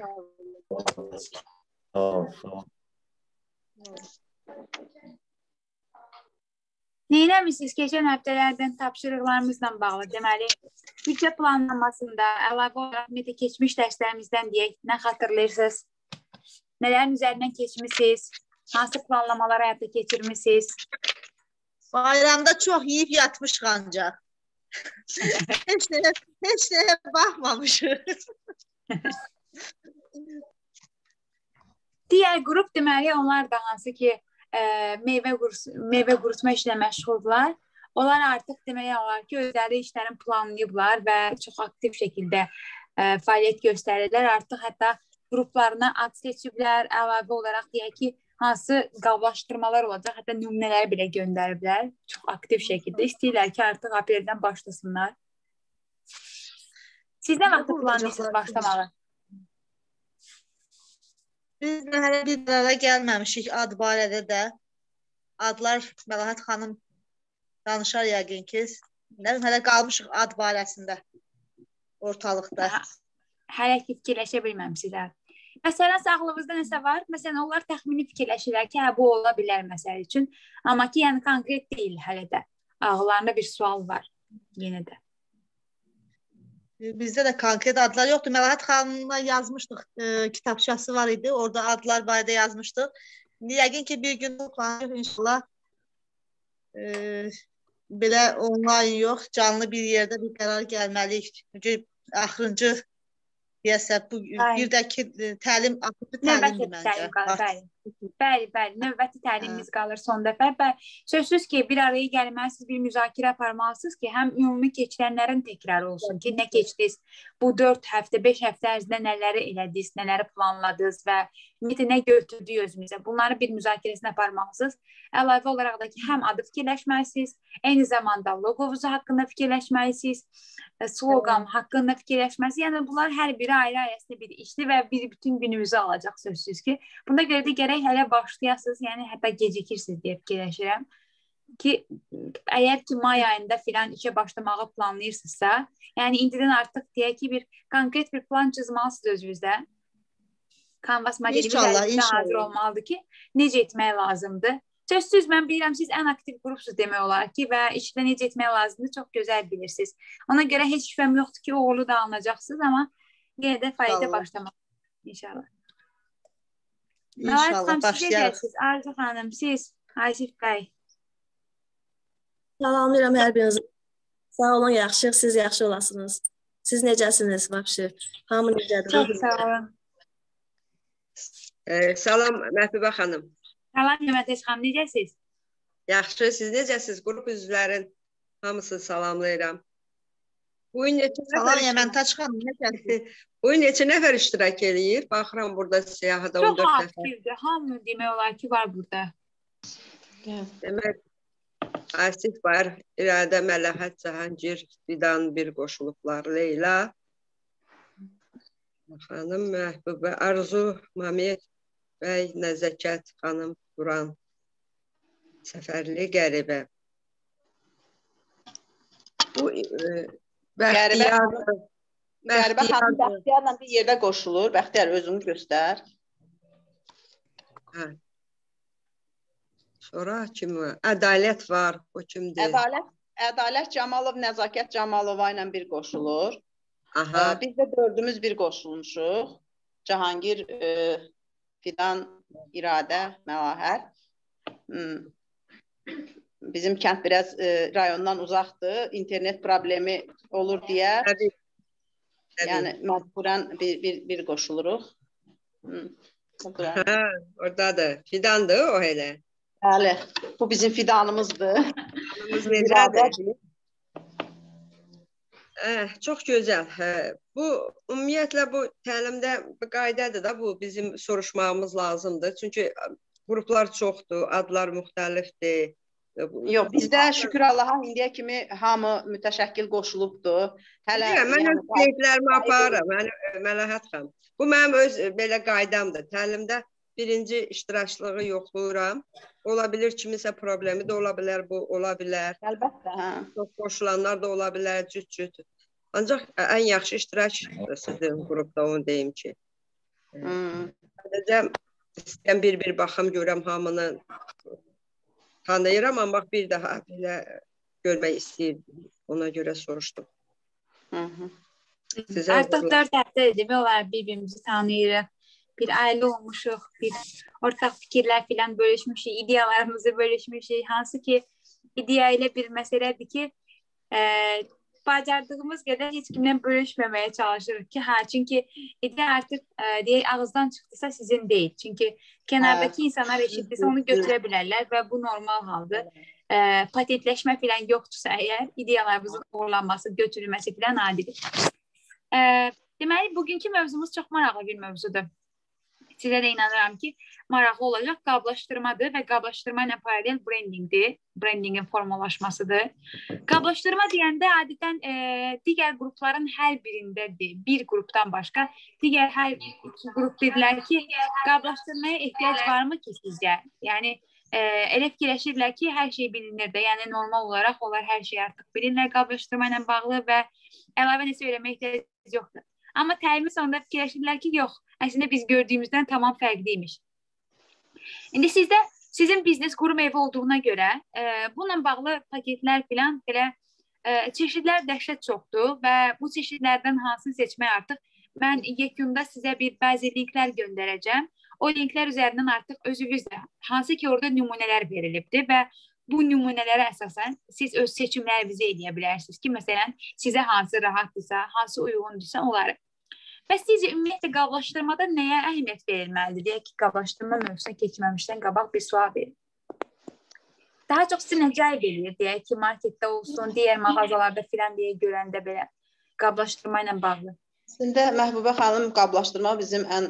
Sağ ol, sağ ol. Neynəmisiniz keçən həftələrdən tapşırıqlarımızla bağlı? Deməli, büdcə planlamasında əlavə olaraq ümumiyyətlə keçmiş dərslərimizdən deyək, nə xatırlayırsınız? Nələrin üzərindən keçmisiniz? Hansı planlamaları həyata keçirmisiniz? Bayramda çox yeyib yatmışıq ancaq. heç nəyə, heç nəyə baxmamışıq. Digər qrup deməli onlar da hansı ki, ə, meyvə qurus meyvə qurutma işlə məşğuldurlar. Onlar artıq demək olar ki, özləri işlərini planlayıblar və çox aktiv şəkildə ə, fəaliyyət göstərirlər. Artıq hətta qruplarına ad seçiblər. Əlavə olaraq deyək ki, hansı qablaşdırmalar olacaq, hətta nümunələri belə göndəriblər. Çox aktiv şəkildə istəyirlər ki, artıq apreldən başlasınlar. Siz nə vaxt planlayırsınız başlamağı? Biz də hələ bir qərara gəlməmişik ad barədə də. Adlar Məlahət xanım danışar yəqin ki. Nə hələ qalmışıq ad barəsində ortalıqda. Hə, Hələ ki fikirləşə bilməmisiniz. Məsələn, sağlığınızda nəsə var? Məsələn, onlar təxmini fikirləşirlər ki, hə bu ola bilər məsəl üçün. Amma ki, yəni konkret deyil hələ də. Ağlarında bir sual var yenə də. Bizdə də konkret adlar yoxdur. Məlahət xanımla yazmışdıq, e, kitabçası var idi. Orada adlar barədə yazmışdıq. Yəqin ki bir gün planlayırıq inşallah. E, belə onlayn yox, canlı bir yerdə bir qərar gəlməliyik. Çünki axırıncı deyəsən bu Bəli. bir də ki e, təlim axırıncı təlimdir məncə. təlim bəli. Bəli, bəli, növbəti təlimimiz qalır son dəfə. Bəli, sözsüz ki, bir araya gəlməlisiniz, bir müzakirə aparmalısınız ki, həm ümumi keçilənlərin təkrarı olsun ki, nə keçdiniz bu 4 həftə, 5 həftə ərzində nələri elədiniz, nələri planladınız və ümumiyyətlə nə götürdük özümüzə. Bunları bir müzakirəsini aparmalısınız. Əlavə olaraq da ki, həm adı fikirləşməlisiniz, eyni zamanda loqovuzu haqqında fikirləşməlisiniz, e, sloqan haqqında fikirləşməlisiniz. Yəni bunlar hər biri ayrı-ayrı bir işdir və bir bütün günümüzü alacaq sözsüz ki. Buna görə də gərək hələ başlayasınız, yəni hətta gecikirsiniz deyə fikirləşirəm ki, əgər ki may ayında filan işə başlamağı planlayırsınızsa, yəni indidən artıq deyək ki, bir konkret bir plan çizməlisiniz özünüzdə. Canvas modeli İnşallah, üzərində hazır olmalıdır ki, necə etmək lazımdır. Sözsüz mən bilirəm siz ən aktiv qrupsuz demək olar ki və işdə necə etmək lazımdır çox gözəl bilirsiniz. Ona görə heç şübhəm yoxdur ki, uğurlu da alınacaqsınız, amma yenə də fəaliyyətə başlamaq inşallah. İnşallah başlayarıq. Arzu xanım, siz, Asif bəy. Salamlayıram hər birinizi. Sağ olun, yaxşıyıq, siz yaxşı olasınız. Siz necəsiniz vəbşi? Hamı necədir? Çox sağ olun. E, salam Məhbubə xanım. Salam Məmətəş xanım, necəsiz? Yaxşı, siz necəsiz? Qrup üzvlərin hamısını salamlayıram. Bu gün neçə Salam nəfər Yəməntaç xanım, necəsiz? Bu gün neçə nəfər iştirak eləyir? Baxıram burada siyahıda Çox 14 nəfər. aktivdir. Hamı demək olar ki, var burada. Demək Asif var, İradə, Mələhət, Cahangir, Fidan bir qoşulublar, Leyla. Xanım Məhbubə, Arzu, Mamiyə bəy, Nəzəkət xanım, Quran. Səfərli qəribə. Bu e, Bəxtiyar Qəribə xanım Bəxtiyar Bəxtiyarla bir yerdə qoşulur. Bəxtiyar özünü göstər. Sonra kim var? Ədalət var. O kimdir? Ədalət Ədalət Camalov, Nəzakət Camalova ilə bir qoşulur. Aha. Biz də dördümüz bir qoşulmuşuq. Cahangir, e, Fidan, İradə, Məlahət. Hmm. Bizim kənd biraz e, rayondan uzaqdır. İnternet problemi olur deyə, Təbii. Təbii. yəni məcburən bir bir bir qoşuluruq. Budur. Hə, oradadır. Fidandır o elə. Bəli, bu bizim fidanımızdır. Canımız necədir? Hə, çox gözəl. Hə. Bu ümumiyyətlə bu təlimdə bu qaydadır da bu bizim soruşmağımız lazımdır. Çünki qruplar çoxdur, adlar müxtəlifdir. Yox, bizdə şükür Allaha indiyə kimi hamı mütəşəkkil qoşulubdur. Hələ Hələ mən öz yəni, qeydlərimi aparıram. Mənim Məlahət xanım. Bu mənim öz ə, belə qaydamdır. Təlimdə birinci iştirakçılığı yoxlayıram. Ola bilər kimisə problemi də ola bilər, bu ola bilər. əlbəttə, hə. Çox qoşulanlar da ola bilər, cüt-cüt. Ancaq ə, ən yaxşı iştirak sizin qrupda onu deyim ki. Hmm. Sadəcə istəyən bir-bir baxım görəm hamını tanıyıram, amma bir daha belə görmək istəyirdim. Ona görə soruşdum. Hı -hı. Sizə Artıq 4 həftədir demək olar bir-birimizi tanıyırıq. Bir ailə olmuşuq, bir ortaq fikirlər filan bölüşmüşük, ideyalarımızı bölüşmüşük. Hansı ki ideya ilə bir məsələdir ki, e, bacardığımız qədər heç kimlə bölüşməməyə çalışırıq ki, hə, çünki ideya artıq e, deyək ağızdan çıxdısa sizin deyil. Çünki kənardakı insanlar eşitdirsə onu götürə bilərlər və bu normal haldır. E, patentləşmə filan yoxdursa əgər ideyalarımızın uğurlanması, götürülməsi filan adidir. E, deməli bugünkü mövzumuz çox maraqlı bir mövzudur. Sizə də inanıram ki, maraqlı olacaq qablaşdırmadır və qablaşdırma ilə paralel brendingdir. Brendingin formalaşmasıdır. Qablaşdırma deyəndə adətən e, digər qrupların hər birindədir. Bir qrupdan başqa digər hər iki qrup dedilər ki, qablaşdırmaya ehtiyac varmı ki sizcə? Yəni e, elə fikirləşirlər ki, hər şey bilinir də. Yəni normal olaraq onlar hər şeyi artıq bilirlər qablaşdırma ilə bağlı və əlavə nəsə öyrənməyə ehtiyac yoxdur. Amma təlimin sonunda fikirləşirlər ki, yox, əslində biz gördüyümüzdən tamam fərqliymiş. İndi sizdə sizin biznes qurum evi olduğuna görə e, bununla bağlı paketlər filan belə e, çeşidlər dəhşət çoxdur və bu çeşidlərdən hansını seçmək artıq mən yekunda sizə bir bəzi linklər göndərəcəm. O linklər üzərindən artıq özünüz də hansı ki orada nümunələr verilibdir və bu nümunələrə əsasən siz öz seçimlərinizi edə bilərsiniz ki, məsələn, sizə hansı rahatdırsa, hansı uyğundursa onları. Bəs sizcə ümumiyyətlə qablaşdırmada nəyə əhəmiyyət verilməlidir? Deyək ki, qablaşdırma mövzusuna keçməmişdən qabaq bir sual verin. Daha çox sizə nə cəlb edir? Deyək ki, marketdə olsun, digər mağazalarda filan deyə görəndə belə qablaşdırma ilə bağlı. Əslində Məhbubə xanım qablaşdırma bizim ən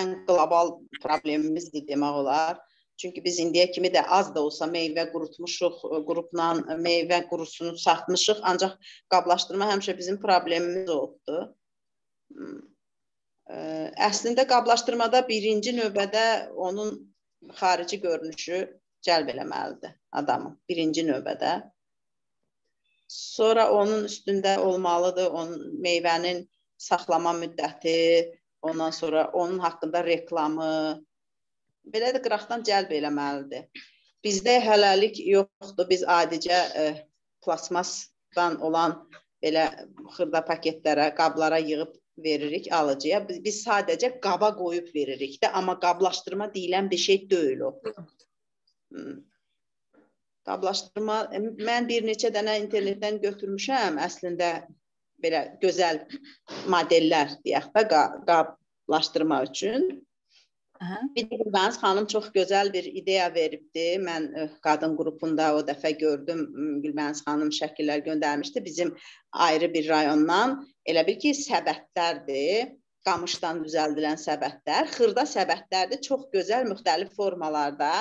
ən qlobal problemimizdir demək olar. Çünki biz indiyə kimi də az da olsa meyvə qurutmuşuq, qrupla meyvə qurusunu satmışıq, ancaq qablaşdırma həmişə bizim problemimiz oldu. Əslində qablaşdırmada birinci növbədə onun xarici görünüşü cəlb eləməlidir adamı birinci növbədə. Sonra onun üstündə olmalıdır onun meyvənin saxlama müddəti, ondan sonra onun haqqında reklamı, belə də qıraqdan cəlb eləməlidir. Bizdə hələlik yoxdur. Biz adicə e, plasmasdan olan belə xırda paketlərə, qablara yığıb veririk alıcıya. Biz, biz sadəcə qaba qoyub veririk də, amma qablaşdırma deyilən bir şey deyil o. Hmm. Qablaşdırma mən bir neçə dənə internetdən götürmüşəm. Əslində belə gözəl modellər deyək də qablaşdırma üçün. Aha. Bir də Gülbəniz xanım çox gözəl bir ideya veribdi. Mən qadın qrupunda o dəfə gördüm. Gülbəniz xanım şəkillər göndərmişdi. Bizim ayrı bir rayondan elə bil ki, səbətlərdir. Qamışdan düzəldilən səbətlər, xırda səbətlərdir. Çox gözəl müxtəlif formalarda.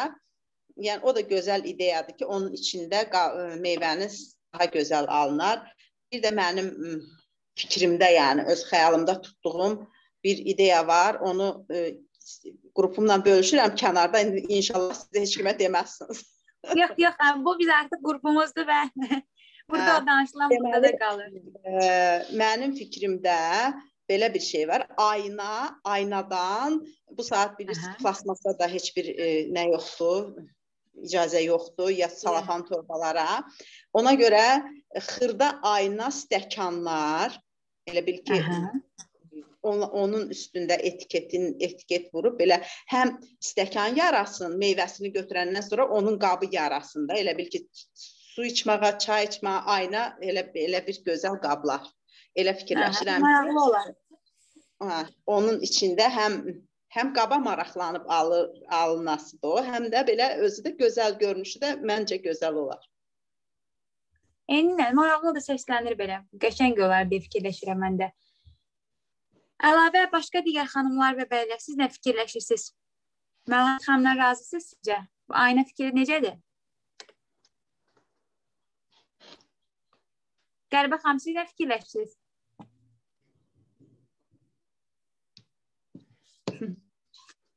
Yəni o da gözəl ideyadır ki, onun içində e, meyvəniz daha gözəl alınar. Bir də mənim fikrimdə, yəni öz xəyalımda tutduğum bir ideya var. Onu ə, e, qrupumla bölüşürəm kənarda. İndi inşallah sizə heç kimə deməzsiniz. yox, yox, bu biz artıq qrupumuzdur və burada hə, danışılan burada da qalır. Ə, mənim fikrimdə belə bir şey var. Ayna, aynadan bu saat bilirsiniz plasmasa da heç bir e, nə yoxdur icazə yoxdur ya salafan torbalara. Ona görə xırda ayna stəkanlar elə bil ki, Aha onun üstündə etiketin etiket vurub belə həm stəkan yarasın, meyvəsini götürəndən sonra onun qabı yarasın da. Elə bil ki, su içməyə, çay içməyə ayna elə elə bir gözəl qablar. Elə fikirləşirəm. Maraqlı olar. Hə, onun içində həm həm qaba maraqlanıb alır, alınasıdır o, həm də belə özü də gözəl görünüşü də məncə gözəl olar. Eynən, maraqlı da səslənir belə. Qəşəng olar deyə fikirləşirəm mən də. Əlavə başqa digər xanımlar və bəylər siz nə fikirləşirsiniz? Məlahət xanımla razısınız sizcə? Bu aynə fikri necədir? Qəribə xanım siz nə fikirləşirsiniz?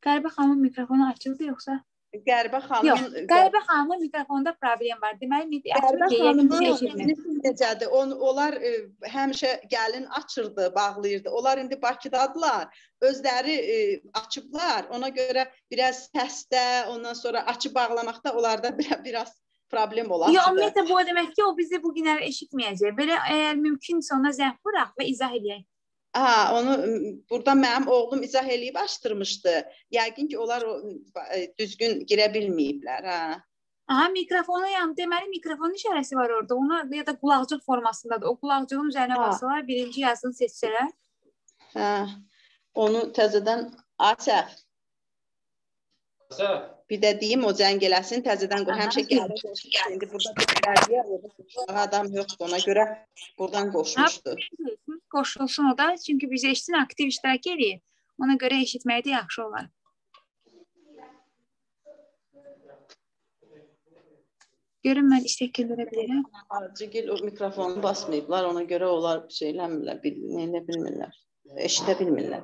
Qəribə xanımın mikrofonu açıldı yoxsa? Qəribə xanım Yox, Qəribə xanımın mikrofonda problem var. Deməli, bizi eşitmir. necədir? On, onlar e, həmişə gəlin açırdı, bağlayırdı. Onlar indi Bakıdadılar. Özləri e, açıblar. Ona görə biraz səsdə, ondan sonra açıb bağlamaqda onlarda biraz, biraz problem Yox, olasıdır. ümumiyyətlə bu o demək ki, o bizi bu günləri eşitməyəcək. Belə əgər mümkünsə ona zəng vuraq və izah edək. Ha, onu burada mənim oğlum izah eləyib açdırmışdı. Yəqin ki, onlar o, e, düzgün girə bilməyiblər, ha. Aha, mikrofonu yan, deməli mikrofonun işarəsi var orada. Ona ya da qulaqcıq formasındadır. O qulaqcığın üzərinə Ha. bassalar, birinci yazını seçsələr. Hə. Onu təzədən açaq. Bir də deyim o zəng eləsin, təzədən qoy. Həmişə gəlir. İndi burada qoşulan adam yoxdur. Ona görə buradan qoşmuşdu. Qoşulsun o da, çünki bizi eşitsin, aktiv iştirak edir. Ona görə eşitməyə də yaxşı olar. Görün mən istek göndərə bilərəm. Acıgil o mikrofonu basmayıblar. Ona görə onlar şey eləmirlər, bil, nə bilmirlər. Eşidə bilmirlər.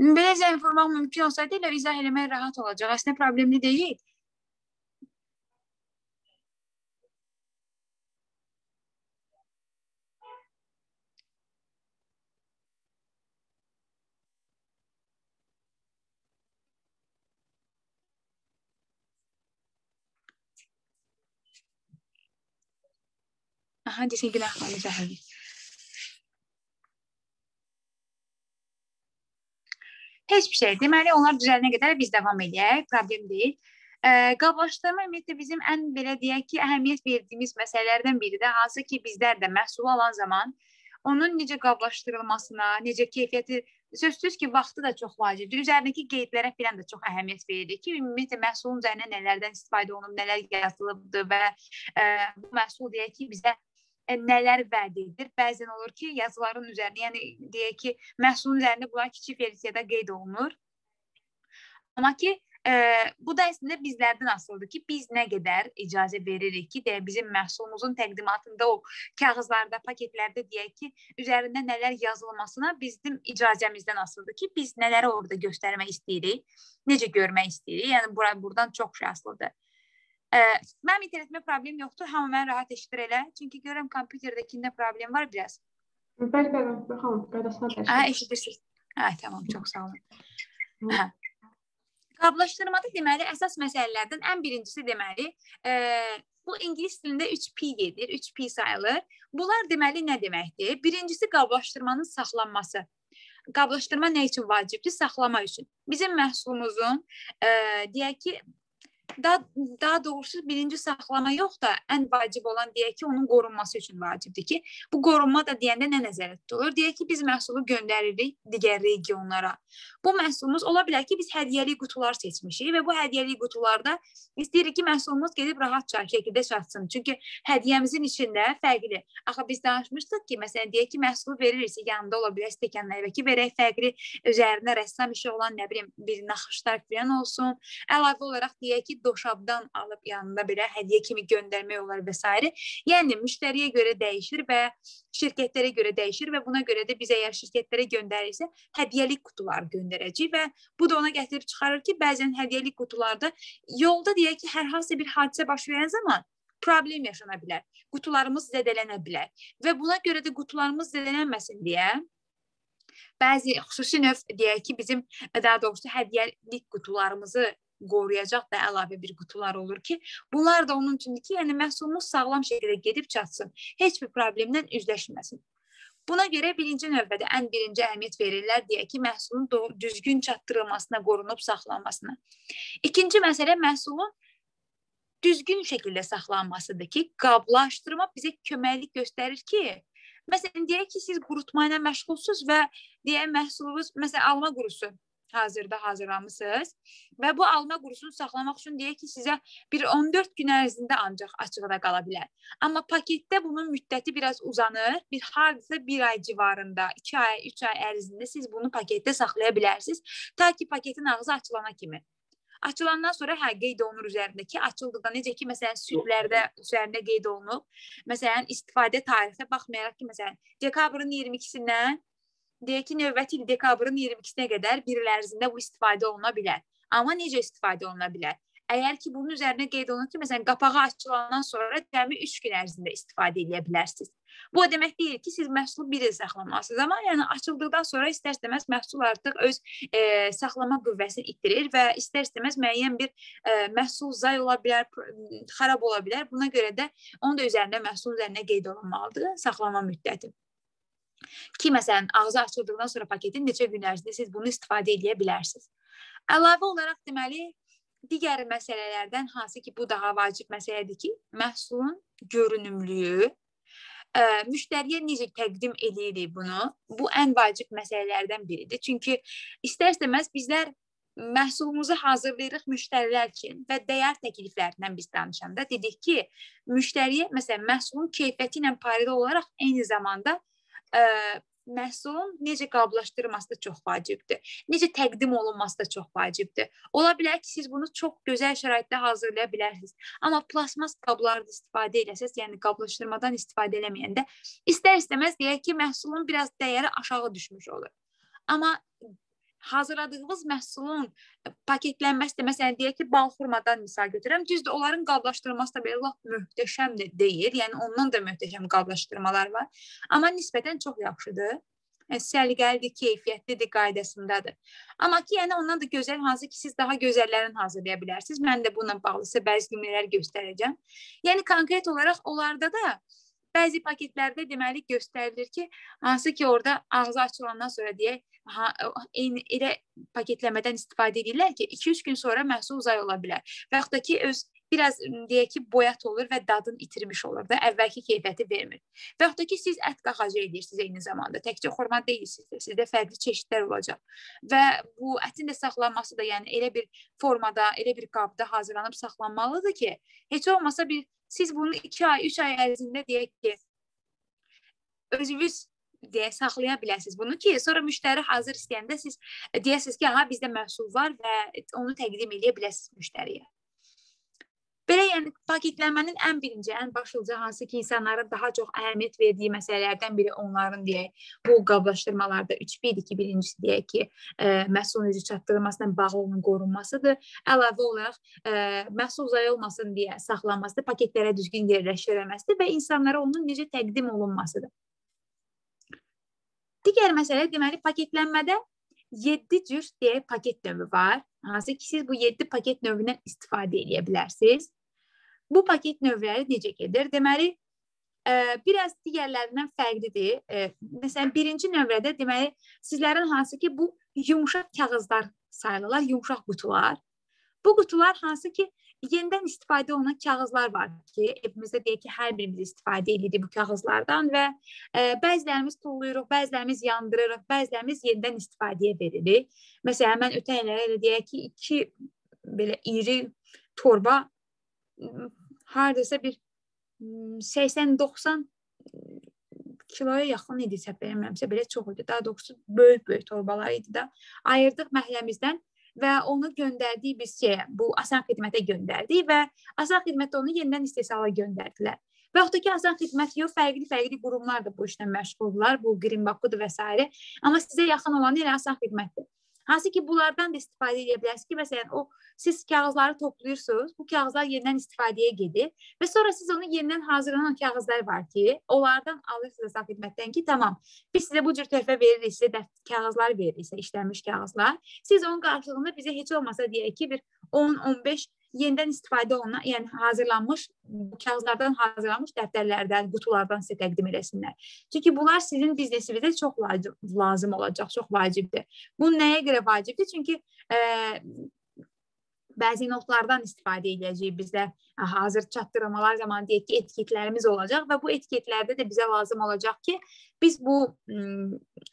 Zəng vurmaq mümkün olsaydı elə izah eləmək rahat olacaq. Əslində problemli deyil. Aha, desin günahlarını izah edin. Heç bir şey. Deməli, onlar düzələnə qədər biz davam edək. Problem deyil. Ə, qablaşdırma ümumiyyətlə bizim ən belə deyək ki, əhəmiyyət verdiyimiz məsələlərdən biridir. Hansı ki, bizlər də məhsul alan zaman onun necə qablaşdırılmasına, necə keyfiyyəti sözsüz ki, vaxtı da çox vacibdir. Üzərindəki qeydlərə filan da çox əhəmiyyət veririk ki, ümumiyyətlə məhsulun üzərinə nələrdən istifadə olunub, nələr yazılıbdır və ə, bu məhsul deyək ki, bizə nələr vəd edir. Bəzən olur ki, yazıların üzərinə, yəni deyək ki, məhsulun üzərində bunlar kiçik versiyada qeyd olunur. Amma ki, e, bu da əslində bizlərdən asılıdır ki, biz nə qədər icazə veririk ki, deyə bizim məhsulumuzun təqdimatında o kağızlarda, paketlərdə deyək ki, üzərində nələr yazılmasına bizim icazəmizdən asılıdır ki, biz nələri orada göstərmək istəyirik, necə görmək istəyirik. Yəni bura buradan çox şey asılıdır. Ə, mənim internetimdə problem yoxdur, hamı məni rahat eşidir elə. Çünki görürəm kompüterdəkində problem var biraz. Bəli, bəli, baxalım, qaydasına Hə, dəyişək. eşidirsiniz. Hə, tamam, çox sağ olun. Hə. Qablaşdırmada deməli əsas məsələlərdən ən birincisi deməli, e, bu ingilis dilində 3P gedir, 3P sayılır. Bunlar deməli nə deməkdir? Birincisi qablaşdırmanın saxlanması. Qablaşdırma nə üçün vacibdir? Saxlama üçün. Bizim məhsulumuzun e, deyək ki, daha, daha doğrusu birinci saxlama yox da ən vacib olan deyək ki, onun qorunması üçün vacibdir ki, bu qorunma da deyəndə nə nəzərdə tutulur? Deyək ki, biz məhsulu göndəririk digər regionlara. Bu məhsulumuz ola bilər ki, biz hədiyyəli qutular seçmişik və bu hədiyyəli qutularda istəyirik ki, məhsulumuz gedib rahatca şəkildə çatsın. Çünki hədiyyəmizin içində fərqli. Axı biz danışmışdıq ki, məsələn deyək ki, məhsulu veririk, yanında ola bilər stəkanlar və ki, verək fərqli üzərində rəssam işi olan, nə bilim, bir naxışlar filan olsun. Əlavə olaraq deyək ki, doşabdan alıb yanında belə hədiyyə kimi göndərmək olar və s. Yəni müştəriyə görə dəyişir və şirkətlərə görə dəyişir və buna görə də biz əgər şirkətlərə göndərirsə, hədiyyəlik qutular göndərəcəyik və bu da ona gətirib çıxarır ki, bəzən hədiyyəlik qutularda yolda deyək ki, hər hansı bir hadisə baş verən zaman problem yaşana bilər. Qutularımız zədələnə bilər və buna görə də qutularımız zədələnməsin deyə bəzi xüsusi növ deyək ki, bizim daha doğrusu hədiyyəlik qutularımızı qoruyacaq da əlavə bir qutular olur ki, bunlar da onun üçündür ki, yəni məhsulumuz sağlam şəkildə gedib çatsın, heç bir problemlə üzləşməsin. Buna görə birinci növbədə ən birinci əhəmiyyət verirlər deyək ki, məhsulun düzgün çatdırılmasına, qorunub saxlanmasına. İkinci məsələ məhsulun düzgün şəkildə saxlanmasıdır ki, qablaşdırma bizə köməklik göstərir ki, məsələn deyək ki, siz qurutma ilə məşğulsuz və deyək məhsulunuz məsələn alma qurusu hazırda hazırlamısınız və bu alma qurusunu saxlamaq üçün deyək ki, sizə bir 14 gün ərzində ancaq açıqda qala bilər. Amma paketdə bunun müddəti biraz uzanır. Bir hardasa 1 ay civarında, 2 ay, 3 ay ərzində siz bunu paketdə saxlaya bilərsiniz ta ki paketin ağzı açılana kimi. Açılandan sonra hə qeyd olunur üzərindəki açıldıqda necə ki məsələn südlərdə üzərində qeyd olunub. Məsələn istifadə tarixinə baxmayaraq ki məsələn dekabrın 22-sindən deyək ki növbəti il dekabrın 22-sinə qədər bir il ərzində bu istifadə oluna bilər. Amma necə istifadə oluna bilər? Əgər ki bunun üzərinə qeyd olunur ki, məsələn qapağı açılandan sonra cəmi 3 gün ərzində istifadə edə bilərsiniz. Bu o demək deyil ki, siz məhsulu bir il saxlamalısınız, amma yəni açıldıqdan sonra istər-istəməz məhsul artıq öz e, saxlama qüvvəsini itirir və istər-istəməz müəyyən bir e, məhsul zay ola bilər, xarab ola bilər. Buna görə də onun da üzərində məhsulun üzərində qeyd olunmalıdır saxlama müddəti. Ki məsələn ağzı açıldıqdan sonra paketin neçə gün ərzində siz bunu istifadə edə bilərsiniz. Əlavə olaraq deməli digər məsələlərdən hansı ki, bu daha vacib məsələdir ki, məhsulun görünümlüyü, ə, müştəriyə necə təqdim edirik bunu? Bu ən vacib məsələlərdən biridir. Çünki istər-istəməz bizlər məhsulumuzu hazırlayırıq müştərilər üçün və dəyər təkliflərindən biz danışanda dedik ki, müştəriyə məsələn məhsulun keyfiyyəti ilə paralel olaraq eyni zamanda ə, məhsulun necə qablaşdırılması da çox vacibdir. Necə təqdim olunması da çox vacibdir. Ola bilər ki, siz bunu çox gözəl şəraitdə hazırlaya bilərsiniz. Amma plasmas qablarda istifadə eləsəz, yəni qablaşdırmadan istifadə eləməyəndə istər-istəməz deyək ki, məhsulun biraz dəyəri aşağı düşmüş olur. Amma hazırladığımız məhsulun paketlənməsi də məsələn deyək ki, bal xurmadan misal götürürəm. Düzdür, onların qablaşdırılması da belə lap möhtəşəm də deyil. Yəni ondan da möhtəşəm qablaşdırmalar var. Amma nisbətən çox yaxşıdır. Yəni, səliqəlidir, keyfiyyətlidir, qaydasındadır. Amma ki, yəni ondan da gözəl hansı ki, siz daha gözəllərini hazırlaya bilərsiniz. Mən də bununla bağlı sizə bəzi nümunələr göstərəcəm. Yəni konkret olaraq onlarda da bəzi paketlərdə deməli göstərilir ki, hansı ki, orada ağzı açılandan sonra deyək, ha, eyni elə paketləmədən istifadə edirlər ki, 2-3 gün sonra məhsul zay ola bilər. Və yaxud da ki, öz biraz deyək ki, boyat olur və dadını itirmiş olur da, əvvəlki keyfiyyəti vermir. Və yaxud da ki, siz ət qaxacı edirsiniz eyni zamanda. Təkcə xurma deyilsiniz, sizdə fərqli çeşidlər olacaq. Və bu ətin də saxlanması da, yəni elə bir formada, elə bir qabda hazırlanıb saxlanmalıdır ki, heç olmasa bir siz bunu 2 ay, 3 ay ərzində deyək ki, özünüz deyə saxlaya bilərsiniz bunu ki, sonra müştəri hazır istəyəndə siz deyəsiniz ki, aha bizdə məhsul var və onu təqdim edə biləsiniz müştəriyə. Belə yəni paketlənmənin ən birinci, ən başlıca hansı ki, insanların daha çox əhəmiyyət verdiyi məsələlərdən biri onların deyək, bu qablaşdırmalarda 3 1 2 birincisi deyək ki, ə, məhsulun necə çatdırılmasına bağlı onun qorunmasıdır. Əlavə olaraq ə, məhsul zay olmasın deyə saxlanmasıdır, paketlərə düzgün yerləşdirilməsidir və insanlara onun necə təqdim olunmasıdır. Digər məsələ deməli paketlənmədə 7 cür deyək paket növü var. Hansı ki siz bu 7 paket növündən istifadə edə bilərsiniz. Bu paket növləri necə gedir? Deməli, ə, biraz digərlərindən fərqlidir. Ə, məsələn, birinci nömrədə deməli sizlərin hansı ki bu yumşaq kağızlar sayılırlar, yumşaq qutular. Bu qutular hansı ki yenidən istifadə olunan kağızlar var ki, evimizdə deyək ki, hər birimiz istifadə edirik bu kağızlardan və ə, bəzilərimiz tullayırıq, bəzilərimiz yandırırıq, bəzilərimiz yenidən istifadəyə veririk. Məsələn, mən ötən illərə elə deyək ki, iki belə iri torba hardasa bir 80-90 kiloya yaxın idi səhv eləmirəmsə, belə çox idi. Daha doğrusu böyük-böyük torbalar idi da. Ayırdıq məhəlləmizdən və onu göndərdik biz şeyə, bu asan xidmətə göndərdik və asan xidmətdə onu yenidən istehsala göndərdilər. Və yaxud da ki, asan xidmət yox, fərqli-fərqli qurumlar da bu işlə məşğuldurlar, bu Green Bakudur və s. Amma sizə yaxın olan elə asan xidmətdir. Hansı ki, bunlardan da istifadə edə bilərsiniz ki, məsələn, o siz kağızları toplayırsınız, bu kağızlar yenidən istifadəyə gedir və sonra siz onu yenidən hazırlanan kağızlar var ki, onlardan alırsınız sağ xidmətdən ki, tamam, biz sizə bu cür töhfə veririk, sizə də kağızlar veririk, işlənmiş kağızlar. Siz onun qarşılığında bizə heç olmasa deyək ki, bir 10-15 yenidən istifadə olunan, yəni hazırlanmış kağızlardan hazırlanmış dəftərlərdən, qutulardan sizə təqdim eləsinlər. Çünki bunlar sizin biznesinizdə çox lazım olacaq, çox vacibdir. Bu nəyə görə vacibdir? Çünki ə, bəzi notlardan istifadə edəcəyik bizdə hazır çatdırmalar zamanı deyək ki, etiketlərimiz olacaq və bu etiketlərdə də bizə lazım olacaq ki, biz bu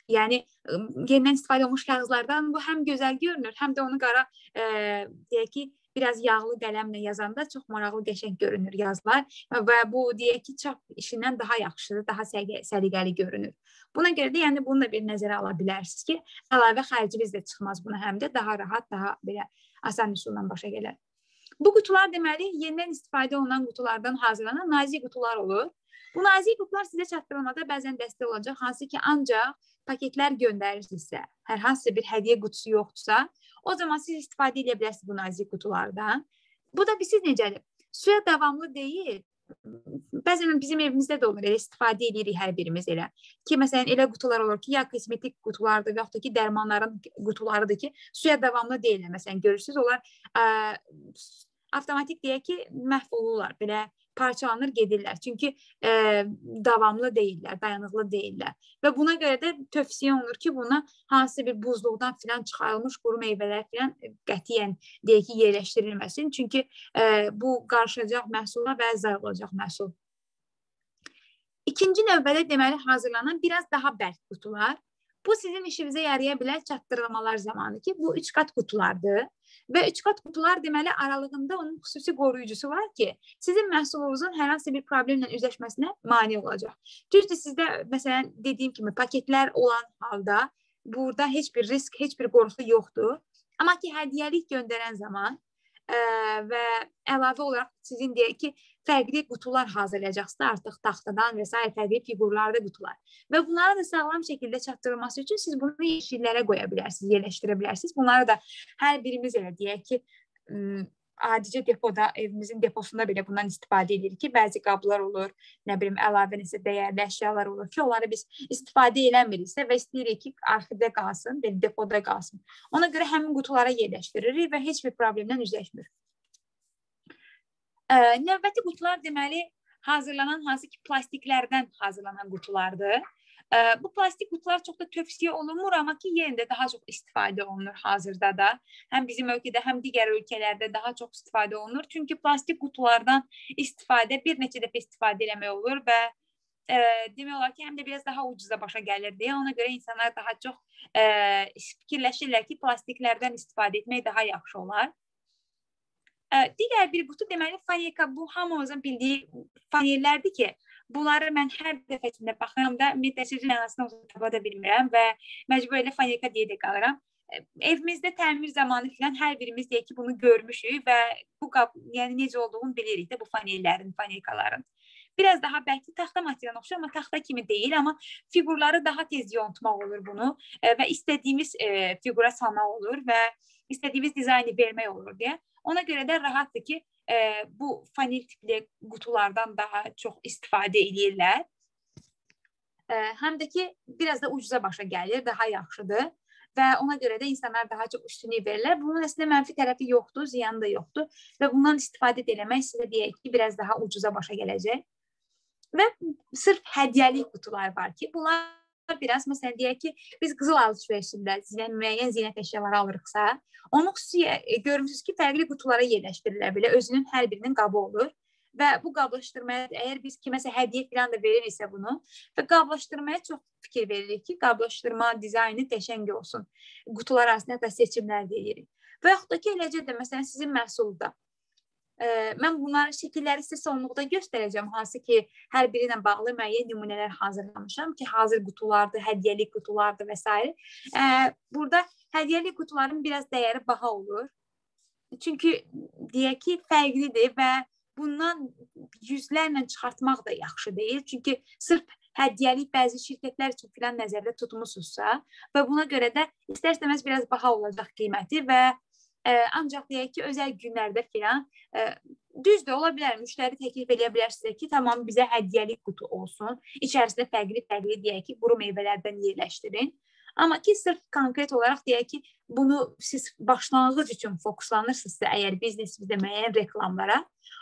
yəni yenidən istifadə olunmuş kağızlardan bu həm gözəl görünür, həm də onu qara ə, deyək ki, biraz yağlı qələmlə yazanda çox maraqlı, qəşəng görünür yazılar və bu deyək ki, çap işindən daha yaxşıdır, daha səliqəli görünür. Buna görə də yəni bunu da bir nəzərə ala bilərsiniz ki, əlavə xərciniz də çıxmaz buna həm də daha rahat, daha belə asan üsulla başa gələr. Bu qutular deməli yenidən istifadə olunan qutulardan hazırlanan nazik qutular olur. Bu nazik qutular sizə çatdırılmada bəzən dəstək olacaq, hansı ki, ancaq paketlər göndərirsinizsə, hər hansı bir hədiyyə qutusu yoxdursa, o zaman siz istifadə edə bilərsiniz bu nazik qutulardan. Bu da siz necədir? Suya davamlı deyil, bəzən bizim evimizdə də olur, elə istifadə edirik hər birimiz elə. Ki məsələn elə qutular olur ki, ya kosmetik qutulardır da ki, dərmanların qutularıdır ki, suya davamlı deyillər. Məsələn, görürsüz, onlar ə, avtomatik deyək ki, məhv olurlar. Belə parçalanır gedirlər. Çünki e, davamlı deyillər, dayanıqlı deyillər. Və buna görə də tövsiyə olunur ki, buna hansısa bir buzluqdan filan çıxarılmış quru meyvələr filan qətiyyən deyək ki, yerləşdirilməsin. Çünki e, bu qarışacaq məhsula və zəyə olacaq məhsul. İkinci növbədə deməli hazırlanan biraz daha bərk qutular. Bu sizin işinizə yaraya bilər çatdırılmalar zamanı ki, bu üç qat qutulardır. Və üç qat qutular deməli aralığında onun xüsusi qoruyucusu var ki, sizin məhsulunuzun hər hansı bir problemlə üzləşməsinə mane olacaq. Düzdür, sizdə məsələn dediyim kimi paketlər olan halda burada heç bir risk, heç bir qorxu yoxdur. Amma ki, hədiyyəlik göndərən zaman ə, və əlavə olaraq sizin deyək ki, fərqli qutular hazırlayacaqsınız artıq taxtadan və s. fərqli fiqurlarda qutular. Və bunları da sağlam şəkildə çatdırılması üçün siz bunu yeşiklərə qoya bilərsiniz, yerləşdirə bilərsiniz. Bunları da hər birimiz elə deyək ki, adicə depoda, evimizin deposunda belə bundan istifadə edirik ki, bəzi qablar olur, nə bilim, əlavə nəsə dəyərli əşyalar olur ki, onları biz istifadə eləmiriksə və istəyirik ki, arxivdə qalsın, belə depoda qalsın. Ona görə həmin qutulara yerləşdiririk və heç bir problemlə üzləşmir. Ə, növbəti qutular deməli hazırlanan hansı ki plastiklərdən hazırlanan qutulardır. Bu plastik qutular çox da tövsiyə olunmur, amma ki yenə də daha çox istifadə olunur hazırda da. Həm bizim ölkədə, həm digər ölkələrdə daha çox istifadə olunur. Çünki plastik qutulardan istifadə bir neçə dəfə istifadə eləmək olur və e, demək olar ki, həm də biraz daha ucuza başa gəlir deyə ona görə insanlar daha çox e, fikirləşirlər ki, plastiklərdən istifadə etmək daha yaxşı olar. E, digər bir qutu deməli fanelka bu hamımızın bildiyi fanellərdir ki, Bunları mən hər dəfəsində baxıram da müddətsiz mənasını tapa da bilmirəm və məcbur elə fanelka deyə də qalıram. Evimizdə təmir zamanı filan hər birimiz deyək ki, bunu görmüşük və bu qab, yəni necə olduğunu bilirik də bu fanellərin, fanelkaların. Biraz daha bəlkə taxta materialına oxşar, amma taxta kimi deyil, amma fiqurları daha tez yontmaq olur bunu e, və istədiyimiz e, fiqura salmaq olur və istədiyimiz dizayını vermək olur deyə. Ona görə də rahatdır ki, e, bu fanil tipli qutulardan daha çox istifadə edirlər. E, həm də ki, biraz da ucuza başa gəlir, daha yaxşıdır və ona görə də insanlar daha çox üstünlük verirlər. Bunun əslində mənfi tərəfi yoxdur, ziyanı da yoxdur və bundan istifadə etmək sizə deyək ki, biraz daha ucuza başa gələcək. Və sırf hədiyyəlik qutular var ki, bunlar biraz məsələn deyək ki, biz qızıl alış-verişində zinət müəyyən zinət əşyaları alırıqsa, onu xüsusi e, görmüsüz ki, fərqli qutulara yerləşdirilə bilər. Özünün hər birinin qabı olur və bu qablaşdırmaya əgər biz kiməsə hədiyyə falan da veririksə bunu və qablaşdırmaya çox fikir veririk ki, qablaşdırma dizaynı qəşəng olsun. Qutular arasında da seçimlər edirik. Və yaxud da ki, eləcə də məsələn sizin məhsulda mən bunların şəkilləri sizə sonluqda göstərəcəm, hansı ki, hər biri ilə bağlı müəyyən nümunələr hazırlamışam ki, hazır qutulardır, hədiyyəlik qutulardır və s. Burada hədiyyəlik qutuların biraz dəyəri baha olur. Çünki deyək ki, fərqlidir və bundan yüzlərlə çıxartmaq da yaxşı deyil. Çünki sırf hədiyyəlik bəzi şirkətlər üçün filan nəzərdə tutmusunuzsa və buna görə də istər-istəməz biraz baha olacaq qiyməti və Ə, ancaq deyək ki, özəl günlərdə filan düzdür, ola bilər müştəri təklif edə bilər sizə ki, tamam bizə hədiyyəlik qutu olsun. İçərisində fərqli-fərqli deyək ki, quru meyvələrdən yerləşdirin. Amma ki, sırf konkret olaraq deyək ki, bunu siz başlanğıc üçün fokuslanırsınızsa, əgər biznesinizdə müəyyən reklamlara,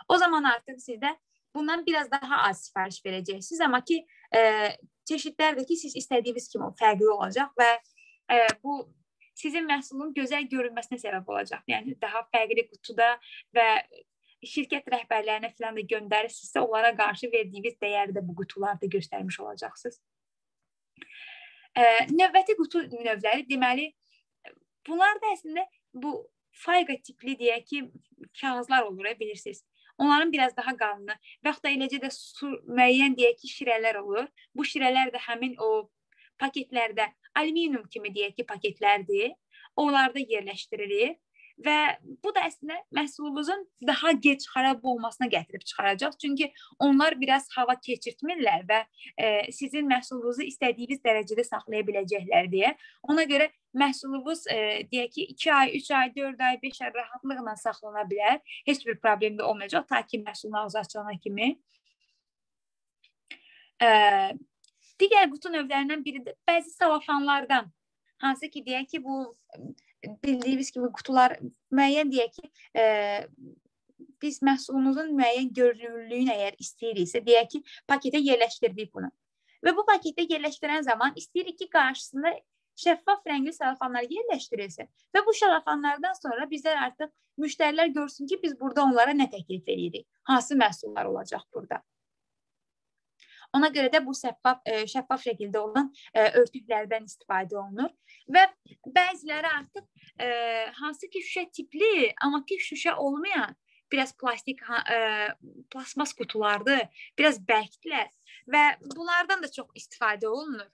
o zaman artıq sizdə bundan biraz daha az sifariş verəcəksiniz. Amma ki, e, çeşidlər də ki, siz istədiyiniz kimi fərqli olacaq və e, bu sizin məhsulun gözəl görünməsinə səbəb olacaq. Yəni daha fərqli qutuda və şirkət rəhbərlərinə filan da göndərirsinizsə, onlara qarşı verdiyiniz dəyəri də bu qutularda göstərmiş olacaqsınız. Ə, növbəti qutu növləri deməli bunlar da əslində bu fayqa tipli deyək ki, kağızlar olur, bilirsiniz. Onların biraz daha qalını və yaxud da eləcə də su müəyyən deyək ki, şirələr olur. Bu şirələr də həmin o paketlərdə alüminium kimi deyək ki, paketlərdir. Onlarda yerləşdirilir və bu da əslində məhsulumuzun daha gec xarab olmasına gətirib çıxaracaq. Çünki onlar biraz hava keçirtmirlər və e, sizin məhsulunuzu istədiyiniz dərəcədə saxlaya biləcəklər deyə. Ona görə məhsulunuz e, deyək ki, 2 ay, 3 ay, 4 ay, 5 ay rahatlıqla saxlana bilər. Heç bir problem də olmayacaq ta ki məhsulun ağzı açılana kimi. E, digər qutu növlərindən biri də bəzi salafanlardan hansı ki deyək ki, bu bildiyimiz kimi qutular müəyyən deyək ki, e, biz məhsulumuzun müəyyən görünürlüyünü əgər istəyiriksə, deyək ki, paketə yerləşdirdik bunu. Və bu paketə yerləşdirən zaman istəyirik ki, qarşısında şəffaf rəngli salafanlar yerləşdirilsin və bu şalafanlardan sonra bizlər artıq müştərilər görsün ki, biz burada onlara nə təklif edirik, hansı məhsullar olacaq burada. Ona görə də bu şəffaf e, şəffaf şəkildə olan e, örtüklərdən istifadə olunur və bəziləri artıq e, hansı ki şüşə tipli, amma ki şüşə olmayan biraz plastik e, plasmas qutulardır, biraz bərkdirlər və bunlardan da çox istifadə olunur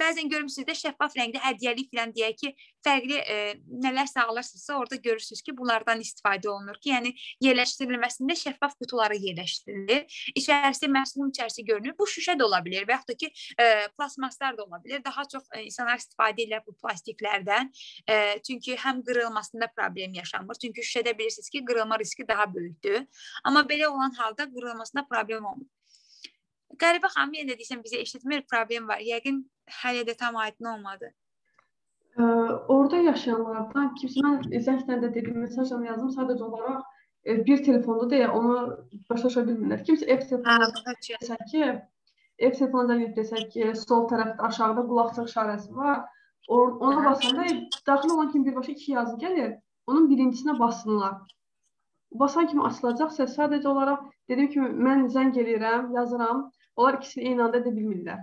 bəzən görmüsünüz də şəffaf rəngli hədiyyəlik filan deyək ki, fərqli e, nələrsə alırsınızsa, orada görürsüz ki, bunlardan istifadə olunur ki, yəni yerləşdirilməsində şəffaf qutulara yerləşdirilir. İçərisi məhsulun içərisi görünür. Bu şüşə də ola bilər və yaxud da ki, e, plasmaslar da ola bilər. Daha çox e, insanlar istifadə edirlər bu plastiklərdən. E, çünki həm qırılmasında problem yaşanmır. Çünki şüşədə bilirsiniz ki, qırılma riski daha böyükdür. Amma belə olan halda qırılmasında problem olmur. Qəribə xanım yenə də desəm bizə eşitmir, problem var. Yəqin hələ də tam aydın olmadı. Ə, orada yaşayanlardan kimsə mən zənglə də dedim, mesajla yazdım, sadəcə olaraq ə, bir telefonda deyə onu başlaşa bilmirlər. Kimsə ev telefonu desə ki, ev telefonu zəng desək ki, sol tərəfdə aşağıda qulaqçıq işarəsi var. Or ona basanda daxil olan kimi birbaşa iki yazı gəlir. Onun birincisinə bassınlar. Basan kimi açılacaqsa sadəcə olaraq dediyim kimi mən zəng eləyirəm, yazıram. Onlar ikisini eyni anda edə bilmirlər.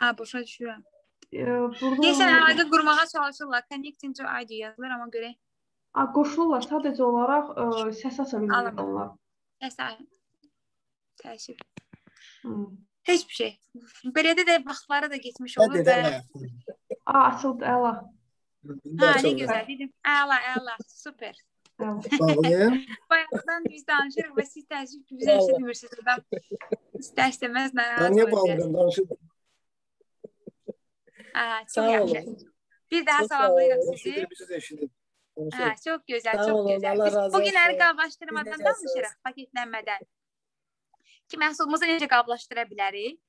Ha, başa düşürəm. E, burada Deyəsən əlaqə qurmağa çalışırlar. Connecting to ID yazılır amma görə. A, qoşulurlar sadəcə olaraq ə, səs aça bilmirlər onlar. Təsəvvür. Təəssüf. Hı. Heç bir şey. Belədə də vaxtları da keçmiş olur və. A, açıldı, əla. hə, nə gözəl dedim. Əla, əla, super. Bayaqdan biz danışırıq və siz təəssüf ki, bizə eşitmirsiniz. Adam istər-istəməz Ben narazı bağlıyorum? Danışın. Hə, çox yaxşı. Bir daha salamlayıram sizi. Eşidir. Konuşalım. Hə, çox gözəl, çox gözəl. Biz bu günləri qablaşdırmadan Siz danışırıq, paketlənmədən. Ki məhsulumuzu necə qablaşdıra bilərik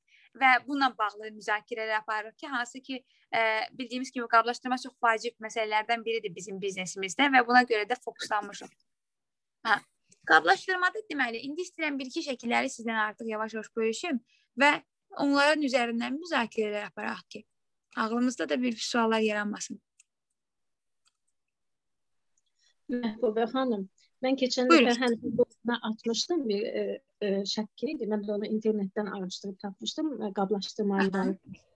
və bununla bağlı müzakirələr aparırıq ki, hansı ki, ə, bildiyimiz kimi qablaşdırma çox vacib məsələlərdən biridir bizim biznesimizdə və buna görə də fokuslanmışıq. Hə. Qablaşdırmada deməli, indi istəyirəm bir-iki şəkilləri sizdən artıq yavaş-yavaş bölüşüm və onların üzərindən müzakirələr aparaq ki, ağlımızda da bir suallar yaranmasın. Məhbubə xanım, mən keçən dəfə həmin qrupuna atmışdım bir e, e, şəkil idi. Mən də onu internetdən araşdırıb tapmışdım e, qablaşdırma ilə.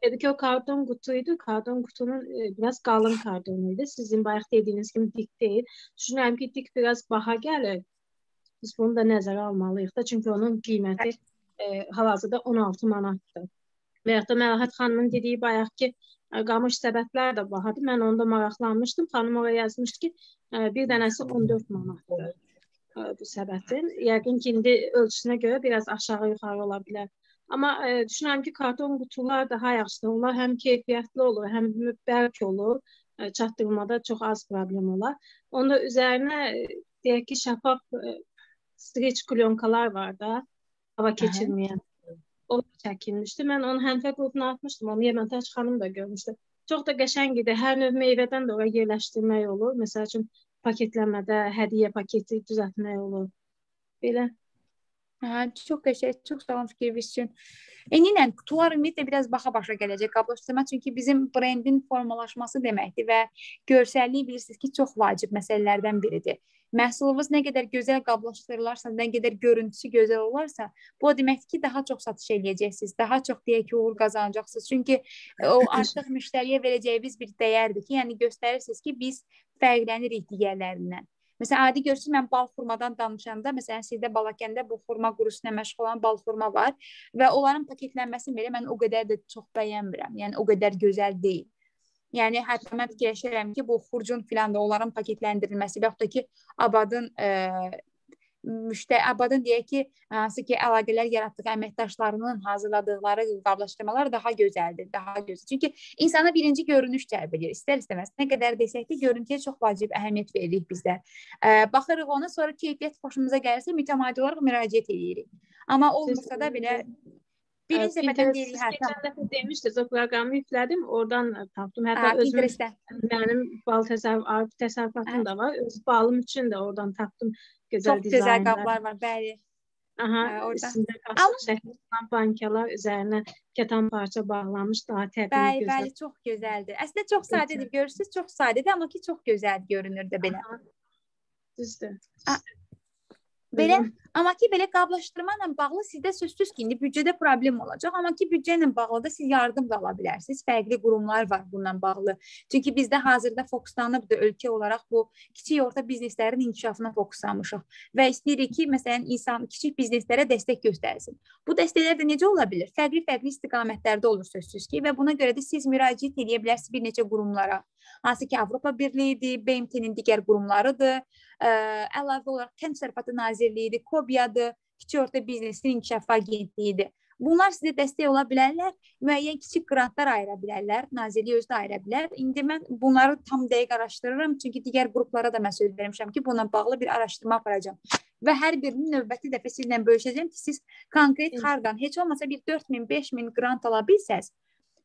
Dedi ki, o karton qutuydu. Karton qutunun e, biraz qalın karton idi. Sizin bayaq dediyiniz kimi dik deyil. Düşünürəm ki, dik biraz baha gəlir. Biz bunu da nəzərə almalıyıq da, çünki onun qiyməti e, hal-hazırda 16 manatdır. Və ya da Məlahət xanımın dediyi bayaq ki, e, qamış səbətlər də bahadır. Mən onda maraqlanmışdım. Xanım oraya yazmışdı ki, e, bir dənəsi 14 manatdır bu səbətin. Yəqin ki, indi ölçüsünə görə biraz aşağı-yuxarı ola bilər. Amma e, düşünürəm ki, karton qutular daha yaxşıdır. Onlar həm keyfiyyətli olur, həm bərk olur. E, çatdırmada çox az problem olar. Onda üzərinə e, deyək ki, şəffaf e, streç klyonkalar var da, hava keçirməyən. O çəkilmişdi. Mən onu həmfə qrupuna atmışdım. Onu Yeməntaş xanım da görmüşdü. Çox da qəşəng idi. Hər növ meyvədən də ora yerləşdirmək olur. Məsəl üçün paketləmədə hədiyyə paketi düzəltmək olur. Belə. Hə, çox qəşəng, çox sağ olun fikriniz üçün. Eminlə qutular ümumiyyətlə biraz baxa-başa gələcək qablaşdırma, çünki bizim brendin formalaşması deməkdir və görsəllik bilirsiniz ki, çox vacib məsələlərdən biridir. Məhsulunuz nə qədər gözəl qablaşdırılarsa, nə qədər görüntüsü gözəl olarsa, bu o deməkdir ki, daha çox satış eləyəcəksiniz, daha çox deyək ki, uğur qazanacaqsınız. Çünki o artıq müştəriyə verəcəyiniz bir dəyərdir ki, yəni göstərirsiniz ki, biz fərqlənirik digərlərindən. Məsələn, adi görürsüz, mən bal xurmadan danışanda, məsələn, sizdə Balakəndə bu xurma qurusu ilə məşğul olan bal xurma var və onların paketlənməsini belə mən o qədər də çox bəyənmirəm. Yəni o qədər gözəl deyil. Yəni hətta mən fikirləşirəm ki, bu xurcun filan da onların paketləndirilməsi və yaxud da ki, Abadın ə, müştəri abadın deyək ki, hansı ki əlaqələr yaratdığı əməkdaşlarının hazırladıqları qablaşdırmalar daha gözəldir, daha gözəl. Çünki insana birinci görünüş cəlb edir. İstər-istəməz nə qədər desək də görüntüyə çox vacib əhəmiyyət veririk bizlər. Baxırıq ona, sonra keyfiyyət xoşumuza gəlirsə mütəmadi olaraq müraciət edirik. Amma olmasa da belə birinci dəfədən deyirik hə. Keçən dəfə demişdiniz, o proqramı yüklədim, oradan tapdım. Hətta özüm mənim bal təsərrüf təsərrüfatım da var. Öz balım üçün də oradan tapdım gözəl Çox gözəl qablar var, bəli. Aha, üstündə qaşıq şəkli olan bankalar üzərinə kətan parça bağlanmış, daha təbii bəli, gözəl. Bəli, çox gözəldir. Əslində çox sadədir, görürsüz, çox sadədir, amma ki çox gözəl görünür də belə. Aha. Düzdür. Belə, amma ki belə qablaşdırma ilə bağlı sizdə sözsüz ki, indi büdcədə problem olacaq, amma ki büdcə ilə bağlı da siz yardım da ala bilərsiniz. Fərqli qurumlar var bununla bağlı. Çünki bizdə hazırda fokuslanıbdı ölkə olaraq bu kiçik orta bizneslərin inkişafına fokuslanmışıq və istəyirik ki, məsələn, insan kiçik bizneslərə dəstək göstərsin. Bu dəstəklər də necə ola bilər? Fərqli-fərqli istiqamətlərdə olur sözsüz ki, və buna görə də siz müraciət edə bilərsiniz bir neçə qurumlara. Hansı ki, Avropa Birliyidir, BMT-nin digər qurumlarıdır ə, əlavə olaraq Kənd Təsərrüfatı Nazirliyidir, KOBİAdır, Kiçik Orta Biznesin İnkişafı Agentliyidir. Bunlar sizə dəstək ola bilərlər, müəyyən kiçik qrantlar ayıra bilərlər, nazirlik özü də ayıra bilər. İndi mən bunları tam dəqiq araşdırıram, çünki digər qruplara da mən söz vermişəm ki, bununla bağlı bir araşdırma aparacağam. Və hər birini növbəti dəfə sizlə bölüşəcəm ki, siz konkret hardan, heç olmasa bir 4000, 5000 qrant ala bilsəz,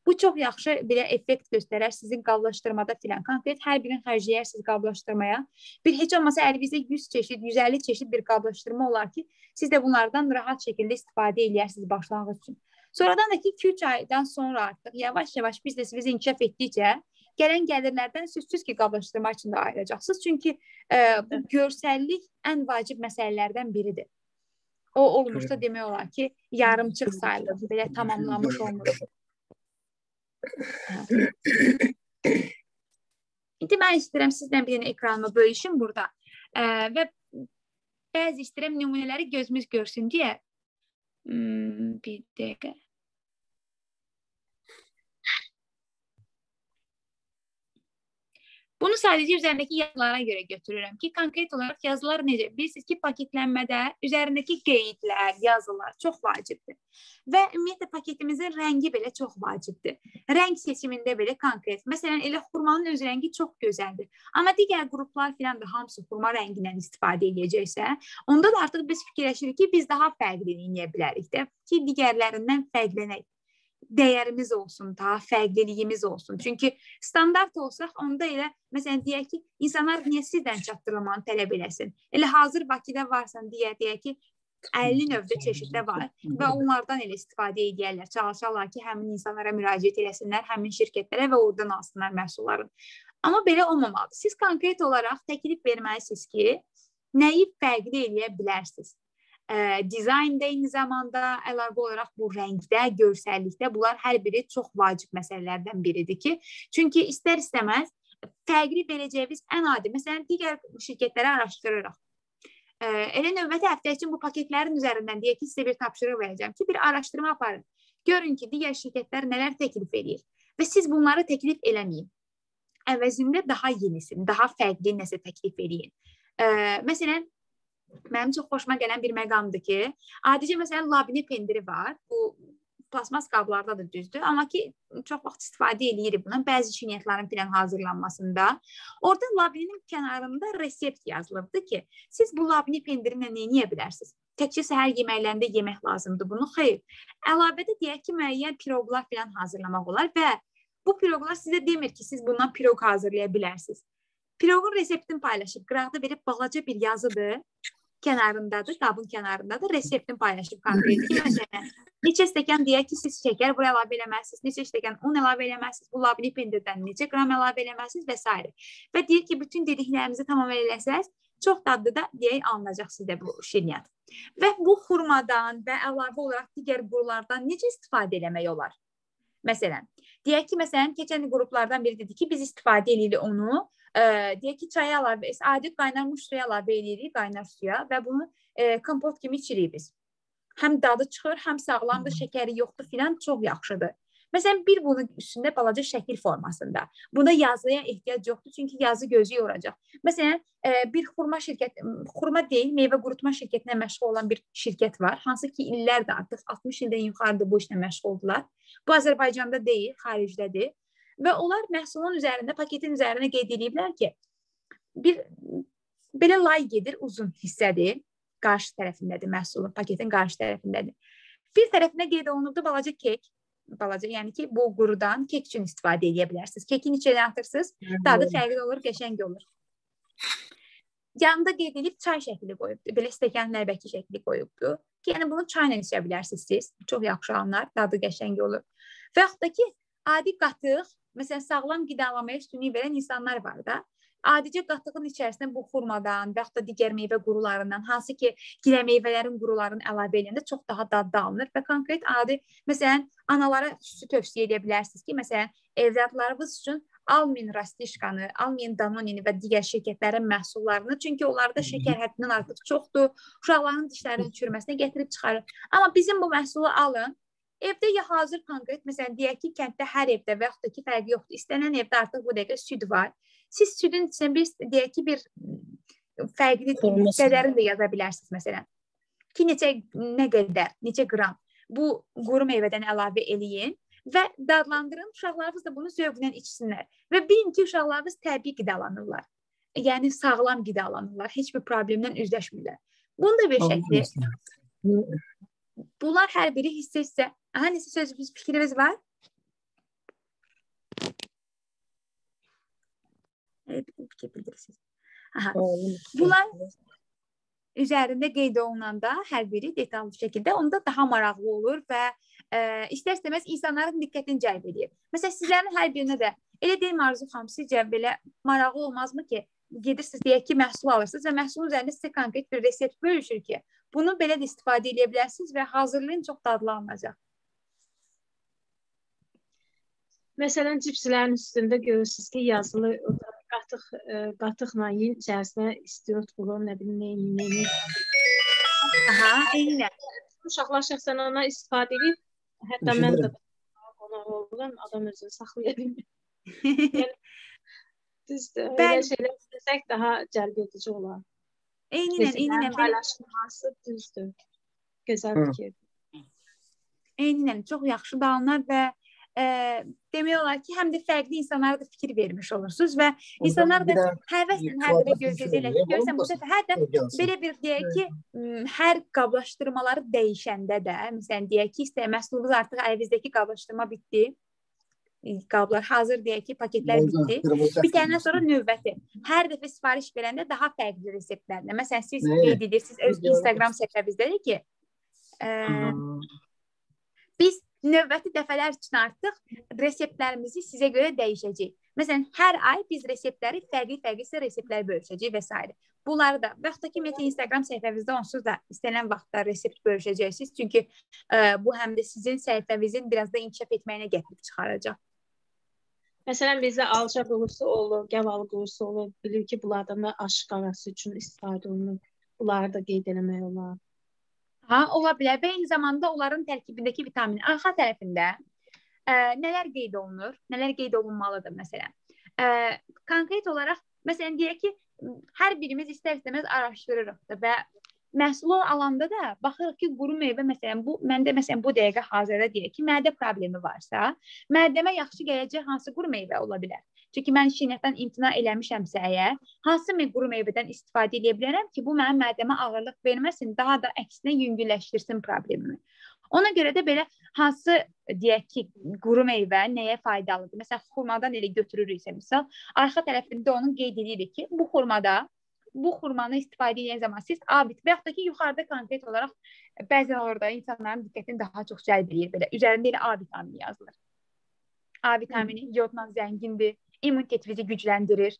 Bu çox yaxşı belə effekt göstərər sizin qablaşdırmada filan. Konkret hər birini xərcləyərsiniz qablaşdırmaya. Bir heç olmasa əlinizdə 100 çeşid, 150 çeşid bir qablaşdırma olar ki, siz də bunlardan rahat şəkildə istifadə edərsiniz başlanğıc üçün. Sonradan da ki 2-3 aydan sonra artıq yavaş-yavaş biznesiniz inkişaf etdikcə gələn gəlirlərdən sözsüz ki, qablaşdırma üçün də ayıracaqsınız. Çünki e, bu görsəllik ən vacib məsələlərdən biridir. O olmuşsa demək olar ki, yarımçıq sayılır, belə tamamlanmış olmur. İndi mən istəyirəm sizlə bir dənə ekranımı bölüşüm burada. Ə, və bəzi istəyirəm nümunələri gözümüz görsün deyə. Hmm, bir dəqiqə. Bunu sadəcə üzərindəki yazılara görə götürürəm ki, konkret olaraq yazılar necə? Bilirsiniz ki, paketlənmədə üzərindəki qeydlər, yazılar çox vacibdir. Və ümumiyyətlə paketimizin rəngi belə çox vacibdir. Rəng seçimində belə konkret. Məsələn, elə xurmanın öz rəngi çox gözəldir. Amma digər qruplar filan da hamısı xurma rəngindən istifadə edəcəksə, onda da artıq biz fikirləşirik ki, biz daha fərqli edə bilərik də ki, digərlərindən fərqlənək dəyərimiz olsun, daha fərqliliyimiz olsun. Çünki standart olsaq, onda elə məsələn deyək ki, insanlar niyə sizdən çatdırılmanı tələb eləsin? Elə hazır Bakıda varsan deyə deyək ki, 50 növdə çeşiddə var və onlardan elə istifadə edərlər. Çalışarlar ki, həmin insanlara müraciət eləsinlər, həmin şirkətlərə və oradan alsınlar məhsulların. Amma belə olmamalıdır. Siz konkret olaraq təklif verməlisiniz ki, nəyi fərqli eləyə bilərsiniz? Ə, dizaynda eyni zamanda əlavə olaraq bu rəngdə, görsəllikdə bunlar hər biri çox vacib məsələlərdən biridir ki, çünki istər-istəməz fərqli verəcəyimiz ən adi, məsələn, digər şirkətləri araşdırırıq. Ə, elə növbəti həftə üçün bu paketlərin üzərindən deyək ki, sizə bir tapşırıq verəcəm ki, bir araşdırma aparın. Görün ki, digər şirkətlər nələr təklif edir və siz bunları təklif eləməyin. Əvəzində daha yenisini, daha fərqli nəsə təklif eləyin. Ə, məsələn, Mənim çox xoşuma gələn bir məqamdır ki, adicə məsələn labine pendiri var. Bu plasmas qablarda da düzdür, amma ki çox vaxt istifadə eləyirik bundan bəzi şirniyyatların filan hazırlanmasında. Orada labinin kənarında resept yazılıbdı ki, siz bu labini pendirinə nə edə bilərsiniz? Təkcə səhər yeməklərində yemək lazımdır bunu. Xeyr. Əlavədə deyək ki, müəyyən piroqlar filan hazırlamaq olar və bu piroqlar sizə demir ki, siz bundan piroq hazırlaya bilərsiniz. Piroqun reseptini paylaşıb, qıraqda verib balaca bir yazıdır kənarındadır, qabın kənarındadır. Reseptini paylaşıb konkret. Məsələn, neçə stəkan deyək ki, siz şəkər bura əlavə eləməlisiniz, neçə stəkan un əlavə eləməlisiniz, bu labli pendirdən neçə qram əlavə eləməlisiniz və s. Və deyir ki, bütün dediklərimizi tamam eləsəz, çox dadlı da deyək alınacaq sizdə bu şirniyyat. Və bu xurmadan və əlavə olaraq digər qurulardan necə istifadə eləmək olar? Məsələn, deyək ki, məsələn, keçən qruplardan biri dedi ki, biz istifadə edirik onu, deyək ki, çaya əlavə, adi qaynarmış suya əlavə edirik, qaynar suya və bunu ə, kompot kimi içirik biz. Həm dadı çıxır, həm sağlamdır, şəkəri yoxdur filan, çox yaxşıdır. Məsələn, bir bunun üstündə balaca şəkil formasında. Buna yazıya ehtiyac yoxdur, çünki yazı gözü yoracaq. Məsələn, e, bir xurma şirkət, xurma deyil, meyvə qurutma şirkətinə məşğul olan bir şirkət var, hansı ki, illərdir artıq 60 ildən yuxarıdır bu işlə məşğuldurlar. Bu Azərbaycanda deyil, xaricdədir. Və onlar məhsulun üzərində, paketin üzərində qeyd ediblər ki, bir belə lay gedir, uzun hissədir. Qarşı tərəfindədir məhsulun, paketin qarşı tərəfindədir. Bir tərəfinə qeyd olunubdu balaca kek, balaca, yəni ki, bu qurudan kek üçün istifadə edə bilərsiniz. Kekin içinə atırsınız, dadı fərqli olur, qəşəng olur. Yanında qeyd edib çay şəkli qoyubdu. Belə stəkan nəlbəki şəkli qoyubdu. Ki, yəni bunu çayla içə bilərsiniz siz. Çox yaxşı anlar, dadı qəşəng olur. Və yaxud da ki, adi qatıq, məsələn, sağlam qidalamaya üstünlük verən insanlar var da. Adicə qatığın içərisinə bu xurmadan və yaxud da digər meyvə qurularından, hansı ki, gilə meyvələrin qurularını əlavə edəndə çox daha dadlı alınır və konkret adi, məsələn, analara xüsusi tövsiyə edə bilərsiniz ki, məsələn, evladlarınız üçün almayın Rastişkanı, almayın Danonini və digər şirkətlərin məhsullarını, çünki onlarda şəkər həddindən artıq çoxdur, uşaqların dişlərinin çürüməsinə gətirib çıxarır. Amma bizim bu məhsulu alın, Evdə ya hazır konkret, məsələn, deyək ki, kənddə hər evdə və yaxud da ki, fərqi yoxdur. İstənilən evdə artıq bu dəqiqə süd var. Siz südün içinə bir deyək ki, bir fərqli qədərini də yaza bilərsiniz məsələn. Ki neçə nə qədər, neçə qram bu quru meyvədən əlavə eləyin və dadlandırın. Uşaqlarınız da bunu zövqlə içsinlər. Və bilin ki, uşaqlarınız təbii qidalanırlar. Yəni sağlam qidalanırlar. Heç bir problemlə üzləşmirlər. Bunun da bir şəkli. Bunlar hər biri hissə neçə sözümüz, fikriniz var? Evet, fikir bildirirsiniz. Aha. Bunlar üzərində qeyd olunanda hər biri detallı şəkildə onda daha maraqlı olur və ə, istər-istəməz insanların diqqətini cəlb edir. Məsələn, sizlərin hər birinə də elə deyil Arzu xanım, sizcə belə maraqlı olmazmı ki, gedirsiniz deyək ki, məhsul alırsınız və məhsulun üzərində sizə konkret bir resept bölüşür ki, bunu belə də istifadə edə bilərsiniz və hazırlayın çox dadlı alınacaq. Məsələn, cipslərin üstündə görürsüz ki, yazılı qatıq ə, qatıqla yeyin içərisinə istiot vurur, nə bilim nəyin nəyin. Aha, eynən. Uşaqlar şəxsən ona istifadə edir. Hətta mən də ona oluram, adam özünü saxlaya bilmir. yəni, düzdür. Belə şeylər desək daha cəlb edici olar. Eynən, eynən. Paylaşılması düzdür. Gözəl fikirdir. Eynən, çox yaxşı dallar və ə, demək olar ki, həm də fərqli insanlara da fikir vermiş olursunuz və insanlar da həvəslə hər dəfə gözləyirlər ki, görsən bu dəfə hər də belə bir deyək ki, hər qablaşdırmaları dəyişəndə də, məsələn deyək ki, istə məhsulunuz artıq əlinizdəki qablaşdırma bitdi qablar hazır deyək ki, paketlər bitdi. Bitəndən sonra növbəti. Hər dəfə sifariş verəndə daha fərqli reseptlərlə. Məsələn, siz qeyd edirsiniz öz Instagram səhifənizdədir ki, ə, biz növbəti dəfələr üçün artıq reseptlərimizi sizə görə dəyişəcəyik. Məsələn, hər ay biz reseptləri fərqli-fərqli reseptlər bölüşəcəyik və s. Bunları da və yaxud da ki, ümumiyyətlə Instagram səhifəmizdə onsuz da istənilən vaxtda resept bölüşəcəksiniz. Çünki ə, bu həm də sizin səhifənizin biraz da inkişaf etməyinə gətirib çıxaracaq. Məsələn, bizdə alça qurusu olur, gavalı qurusu olur. Bilir ki, bunlardan da aş qarası üçün istifadə olunur. Bunları da qeyd eləmək olar. Ha, ola bilər və eyni zamanda onların tərkibindəki vitamin arxa tərəfində ə, nələr qeyd olunur, nələr qeyd olunmalıdır məsələn. Ə, konkret olaraq məsələn deyək ki, hər birimiz istər-istəməz araşdırırıq və məhsulu alanda da baxırıq ki, quru meyvə məsələn bu məndə məsələn bu dəqiqə hazırda deyək ki, mədə problemi varsa, mədəmə yaxşı gələcək hansı quru meyvə ola bilər? Çünki mən şirniyyatdan imtina eləmişəmsə əgər, hansı quru meyvədən istifadə edə bilərəm ki, bu mənim mədəmə ağırlıq verməsin, daha da əksinə yüngülləşdirsin problemimi. Ona görə də belə hansı deyək ki, quru meyvə nəyə faydalıdır? Məsələn, xurmadan elə götürürüksə, misal, arxa tərəfində onun qeyd edirik ki, bu xurmada bu xurmanı istifadə edən zaman siz A və yaxud da ki, yuxarıda konkret olaraq bəzən orada insanların diqqətini daha çox cəlb edir belə. Üzərində elə A vitamini yazılır. A vitamini yodla zəngindir, immunitetinizi gücləndirir.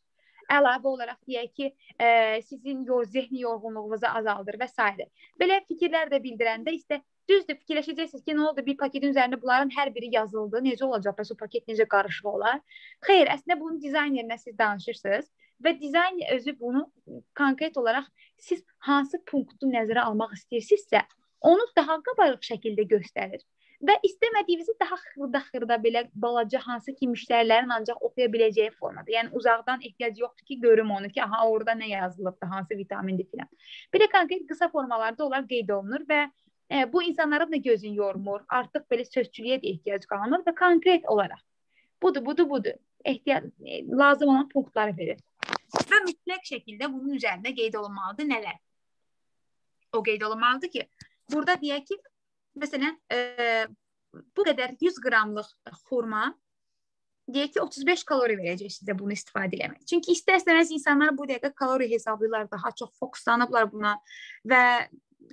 Əlavə olaraq deyək ki, ə, sizin yor zehni yorğunluğunuzu azaldır və s. Belə fikirlər də bildirəndə istə düzdür fikirləşəcəksiniz ki, nə oldu bir paketin üzərində bunların hər biri yazıldı. Necə olacaq bəs o paket necə qarışıq olar? Xeyr, əslində bunun dizaynerinə siz danışırsınız və dizayn özü bunu konkret olaraq siz hansı punktu nəzərə almaq istəyirsinizsə, onu daha qabarıq şəkildə göstərir və istəmədiyinizi daha xırda-xırda belə balaca hansı ki müştərilərin ancaq oxuya biləcəyi formada. Yəni uzaqdan ehtiyac yoxdur ki, görüm onu ki, aha orada nə yazılıbdı, hansı vitamindir filan. Belə konkret qısa formalarda onlar qeyd olunur və e, bu insanların da gözünü yormur. Artıq belə sözçülüyə də ehtiyac qalmır və konkret olaraq budur, budur, budur. Ehtiyac e, lazım olan punktları verir. Və mütləq şəkildə bunun üzərində qeyd olunmalıdır nələr? O qeyd olunmalıdır ki, burada deyək ki, məsələn, e, bu qədər 100 qramlıq xurma deyək ki, 35 kalori verəcək sizə bunu istifadə etmək. Çünki istər-istəməz insanlar bu dəqiqə kalori hesablayırlar, daha çox fokuslanıblar buna və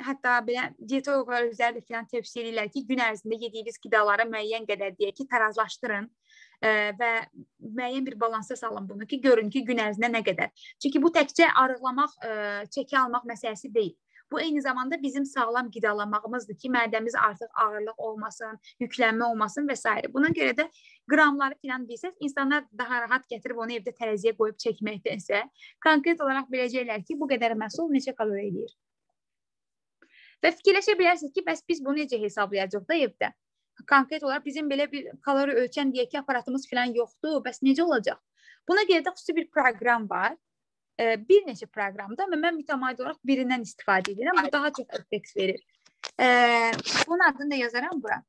hətta belə dietoloqlar özləri də filan tövsiyə edirlər ki, gün ərzində yediyiniz qidaları müəyyən qədər deyək ki, tarazlaşdırın ə, və müəyyən bir balansa salın bunu ki, görün ki, gün ərzində nə qədər. Çünki bu təkcə arıqlamaq, ə, çəki almaq məsələsi deyil. Bu eyni zamanda bizim sağlam qidalanmağımızdır ki, mədəmiz artıq ağırlıq olmasın, yüklənmə olmasın və s. Buna görə də qramları filan bilsəz, insanlar daha rahat gətirib onu evdə tərəziyə qoyub çəkməkdənsə, konkret olaraq biləcəklər ki, bu qədər məhsul neçə kalori eləyir. Və fikirləşə bilərsiniz ki, bəs biz bunu necə hesablayacağıq da evdə? konkret olaraq bizim belə bir kalori ölçən deyək ki, aparatımız falan yoxdur. Bəs necə olacaq? Buna görə də xüsusi bir proqram var. E, bir neçə proqramda və mən mütəmadi olaraq birindən istifadə edirəm. Bu daha çox effekt verir. E, bunun adını da yazaram bura.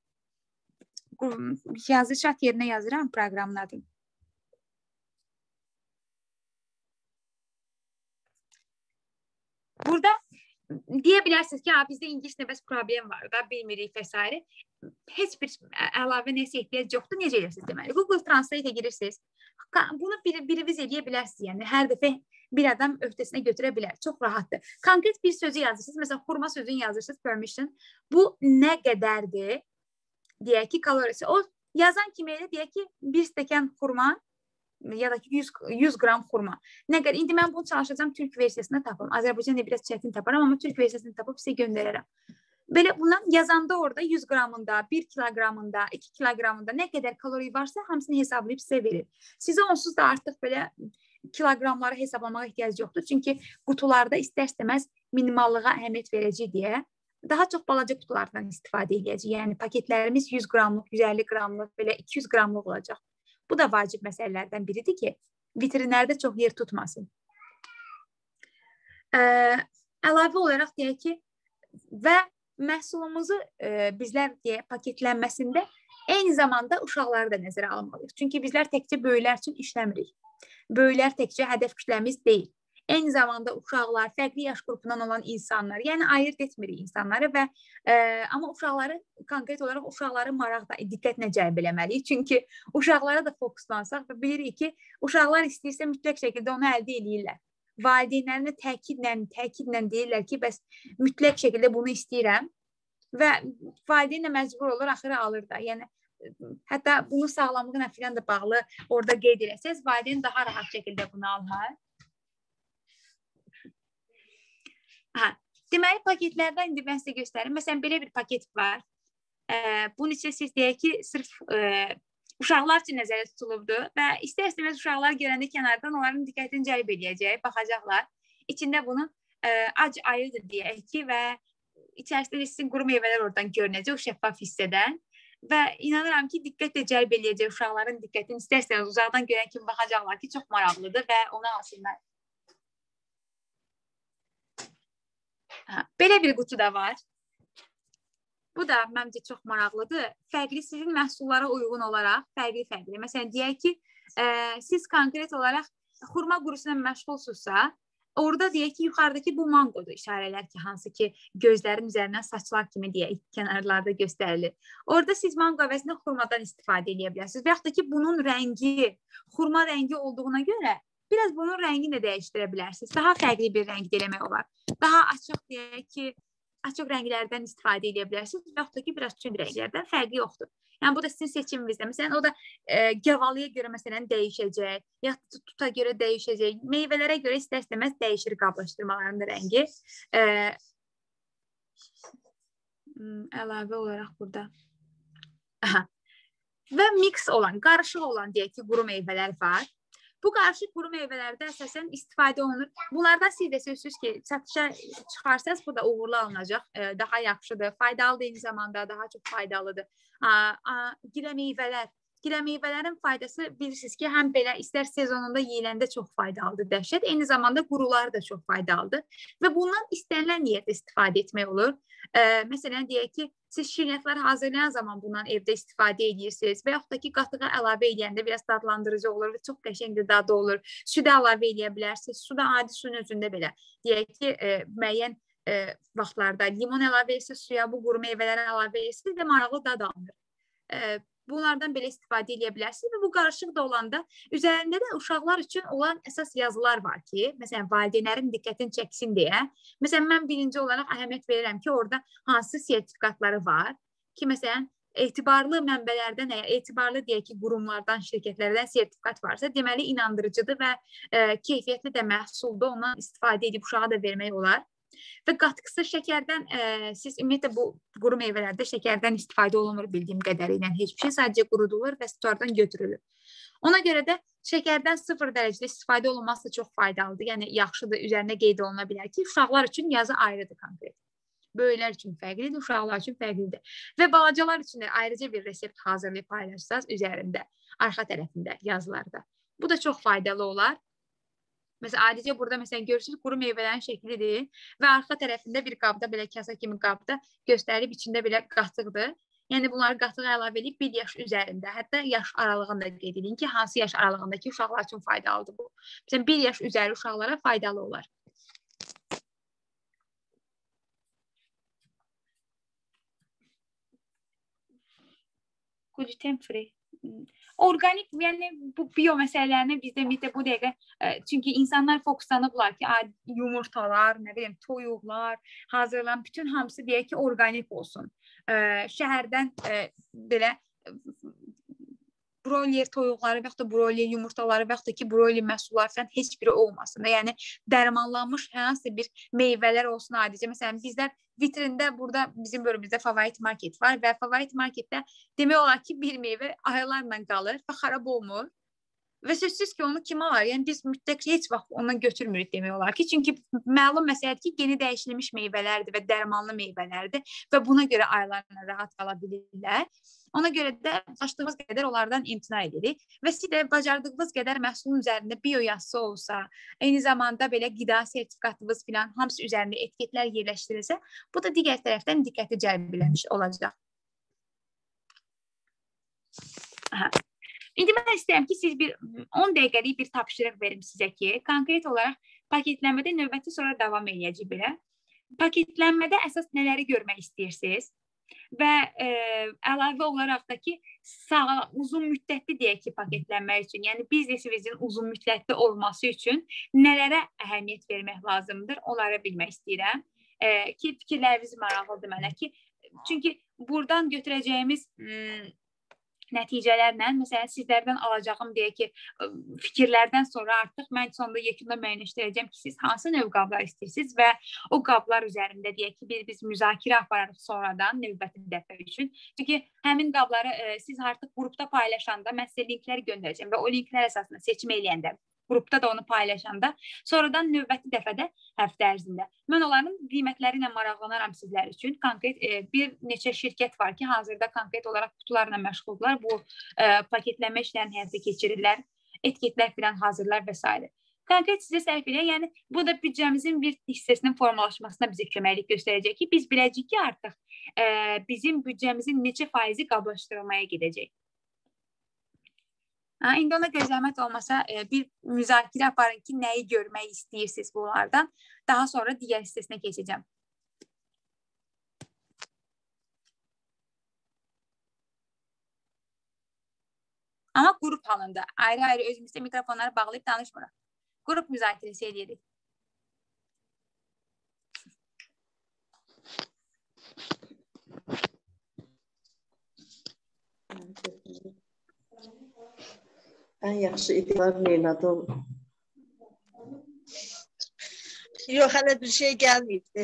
Yazı chat yerinə yazıram proqramın adını. Burada deyə bilərsiniz ki, bizdə ingilis nəfəs problem var da, bilmirik və s. Heç bir əlavə nəsə ehtiyac yoxdur. Necə edirsiniz deməli? Google Translate-ə girirsiniz. Bunu bir biriniz edə bilərsiniz. Yəni hər dəfə bir adam öhdəsinə götürə bilər. Çox rahatdır. Konkret bir sözü yazırsınız. Məsələn, xurma sözünü yazırsınız, permission. Bu nə qədərdir? Deyək ki, kalorisi. O yazan kimi elə deyək ki, bir stəkan xurma ya da ki 100 100 qram xurma. Nə qədər indi mən bunu çalışacağam türk versiyasında tapım. Azərbaycanda biraz çətin taparam, amma türk versiyasını tapıb sizə göndərərəm. Belə bundan yazanda orada 100 qramında, 1 kiloqramında, 2 kiloqramında nə qədər kalori varsa hamısını hesablayıb sizə verir. Sizə onsuz da artıq belə kiloqramları hesablamağa ehtiyac yoxdur. Çünki qutularda istər-istəməz minimallığa əhəmiyyət verəcək deyə daha çox balaca qutulardan istifadə edəcəyik. Yəni paketlərimiz 100 qramlıq, 150 qramlıq, belə 200 qramlıq olacaq. Bu da vacib məsələlərdən biridir ki, vitrinlərdə çox yer tutmasın. Ə, əlavə olaraq deyək ki, və məhsulumuzu ə, bizlər deyə paketlənməsində eyni zamanda uşaqları da nəzərə almalıyıq. Çünki bizlər təkcə böyüklər üçün işləmirik. Böyüklər təkcə hədəf kütləmiz deyil. Eyni zamanda uşaqlar, fərqli yaş qrupundan olan insanlar, yəni ayırd etmirik insanları və ə, amma uşaqları konkret olaraq uşaqları maraq da diqqətlə cəlb eləməliyik. Çünki uşaqlara da fokuslansaq və bilirik ki, uşaqlar istəyirsə mütləq şəkildə onu əldə eləyirlər. Valideynlərinə təkidlə, təkidlə deyirlər ki, bəs mütləq şəkildə bunu istəyirəm və valideyn də məcbur olur, axırı alır da. Yəni hətta bunu sağlamlığına filan da bağlı orada qeyd eləsəz, valideyn daha rahat şəkildə bunu alır. Hə. Deməli paketlərdən indi mən sizə göstərim. Məsələn, belə bir paket var. Ə, bunun üçün siz deyək ki, sırf ə, uşaqlar üçün nəzərdə tutulubdur və istər-istəməz uşaqlar görəndə kənardan onların diqqətini cəlb edəcək, baxacaqlar. İçində bunun ə, ac ayıdır deyək ki və içərisində sizin quru meyvələr oradan görünəcək o şəffaf hissədən və inanıram ki, diqqət də cəlb edəcək uşaqların diqqətini istər-istəməz uzaqdan görən kimi baxacaqlar ki, çox maraqlıdır və onu alsınlar. Hə, belə bir qutu da var. Bu da məncə çox maraqlıdır. Fərqli sizin məhsullara uyğun olaraq fərqli-fərqli. Məsələn, deyək ki, ə, siz konkret olaraq xurma qurusuna məşğulsunuzsa, Orada deyək ki, yuxarıdakı bu manqodur işarələr ki, hansı ki, gözlərin üzərindən saçlar kimi deyək, kənarlarda göstərilir. Orada siz manqo əvəzinə xurmadan istifadə edə bilərsiniz. Və yaxud da ki, bunun rəngi xurma rəngi olduğuna görə biraz bunun rəngini də dəyişdirə bilərsiniz. Daha fərqli bir rəng eləmək olar. Daha açıq deyək ki, açıq rənglərdən istifadə edə bilərsiniz və yaxud da ki, biraz tünd rənglərdən fərqi yoxdur. Yəni bu da sizin seçiminizdə. Məsələn, o da e, gavalıya görə məsələn dəyişəcək, ya tuta görə dəyişəcək. Meyvələrə görə istər-istəməz dəyişir qablaşdırmaların da rəngi. E, əlavə olaraq burada. Aha. Və mix olan, qarışıq olan deyək ki, quru meyvələr var. Bu qarışıq quru meyvələrdə əsasən istifadə olunur. Bunlardan siz də sözsüz ki, satışa çıxarsanız bu da uğurlu alınacaq, e, daha yaxşıdır, faydalıdır eyni zamanda, daha çox faydalıdır. Gilə meyvələr gilə meyvələrin faydası bilirsiniz ki, həm belə istər sezonunda yeyiləndə çox faydalıdır, dəhşət, eyni zamanda qurular da çox faydalıdır və bundan istənilən niyyətlə istifadə etmək olur. Ə, məsələn deyək ki, siz şirniyyatlar hazırlayan zaman bundan evdə istifadə edirsiniz və yaxud da ki, qatığa əlavə edəndə biraz dadlandırıcı olur və çox qəşəng bir dadı olur. Südə əlavə edə bilərsiniz. Suda adi suyun özündə belə deyək ki, ə, müəyyən ə, vaxtlarda limon əlavə edirsiniz, suya bu quru meyvələri əlavə edirsiniz və maraqlı dad alınır. Ə, Bunlardan belə istifadə edə bilərsiniz və bu qarışıq da olanda üzərində də uşaqlar üçün olan əsas yazılar var ki, məsələn, valideynlərin diqqətini çəksin deyə. Məsələn, mən birinci olaraq əhəmiyyət verirəm ki, orada hansı sertifikatları var ki, məsələn, etibarlı mənbələrdən, etibarlı deyək ki, qurumlardan, şirkətlərdən sertifikat varsa, deməli inandırıcıdır və e, keyfiyyətli də məhsuldur, ondan istifadə edib uşağa da vermək olar. Və qatıqsı şəkərdən ə, e, siz ümumiyyətlə bu quru meyvələrdə şəkərdən istifadə olunmur bildiyim qədərilə. Heç bir şey sadəcə qurudulur və stordan götürülür. Ona görə də şəkərdən 0 dərəcədə istifadə olunması çox faydalıdır. Yəni yaxşıdır, üzərində qeyd oluna bilər ki, uşaqlar üçün yazı ayrıdır konkret. Böyüklər üçün fərqlidir, uşaqlar üçün fərqlidir. Və balacalar üçün də ayrıca bir resept hazırlayıb paylaşsaz üzərində, arxa tərəfində yazılarda. Bu da çox faydalı olar. Məsələn, adicə burada məsələn görürsüz quru meyvələrin şəklidir və arxa tərəfində bir qabda belə kasa kimi qabda göstərib içində belə qatıqdır. Yəni bunları qatığa əlavə edib 1 yaş üzərində, hətta yaş aralığında qeyd edin ki, hansı yaş aralığındakı uşaqlar üçün faydalıdır bu. Məsələn 1 yaş üzəri uşaqlara faydalı olar. Gluten free. Orqanik, yəni bu bio məsələlərinə bizdə ümumiyyətlə bu dəqiqə ə, e, çünki insanlar fokuslanıblar ki, yumurtalar, nə bilim, toyuqlar hazırlanan bütün hamısı deyək ki, orqanik olsun. Ə, şəhərdən ə, belə broiler toyuqları və yaxud da broiler yumurtaları və yaxud da ki, broiler məhsulları falan heç biri olmasın da. Yəni dərmanlanmış hər hansı bir meyvələr olsun adicə. Məsələn, bizlər vitrində burada bizim bölümümüzdə favorit market var və favorit marketdə demək olar ki, bir meyvə aylarla qalır və xarab olmur. Və sözsüz ki, onu kim alar? Yəni biz mütləq heç vaxt ondan götürmürük demək olar ki, çünki məlum məsələdir ki, yeni dəyişilmiş meyvələrdir və dərmanlı meyvələrdir və buna görə aylarla rahat qala bilirlər. Ona görə də bacardıqımız qədər onlardan imtina edirik və siz də bacardığınız qədər məhsulun üzərində bio yazısı olsa, eyni zamanda belə qida sertifikatınız filan hamısı üzərində etiketlər yerləşdirilsə, bu da digər tərəfdən diqqəti cəlb eləmiş olacaq. Aha. İndi mən istəyirəm ki, siz bir 10 dəqiqəlik bir tapşırıq verim sizə ki, konkret olaraq paketlənmədə növbəti sonra davam edəcək belə. Paketlənmədə əsas nələri görmək istəyirsiniz? Və e, əlavə olaraq da ki, sağ uzun müddətli deyək ki, paketlənmək üçün, yəni biznesinizin uzun müddətli olması üçün nələrə əhəmiyyət vermək lazımdır, onları bilmək istəyirəm. Ə, ki, fikirləriniz maraqlıdır mənə ki, çünki burdan götürəcəyimiz nəticələrlə, məsələn, sizlərdən alacağım deyək ki, fikirlərdən sonra artıq mən sonda yekunda müəyyənləşdirəcəm ki, siz hansı növ qablar istəyirsiniz və o qablar üzərində deyək ki, bir biz müzakirə apararıq sonradan növbəti dəfə üçün. Çünki həmin qabları ə, siz artıq qrupda paylaşanda mən sizə linkləri göndərəcəm və o linklər əsasında seçim eləyəndə qrupda da onu paylaşanda, sonradan növbəti dəfədə həftə ərzində mən onların qiymətləri ilə maraqlanaram sizlər üçün. Konkret e, bir neçə şirkət var ki, hazırda konkret olaraq qutularla məşğuldurlar. Bu e, paketlənmə işlərini həyata keçirirlər, etiketlər filan hazırlar və s. Konkret sizə səhv elə, yəni bu da büdcəmizin bir hissəsinin formalaşmasına bizə köməklik göstərəcək ki, biz biləcəyik ki, artıq e, bizim büdcəmizin neçə faizi qablaşdırılmaya gedəcək. Ha, indi ona görə zəhmət olmasa e, bir müzakirə aparın ki, nəyi görmək istəyirsiniz bunlardan. Daha sonra digər hissəsinə keçəcəm. Amma qrup halında ayrı-ayrı özümüzdə mikrofonları bağlayıb danışmırıq. Qrup müzakirəsi edirik. Ən yaxşı idlar Leyla'dan. Yox, hələ bir şey gəlməyibdi.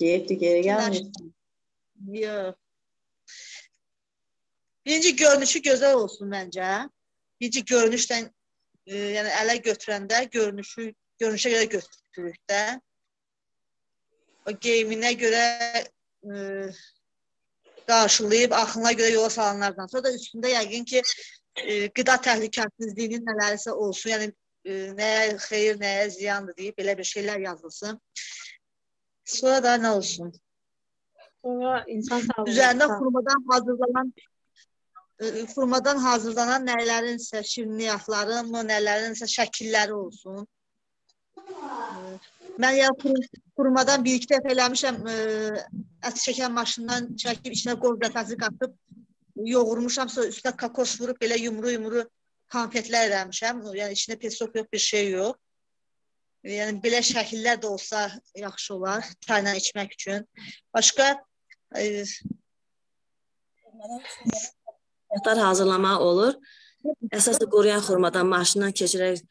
Deyibdi, geri gəlmir. Yox. Birinci görünüşü gözəl olsun məncə. Birinci görünüşdən e, yəni ələ götürəndə görünüşü görünüşə görə götürürük də. O geyiminə görə e, qarşılayıb axına görə yola salanlardan sonra da üstündə yəqin ki e, qida təhlükəsizliyinin nələrisə olsun, yəni e, nəyə xeyir, nəyə ziyandır deyib belə bir şeylər yazılsın. Sonra da nə olsun? Sonra insan sağlığı. Üzərində xurmadan hazırlanan e, xurmadan hazırlanan nələrinsə şirniyyatların, mı, nələrinsə şəkilləri olsun. E, Mən ya xur- xurmadan bir iki dəfə eləmişəm, e, ət çəkən maşından çəkib içinə qoz dəfəsi qatıb yoğurmuşam, sonra üstünə kokos vurub belə yumru-yumru konfetlər eləmişəm. Yəni içində pesok yox, bir şey yox. Yəni belə şəkillər də olsa yaxşı olar çayla içmək üçün. Başqa e, Yatlar hazırlamaq olur. Əsası quruyan xurmadan maşından keçirək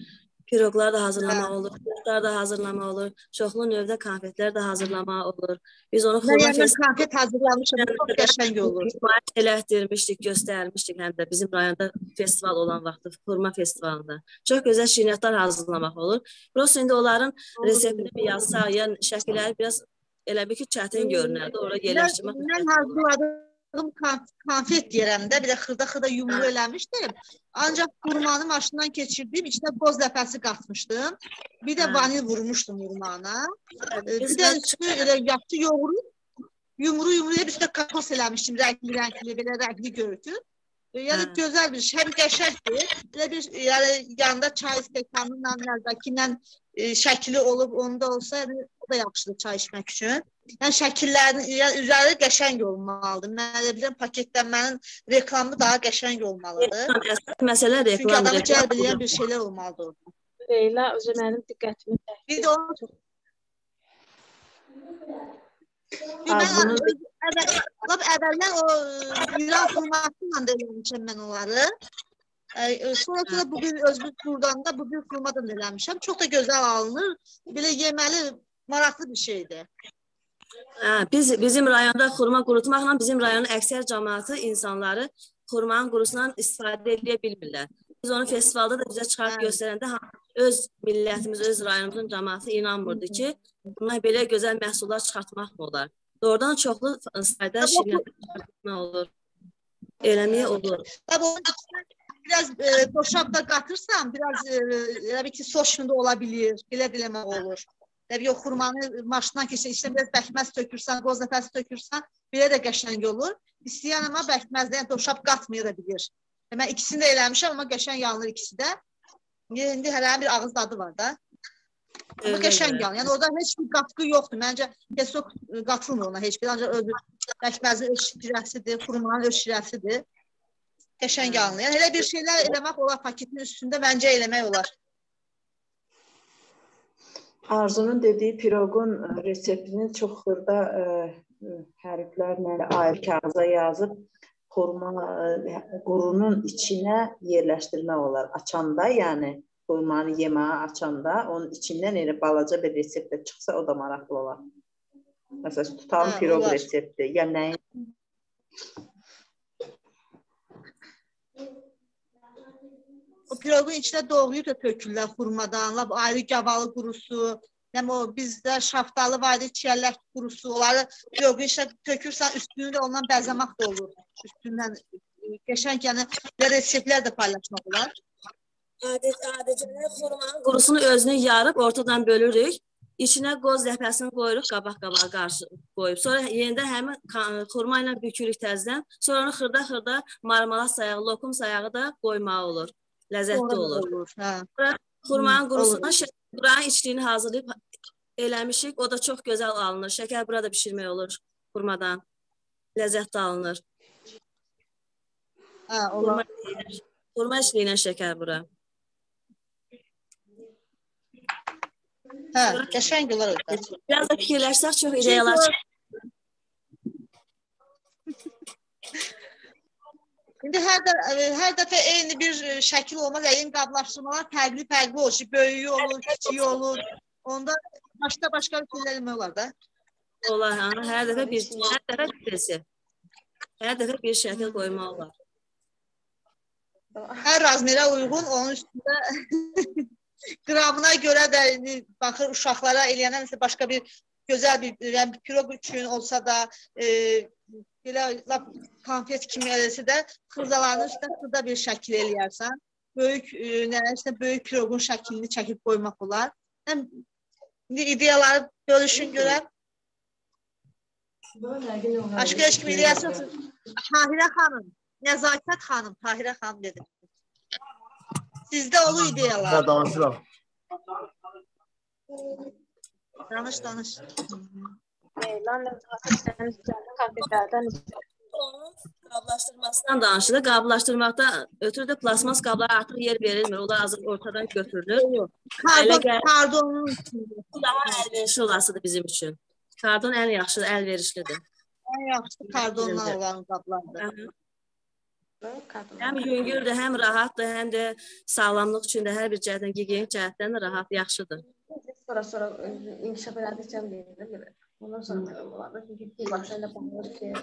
piroqlar da hazırlamaq olur, tortlar da hazırlamaq olur, çoxlu növdə konfetlər də hazırlamaq olur. Biz onu mən xurma yəni konfet hazırlamışam, çox qəşəng olur. elətdirmişdik, göstərmişdik həm də bizim rayonda festival olan vaxtı, xurma festivalında. Çox gözəl şirniyyatlar hazırlamaq olur. Prosta indi onların reseptini bir yazsa, ya şəkilləri biraz elə bir ki, çətin görünərdi. Ora yerləşdirmək. Mən, mən konf konfet deyirəm də, bir də xırda-xırda yumru eləmişdim. Ancaq xurmanı maşından keçirdim, içinə qoz ləpəsi qatmışdım. Bir də vanil vurmuşdum xurmana. Ee, Bir də üstünü elə yaxşı yoğurub yumru yumru hep üstə kakos eləmişdim, rəngli-rəngli, belə rəngli görüntü. Ee, Yəni Hə. gözəl bir şey, həm qəşəngdir. Belə bir yəni yanında çay stəkanıyla, nəzdəkinlə e, şəkli olub, onda olsa, yəni o da yaxşıdır çay içmək üçün. Yəni şəkillərin yəni, üzəri qəşəng olmalıdır. Mən elə bilirəm paketlənmənin reklamı daha qəşəng olmalıdır. Əsas məsələ Çünki reklam. adamı reklam cəlb edən bir şeylər olmalıdır. Leyla özü mənim diqqətimi çəkdi. Bir də onu Bir mən lap əvvəllər o e, Yunan xurmasıyla da eləmişəm mən onları. E, Sonra sonra bu gün özümüz buradan da bu gün da eləmişəm. Çox da gözəl alınır. Belə yeməli, maraqlı bir şeydir. Hə, biz bizim rayonda xurma qurutmaqla bizim rayonun əksər cəmaəti insanları xurmanın qurusundan istifadə edə bilmirlər. Biz onu festivalda da bizə çıxarıb Hə. göstərəndə öz millətimiz, öz rayonumuzun cəmaəti inanmırdı ki, bundan belə gözəl məhsullar çıxartmaq olar. Doğrudan çoxlu sayda çıxartmaq olur. Eləməyə olur. Biraz e, boşab da katırsan biraz e, elə ki sos da ola bilir. Belə də eləmək olur. Təbii o xurmanı maşından keçir, içine biraz bəkməz tökürsən, qoz nəfəsi tökürsən, belə də qəşəng olur. İstəyən amma bəkməzdən doşab qatmaya da bilir. Mən ikisini də eləmişəm, amma qəşəng yanılır ikisi də. İndi hələ bir ağız dadı var da. Amma qəşəng də. yanır. Yəni orada heç bir qatqı yoxdur. Məncə pesok e, qatılmır ona heç bir. Ancaq özü bəkməzin öz şirəsidir, xurmanın öz şirəsidir. Qəşəng yanır. Yəni elə bir şeylər eləmək olar paketin üstündə məncə eləmək olar. Arzunun dediyi piroqun ə, reseptini çox xırda ə, ə, hərflərlə ayrı kağıza yazıb xurma qurunun içinə yerləşdirmək olar. Açanda, yəni xurmanı yeməyə açanda onun içindən elə balaca bir resept də çıxsa o da maraqlı olar. Məsələn, tutalım Hə, piroq resepti. Ya nəyin O piroqun içinə doğrayıb da tökürlər xurmadan, lap ayrı gavalı qurusu, Nəm o bizdə şaftalı var idi, çiyələk qurusu, onları piroqun içinə tökürsən, üstünü də ondan bəzəmək də olur. Üstündən e, qəşəng, yəni belə reseptlər də paylaşmaq olar. Adət adətən xurmanın qurusunu özünü yarıb ortadan bölürük. İçinə qoz ləpəsini qoyuruq qabaq-qabağa qarşı qoyub. Sonra yenidən həmin xurma ilə bükürük təzədən. Sonra onu xırda-xırda marmalat sayağı, lokum sayağı da qoymaq olur ləzzətli olur. olur hə. Xurmanın qurusuna buranın içliyini hazırlayıb eləmişik. O da çox gözəl alınır. Şəkər burada bişirmək olur xurmadan. Ləzzətli alınır. Hə, olar. Xurma içliyinə şəkər bura. Hə, qəşəng olar. Biraz da fikirləşsək çox ideyalar çıxır. İndi hər də hər dəfə eyni bir e, şəkil olmaz. Yəqin qablaşdırmalar fərqli-fərqli olur. Böyüyü olur, kiçiyi olur. Onda başqa-başqa fikirlər eləmək olar da. Olar, ha. Hər dəfə bir hər dəfə birisi. Hər dəfə bir şəkil qoymaq olar. Hər razmerə uyğun onun üstündə qramına görə də indi baxır uşaqlara eləyənə nəsə başqa bir gözəl bir yəni piroq üçün olsa da e, belə lap konfet kimi eləsə də xırdaların üstünə xırda bir şəkil eləyərsən. Böyük e, nə isə böyük piroqun şəklini çəkib qoymaq olar. Həm indi ideyaları bölüşün görək. Başqa heç kim eləyərsiniz. Tahirə xanım, Nəzakət xanım, Tahirə xanım dedim. Sizdə olur ideyalar. Hə, danışıram. Danış, danış. İstəyən konfetlərdən Onun qablaşdırmasından danışılır. Qablaşdırmaqda ötürü də plasmas qablara artıq yer verilmir. O da azıq ortadan götürülür. Kardonun içində. Bu daha əlverişli olasıdır bizim üçün. Kardon ən yaxşı, əlverişlidir. Ən yaxşısı kardondan olan qablardır. Həm yüngüldür, həm rahatdır, həm də sağlamlıq üçün də hər bir cəhətdən, gigiyenik cəhətdən də rahat, yaxşıdır. sonra sonra inkişaf elədikcə verirəm Ondan sonra olar. Çünki bir başlayla baxılır ki,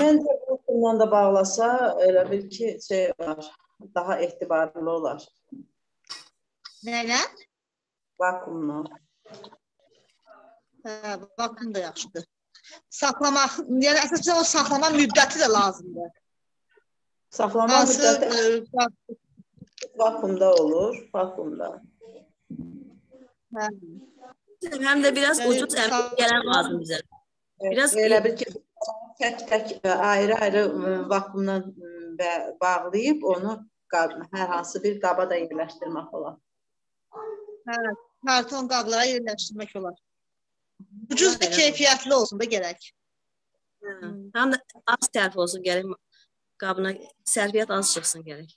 Məncə bu bundan da bağlasa elə bil ki, şey var, daha etibarlı olar Nəyə? vakuumla. Hə, vakuum da yaxşıdır. Saxlamaq, yəni əsasında o saxlama müddəti də lazımdır. Saxlama Hansı müddəti e, va- vakuumda olur, vakuumda. hə, Həm də biraz Yəni, ucuz əmək gələn lazım bizə. Biraz elə bil ki, tək-tək e, ayrı-ayrı e, vakuumla bağlayıb onu hər hansı bir qaba da yerləşdirmək olar. hə, karton qablara yerləşdirmək olar. Ucuz və keyfiyyətli olsun da gərək. Həm də az sərf olsun gərək qabına sərfiyyat az çıxsın gərək.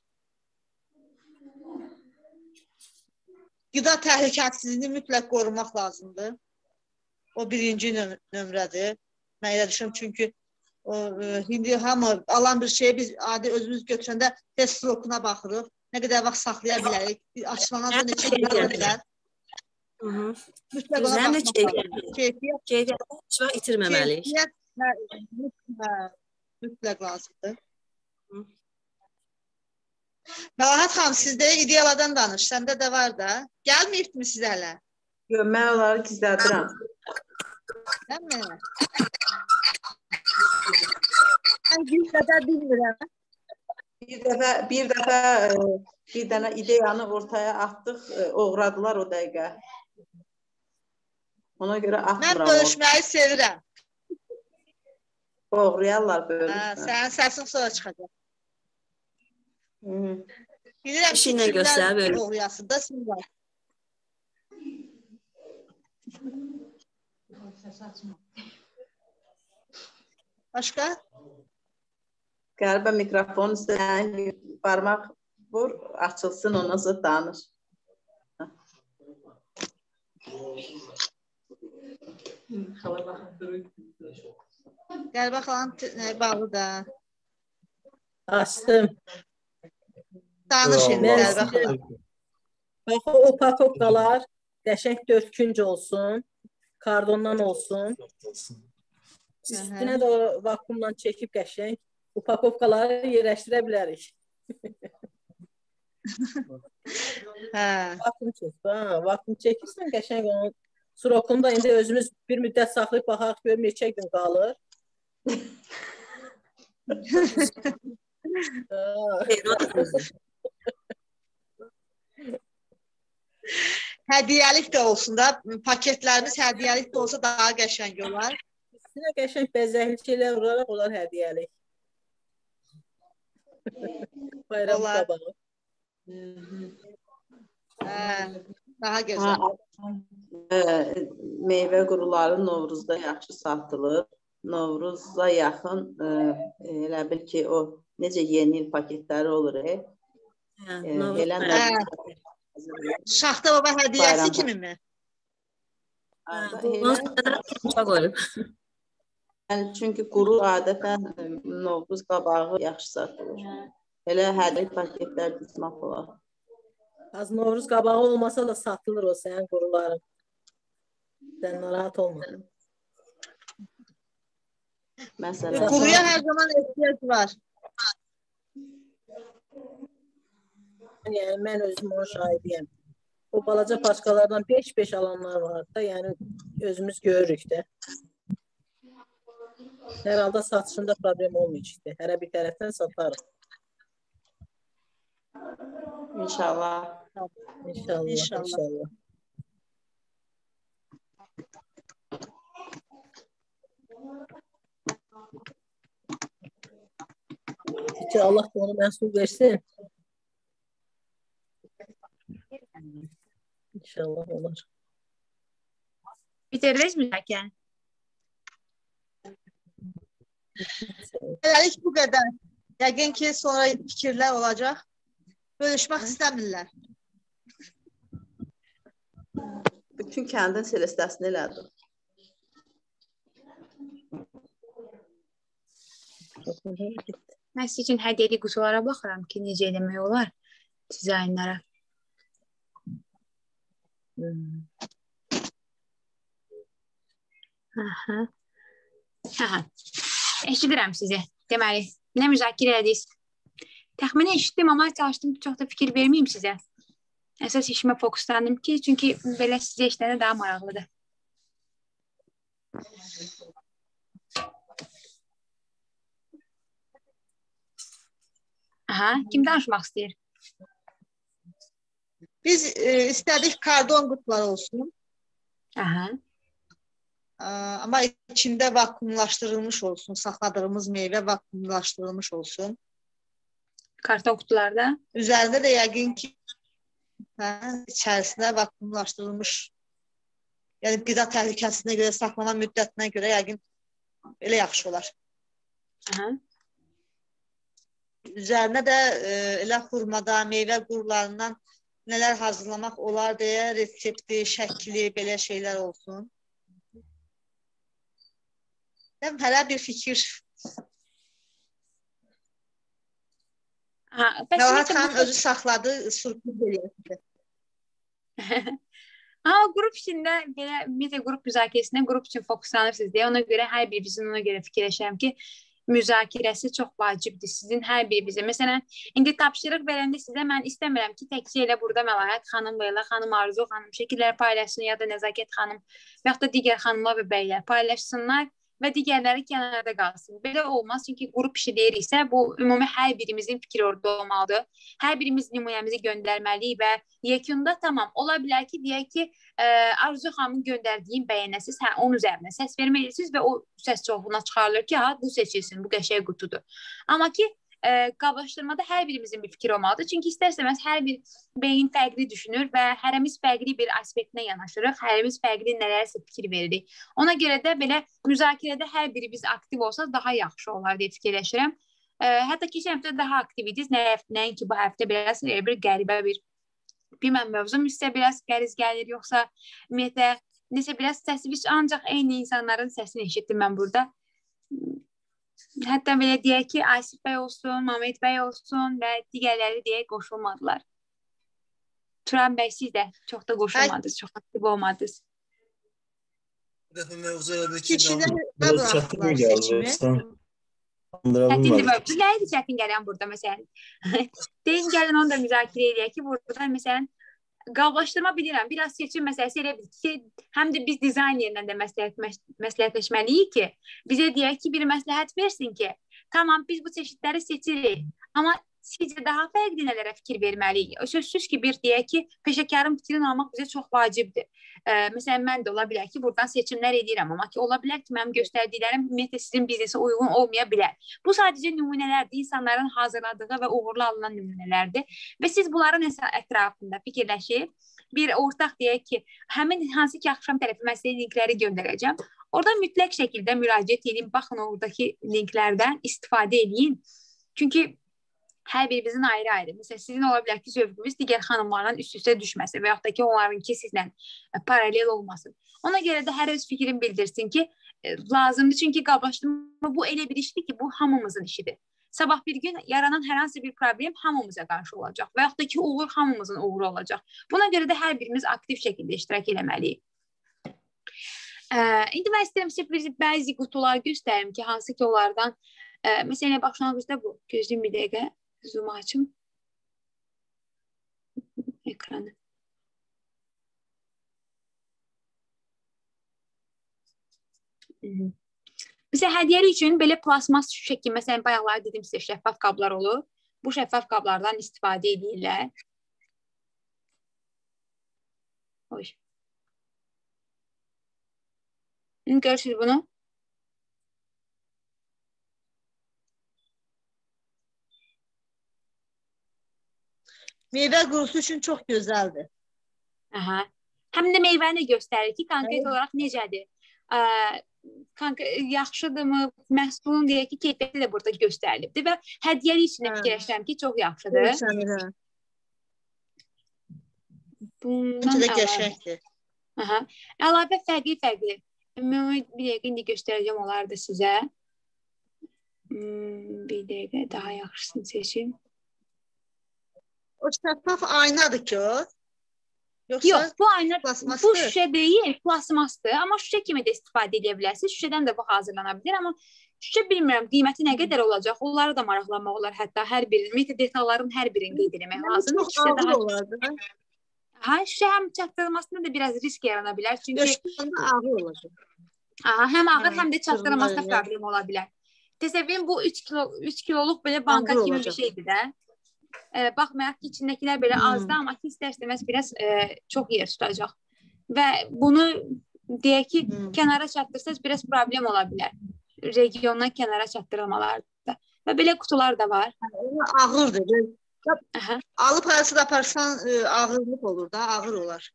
Qida təhlükəsizliyini mütləq qorumaq lazımdır. O birinci nöm nömrədir. Mən elə düşünürəm çünki o e, indi hamı alan bir şeyi biz adi özümüz götürəndə test stokuna baxırıq. Nə qədər vaxt saxlaya bilərik? Açılana da neçə gün qala bilər? Mütləq ona baxmaq keyfiyyət-. Keyfiyyət, heç vaxt itirməməliyik. keyfiyyət hə, mütləq lazımdır. Hı. Məlahət xanım, sizdə ideyalardan danış. Səndə də var da. Gəlməyibmi sizə hələ? Yox, mən onları gizlədirəm. Gəlmə. Mən bir qədər bilmirəm. Bir dəfə bir dəfə e, bir dənə ideyanı ortaya atdıq, e, oğradılar o dəqiqə. Ona görə Mən atmıram. bölüşməyi sevirəm. Oğrayarlar Hə, bölürlər. sənin səsin sonra çıxacaq. Hı. Bilirəm ki, İşinlə göstər, kimlər bölüm. oğrayasın da siz var. Başqa? Qəribə mikrofon üstə barmaq vur, açılsın ondan sonra danış. Qəlbə xalan bağlı da. Açdım. Danış indi Mən Qəlbə xalan. Bax o upakovkalar qəşəng dörtkünc olsun, kardondan olsun. Üstünə də o vakuumla çəkib qəşəng upakovkaları yerləşdirə bilərik. Hə. Vakuum çək, ha, vakuum çəkirsən qəşəng onun Surokunu da indi özümüz bir müddət saxlayıb baxaq görüm neçə gün qalır. Hədiyyəlik də olsun da, paketlərimiz hədiyyəlik də olsa daha qəşəng olar. Üstünə qəşəng bəzəkli şeylər vuraraq onlar hədiyyəlik. Bayram Olar. qabağı. Hə, daha gözəl. E, meyvə quruları Novruzda yaxşı satılır. Novruza yaxın e, elə bil ki o necə yeni il paketləri olur. E, Hə, e, Novruz elə Hə. Şaxta baba hədiyyəsi kimimi? Yəni çünki quru adətən ə, Novruz qabağı yaxşı satılır. Elə hədiyyə paketlər dizmək olar. Az Novruz qabağı olmasa da satılır o sənin quruların. Sən narahat olma. Məsələn, Quruya hər zaman ehtiyac var. Yəni mən özüm onun şahidiyəm. O balaca paçkalardan 5-5 alanlar var da, yəni özümüz görürük də. Hər halda satışında problem olmayacaqdır. Hərə bir tərəfdən satarıq. inşallah. İnşallah, İnşallah. inşallah. Allah da onu məhsul versin. İnşallah olar. Bitirdiniz müzakirəni? Hələlik bu qədər. Yəqin ki, sonra fikirlər olacaq. Bölüşmək istəmirlər. Bütün kəndin selestəsini elədi. Mən sizin üçün hədiyyəli qutulara baxıram ki, necə eləmək olar dizaynlara. Aha. Aha. Eşidirəm sizi. Deməli, nə müzakirə ediniz? Təxmini eşitdim, amma çalışdım ki, çox da fikir verməyim sizə. Əsas işimə fokuslandım ki, çünki belə sizə işlədə daha maraqlıdır. Aha, kim danışmaq istəyir? Biz e, istədik kardon qutular olsun. Aha. Ə, Amma içində vakuumlaşdırılmış olsun, saxladığımız meyvə vakuumlaşdırılmış olsun. Karton qutularda. Üzərində də yəqin ki, hə, içərisində vakuumlaşdırılmış yəni qida təhlükəsinə görə, saxlama müddətinə görə yəqin belə yaxşı olar. Aha. Üzərinə də e, elə xurmada, meyvə qurlarından nələr hazırlamaq olar deyə resepti, şəkli, belə şeylər olsun. Həm hələ bir fikir. Ha, bəs xanım bu- özü saxladı, sürpriz eləyir. Amma qrup içində belə ümumiyyətlə qrup müzakirəsinə qrup üçün fokuslanırsınız deyə ona görə hər birimizin ona görə fikirləşirəm ki, müzakirəsi çox vacibdir sizin hər birinizə. Məsələn, indi tapşırıq verəndə sizə mən istəmirəm ki, təkcə elə burada Məlahət xanım, Leyla xanım, Arzu xanım şəkillər paylaşsın ya da Nəzakət xanım və ya da digər xanımlar və bəylər paylaşsınlar və digərləri kənarda qalsın. Belə olmaz çünki qrup işi deyiriksə, bu ümumi hər birimizin fikri orada olmalıdır. Hər birimiz nümunəmizi göndərməliyik və yekunda tamam ola bilər ki, deyək ki, ə, Arzu xanımın göndərdiyin bəyənəsiz, hə onun üzərinə səs verməlisiniz və o səs çoxluğuna çıxarılır ki, ha bu seçilsin, bu qəşəng qutudur. Amma ki, ə, qablaşdırmada hər birimizin bir fikri olmalıdır. Çünki istərsəməz hər bir beyin fərqli düşünür və hərəmiz fərqli bir aspektinə yanaşırıq, hərəmiz fərqli nələrsə fikir veririk. Ona görə də belə müzakirədə hər birimiz aktiv olsa daha yaxşı olar deyə fikirləşirəm. Ə, hətta keçən həftə daha aktiv idiniz. Nə nəinki bu həftə biraz elə bir qəribə bir bilməm mövzum sizə biraz qəriz gəlir yoxsa ümumiyyətlə nəsə biraz səsiviş ancaq eyni insanların səsini eşitdim mən burada. Hətta belə deyək ki, Asif bəy olsun, Mehmet bəy olsun və digərləri deyək qoşulmadılar. Turan bəy siz də çox da qoşulmadınız, çox aktiv olmadınız. Bu dəfə mövzu elə bir ki, Kişilər Biraz nə çətin buraxdılar gəldi. seçimi? Ruslan. Andıra Çətindir bilmədim. mövzu. Nə idi çətin gələn burada məsələn? Deyin gəlin onu da müzakirə edək ki, burada məsələn qablaşdırma bilirəm. Biraz seçim məsələsi elə bil ki, həm də biz dizaynerlə də məsləhət məsləhətləşməliyik ki, bizə deyək ki, bir məsləhət versin ki, tamam biz bu çeşidləri seçirik. Amma sizcə daha fərqli nələrə fikir verməliyik? Sözsüz ki, bir deyək ki, peşəkarın fikrini almaq bizə çox vacibdir. Ə, məsələn, mən də ola bilər ki, buradan seçimlər edirəm, amma ki, ola bilər ki, mənim göstərdiklərim ümumiyyətlə sizin biznesə uyğun olmaya bilər. Bu sadəcə nümunələrdir, insanların hazırladığı və uğurlu alınan nümunələrdir və siz bunların ətrafında fikirləşib bir ortaq deyək ki, həmin hansı ki axşam tərəfi mən sizə linkləri göndərəcəm. Orada mütləq şəkildə müraciət edin, baxın oradakı linklərdən istifadə edin. Çünki hər birimizin ayrı-ayrı. Məsələn, sizin ola bilər ki, zövqünüz digər xanımlarla üst-üstə düşməsin və yaxud da ki, onlarınki sizlə ə, paralel olmasın. Ona görə də hər öz fikrini bildirsin ki, ə, lazımdır. Çünki qablaşdırma bu elə bir işdir ki, bu hamımızın işidir. Sabah bir gün yaranan hər hansı bir problem hamımıza qarşı olacaq və yaxud da ki, uğur hamımızın uğuru olacaq. Buna görə də hər birimiz aktiv şəkildə iştirak etməliyik. Ə, indi mən istəyirəm sizə bir bəzi qutular göstərim ki, hansı ki onlardan ə, məsələn başlanğıcda bu. Gözləyim bir dəqiqə. Zoom açım. Ekranı. Bizə hədiyyəlik üçün belə plasmas şüşə kimi, məsələn, bayaqlar dedim sizə şəffaf qablar olur. Bu şəffaf qablardan istifadə edirlər. Oy. Görürsünüz bunu? Meyvə qurusu üçün çox gözəldir. Aha. Həm də meyvəni göstərir ki, konkret evet. olaraq necədir. Ə, yaxşıdırmı, məhsulun deyək ki, keyfiyyəti də burada göstərilibdir və hədiyyəlik üçün fikirləşirəm ki, çox yaxşıdır. Göstərir. Bundan da qəşəngdir. Aha. Əlavə fərqli-fərqli. Ümumi bir dəqiqə indi göstərəcəm onları da sizə. Hmm, bir dəqiqə daha yaxşısını seçim. O şəffaf aynadır ki o. Yoxsa Yox, bu ayna plasmasdır. bu şüşə deyil, plasmasdır. Amma şüşə kimi də istifadə edə bilərsiniz. Şüşədən də bu hazırlana bilər, amma şüşə bilmirəm qiyməti nə qədər olacaq. Onları da maraqlanmaq olar. Hətta hər birini, ümumiyyətlə detalların hər birini qeyd etmək lazımdır. Ağır daha... olardı. Ha, şüşə həm çatdırılmasında da biraz risk yarana bilər. Çünki ağır olacaq. Aha, həm ağır, həm də çatdırılmasında problem ola bilər. Təsəvvür bu 3 kilo 3 kiloluq belə banka kimi bir şeydir də. E, baxmayaraq ki, içindəkilər belə Hmm. azdır, amma ki istər-istəməz biraz e, çox yer tutacaq. Və bunu deyək ki, Hmm. kənara çatdırsanız biraz problem ola bilər. Regiondan kənara çatdırılmalarda. Və belə qutular da var. Ona ağırdır. Aha. Alıb harası da aparsan e, ağırlıq olur da, ağır olar.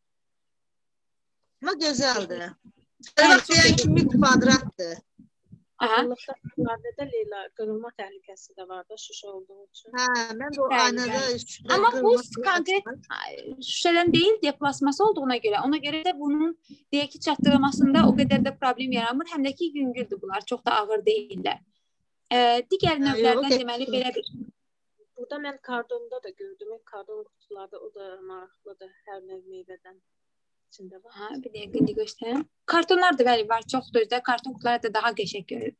Amma gözəldir. Deyən gözəl. kimi kvadratdır. Aha. Ağırlıqda istifadə Leyla qırılma təhlükəsi də var da şüşə olduğu üçün. Hə, mən də o Bəli, aynada bəli. üstündə Amma bu konkret şüşədən deyil, deyə plasması olduğuna görə, ona görə də bunun deyək ki, çatdırılmasında o qədər də problem yaranmır. Həm də ki, yüngüldür bunlar, çox da ağır deyillər. E, digər növlərdən deməli belə bir Burada mən kardonda da gördüm. Kardon qutularda o da maraqlıdır. Hər növ meyvədən içində var. Ha, bir dəqiqə indi göstərim. Kartonlar da bəli var, çoxdur özdə. Karton qutuları da daha qəşəng görünür.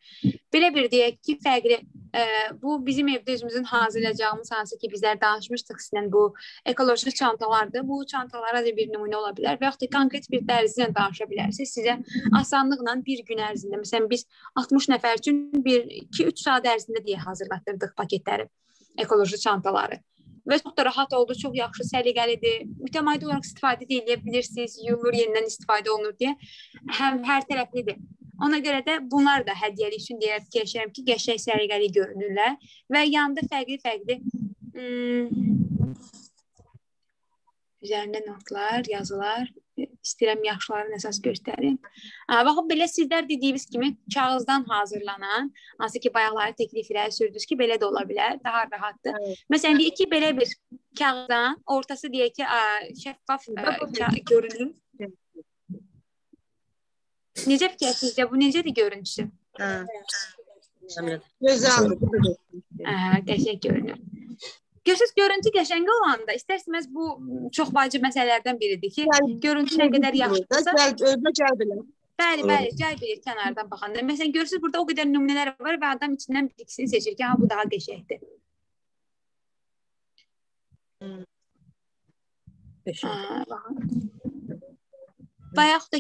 Belə bir deyək ki, fərqli e, bu bizim evdə özümüzün hazırlayacağımız hansı ki bizlər danışmışdıq sizlə bu ekoloji çantalardır. Bu çantalara da bir nümunə ola bilər və yaxud da konkret bir dərzi ilə danışa bilərsiniz. Sizə asanlıqla bir gün ərzində, məsələn biz 60 nəfər üçün bir 2-3 saat ərzində deyə hazırlatdırdıq paketləri, ekoloji çantaları. Və çox da rahat oldu, çox yaxşı, səliqəlidir. Mütəmadi olaraq istifadə də edə bilirsiniz, yuyulur, yenidən istifadə olunur deyə. Həm hər tərəflidir. Ona görə də bunlar da hədiyyəlik üçün deyə fikirləşirəm ki, qəşəng səliqəli görünürlər və yanında fərqli-fərqli hmm, üzərində notlar, yazılar, istəyirəm yaxşılarını əsas göstərim. Baxın belə sizlər dediyiniz kimi kağızdan hazırlanan, hansı ki bayaqları təklif irəli sürdünüz ki, belə də ola bilər, daha rahatdır. Evet. Məsələn deyək ki, belə bir kağızdan ortası deyək ki, şəffaf görünür. Necə fikirləşirsiniz? Bu necədir görüntüsü? Hə. Gözəldir. Hə, qəşəng görünür. Görürsüz, görüntü qəşəng olanda istərsəməz bu çox vacib məsələlərdən biridir ki, Yəni, görüntü nə qədər yaxşıdırsa, Gəl, özünə gəl belə. bəli, bəli, gəl bilir kənardan baxanda. Məsələn, görürsüz burada o qədər nümunələr var və adam içindən bir ikisini seçir ki, ha bu daha qəşəngdir.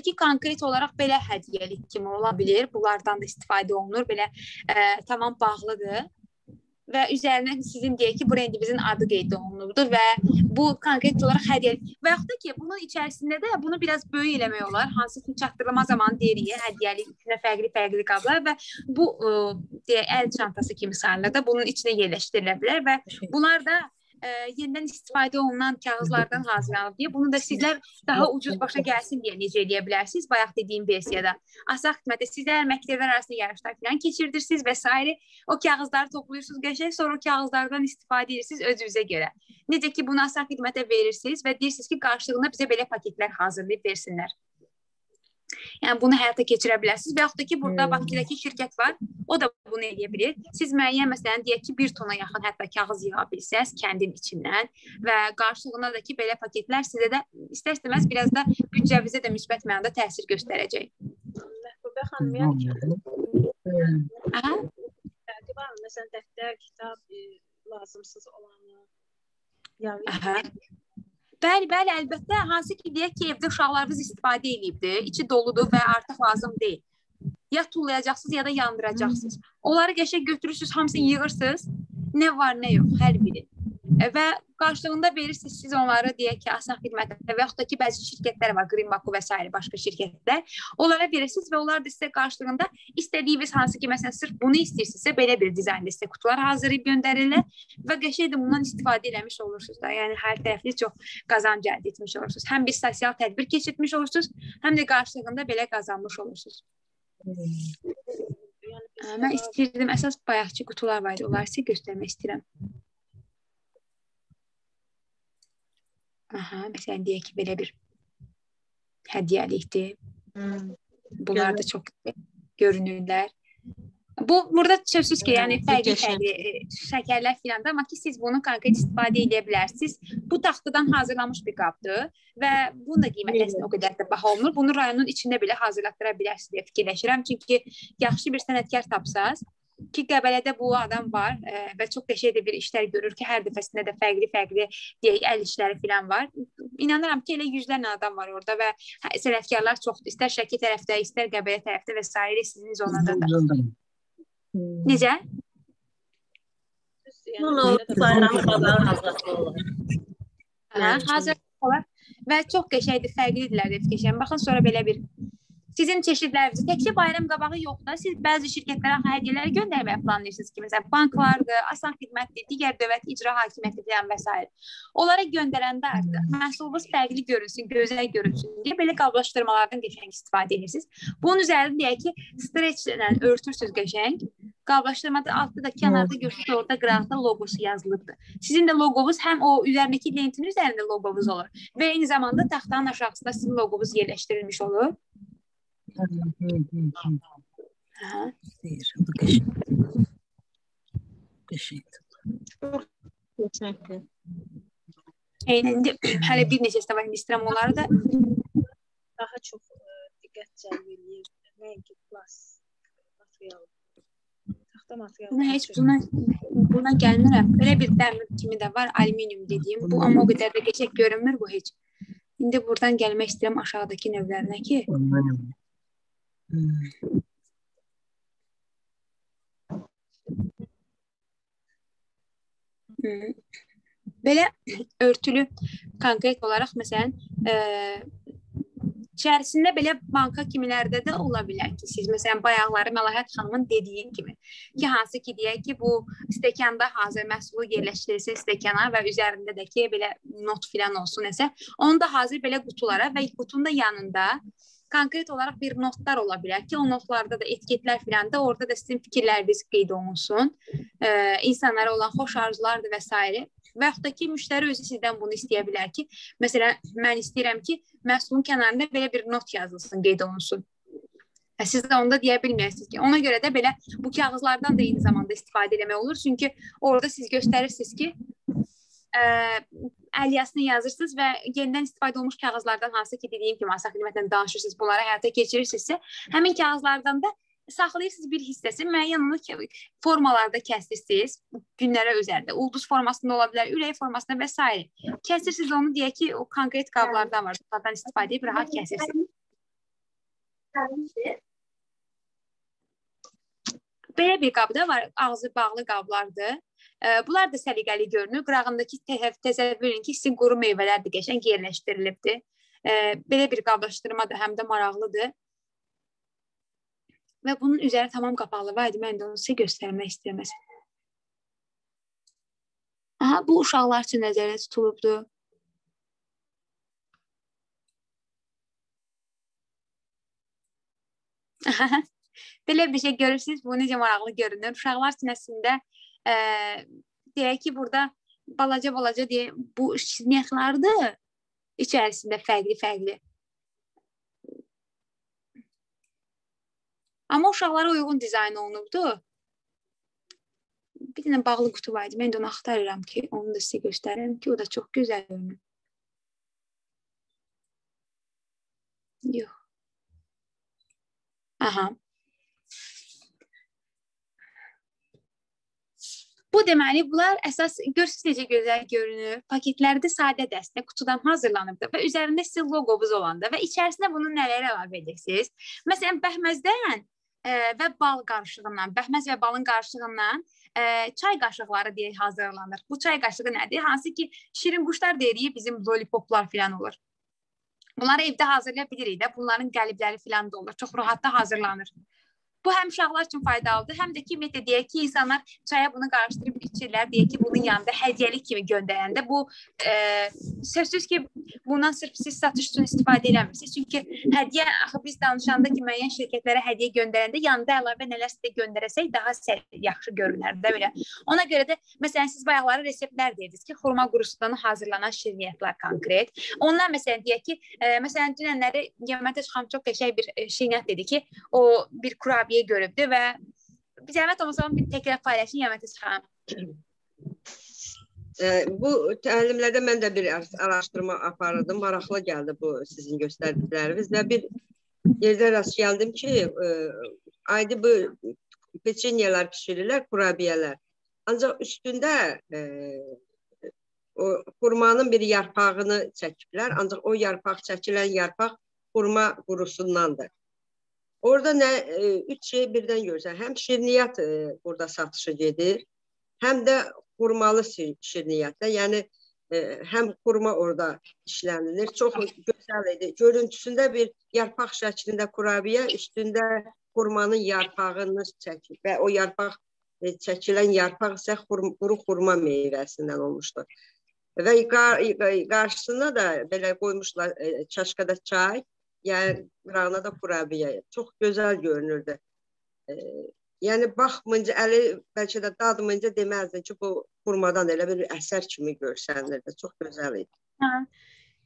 Ki, konkret olaraq belə hədiyyəlik kimi ola bilər. Bunlardan da istifadə olunur. Belə ə, tamam bağlıdır. Və üzərinə sizin deyək ki, brendimizin adı qeyd olunubdur və bu konkret olaraq hədiyyəlik. Və yaxud da ki, bunun içərisində də bunu biraz böyük eləmək olar. Hansı ki, çatdırılma zamanı deyirik, ya, hədiyyəlik içinə fərqli-fərqli qablar və bu ə, deyək əl çantası kimi sayılır da bunun içinə yerləşdirilə bilər və bunlar da ə, yenidən istifadə olunan kağızlardan hazırlanıb deyə bunu da sizlər daha ucuz başa gəlsin deyə necə edə bilərsiniz? Bayaq dediyim versiyada. Asaq xidməti sizlər məktəblər arasında yarışlar falan keçirirsiniz və s. o kağızları toplayırsınız qəşəng, sonra o kağızlardan istifadə edirsiniz özünüzə görə. Necə ki bunu asaq xidmətə verirsiniz və deyirsiniz ki, qarşılığında bizə belə paketlər hazırlayıb versinlər. Yəni bunu həyata keçirə bilərsiniz və yaxud da ki, burada hmm. Bakıdakı şirkət var, o da bunu edə bilir. Siz müəyyən məsələn deyək ki, 1 tona yaxın hətta kağız yığa bilsəz kəndin içindən və qarşılığında da ki, belə paketlər sizə də istər-istəməz biraz da büdcəvizə də müsbət mənada təsir göstərəcək. Məhbubə xanım, yəni Aha. Fərqi var? Məsələn, dəftər, kitab e, lazımsız olanlar. Yəni Aha. Bəli, bəli, əlbəttə, hansı ki deyək ki, evdə uşaqlarınız istifadə edibdi, içi doludur və artıq lazım deyil. Ya tullayacaqsınız, ya da yandıracaqsınız. Onları qəşəng götürürsüz, hamısını yığırsınız. Nə var, nə yox, hər biri. Və qarşılığında verirsiniz siz onları deyək ki, asan xidmətə və yaxud da ki, bəzi şirkətlər var, Greenback və s. başqa şirkətlər. Onlara verirsiniz və onlar da sizə qarşılığında istədiyiniz hansı ki, məsələn, sırf bunu istəyirsinizsə belə bir dizaynda sizə qutular hazırlayıb göndərirlər və qəşəng də bundan istifadə eləmiş olursunuz da. Yəni hər tərəfli çox qazanc əldə etmiş olursunuz. Həm bir sosial tədbir keçirtmiş olursunuz, həm də qarşılığında belə qazanmış olursunuz. Yəni mən istəyirdim əsas bayaqçı qutular var idi. Onları sizə göstərmək istəyirəm. Aha, məsələn deyək ki, belə bir hədiyyəlikdir. Hmm. Bunlar da çox görünürlər. Bu burada sözsüz ki, yəni fərqli-fərqli şəkərlər filan da, amma ki siz bunu konkret istifadə edə bilərsiniz. Bu taxtadan hazırlanmış bir qabdır və bunun da qiyməti əslində o qədər də baha olmur. Bunu rayonun içində belə hazırlatdıra bilərsiniz deyə fikirləşirəm. Çünki yaxşı bir sənətkar tapsaz, ki Qəbələdə bu adam var ə, e, və çox qəşəng bir işlər görür ki, hər dəfəsində də fərqli-fərqli deyək əl işləri filan var. İnanıram ki, elə yüzlərlə adam var orada və hə, sənətkarlar çoxdur. İstər Şəki tərəfdə, istər Qəbələ tərəfdə və s. sizin zonada da. Necə? Hə, hazır olar və çox qəşəngdir, fərqlidirlər də fikirləşirəm. Baxın sonra belə bir Sizin çeşidləriniz təkcə bayram qabağı yox da, siz bəzi şirkətlərə hədiyyələr göndərməyə planlayırsınız ki, məsələn, banklardır, asan xidmətdir, digər dövlət icra hakimiyyəti filan və s. Onlara göndərəndə artıq məhsulunuz fərqli görünsün, gözəl görünsün deyə belə qablaşdırmalardan qəşəng istifadə edirsiniz. Bunun üzərində deyək ki, streçlə örtürsüz qəşəng. Qablaşdırmada altda da kənarda görürsüz orada qıraqda loqosu yazılıbdır. Sizin də loqonuz həm o üzərindəki lentin üzərində loqonuz olur və eyni zamanda taxtanın aşağısında sizin loqonuz yerləşdirilmiş olur. Teşekkür. Eynəndə hələ bir neçə var istəyirəm onları da daha çox diqqət cəlb eləyir. Nəinki plas material. Taxta material. Buna heç buna buna gəlmirəm. Belə bir dəmir kimi də var, alüminium dediyim. Bu amma o qədər də qəşəng görünmür bu heç. İndi buradan gəlmək istəyirəm aşağıdakı növlərinə ki. Hmm. Belə örtülü konkret olaraq məsələn, ə, içərisində belə banka kimilərdə də ola bilər ki, siz məsələn bayaqları Məlahət xanımın dediyi kimi ki, hansı ki deyək ki, bu stəkanda hazır məhsulu yerləşdirilsin stəkana və üzərində də ki, belə not filan olsun nəsə, onu da hazır belə qutulara və qutunun da yanında konkret olaraq bir notlar ola bilər ki, o notlarda da etiketlər filan da orada da sizin fikirləriniz qeyd olunsun. E, insanlara olan xoş arzulardır və s. Və yaxud da ki, müştəri özü sizdən bunu istəyə bilər ki, məsələn, mən istəyirəm ki, məhsulun kənarında belə bir not yazılsın, qeyd olunsun. Və siz də onda deyə bilməyirsiniz ki, ona görə də belə bu kağızlardan da eyni zamanda istifadə etmək olur. Çünki orada siz göstərirsiniz ki, ə, əliyyasını yazırsınız və yenidən istifadə olunmuş kağızlardan hansı ki, dediyim kimi asaq xidmətlə danışırsınız, bunları həyata keçirirsinizsə, həmin kağızlardan da saxlayırsınız bir hissəsi, müəyyən onu formalarda kəsirsiniz, günlərə özəldə. Ulduz formasında ola bilər, ürək formasında və s. Kəsirsiniz onu deyək ki, o konkret qablardan var. Bunlardan istifadə edib rahat kəsirsiniz. Belə bir qab da var, ağzı bağlı qablardır. Bunlar da səliqəli görünür. Qırağındakı təsəvvür edin ki, sizin quru meyvələr də qəşəng yerləşdirilibdir. Belə bir qablaşdırma da həm də maraqlıdır. Və bunun üzəri tamam qapalı var idi. Mən də onu sizə göstərmək istəyirəm. Aha, bu uşaqlar üçün nəzərdə tutulubdu. Belə bir şey görürsünüz, bu necə maraqlı görünür. Uşaqlar sinəsində e, deyək ki, burada balaca-balaca deyə bu şirniyyatlardır içərisində fərqli-fərqli. Amma uşaqlara uyğun dizayn olunubdu. Bir dənə bağlı qutu var idi. Mən də onu axtarıram ki, onu da sizə göstərim ki, o da çox gözəl görünür. Yox. Aha. Bu deməli bunlar əsas görürsüz necə gözəl görünür. Paketlərdə sadə dəstə qutudan hazırlanıbdı və üzərində sizin loqonuz olanda və içərisinə bunun nələr əlavə edəcəksiniz? Məsələn, bəhməzdən ə, və bal qarışığından, bəhməz və balın qarışığından ə, çay qaşıqları deyə hazırlanır. Bu çay qaşığı nədir? Hansı ki, şirin quşlar deyirik, bizim lollipoplar filan olur. Bunları evdə hazırlaya bilirik də. Bunların qəlibləri filan da olur. Çox rahat da hazırlanır. Bu həm uşaqlar üçün faydalıdır, həm də ki, ümumiyyətlə deyək ki, insanlar çaya bunu qarışdırıb içirlər, deyək ki, bunun yanında hədiyyəlik kimi göndərəndə bu e, sözsüz ki, bundan sırf siz satış üçün istifadə eləmirsiniz. Çünki hədiyyə axı biz danışanda ki, müəyyən şirkətlərə hədiyyə göndərəndə yanında əlavə nələrsə də göndərəsək daha yaxşı görünər də belə. Ona görə də məsələn siz bayaqları reseptlər deyirdiniz ki, xurma qurusundan hazırlanan şirniyyatlar konkret. Onlar məsələn deyək ki, e, məsələn dünənləri Yemətəş xanım çox qəşəng bir e, şirniyyat dedi ki, o bir kurabiyə müsabiqəyə görübdü və bir zəhmət olmasa bir təkrar paylaşın Yəmət xanım. Bu təlimlərdə mən də bir araşdırma apardım. Maraqlı gəldi bu sizin göstərdikləriniz və bir yerdə rast gəldim ki, aydı bu peçenyelər bişirirlər, kurabiyələr. Ancaq üstündə e, o xurmanın bir yarpağını çəkiblər. Ancaq o yarpaq çəkilən yarpaq xurma qurusundandır. Orada nə e, üç şey birdən görürsən. Həm şirniyyat e, burada satışı gedir, həm də xurmalı şirniyyat da. Yəni e, həm xurma orada işlənilir. Çox gözəl idi. Görüntüsündə bir yarpaq şəklində kurabiyə, üstündə xurmanın yarpağını çəkib və o yarpaq e, çəkilən yarpaq isə xur quru xurma meyvəsindən olmuşdu. Və qar qarşısına da belə qoymuşlar e, çaşkada çay Yəni qırağına da kurabiyə. Çox gözəl görünürdü. E, yəni baxmayınca əli bəlkə də dadmayınca deməzdin ki, bu xurmadan elə bir əsər kimi görsənirdi. Çox gözəl idi. Hə.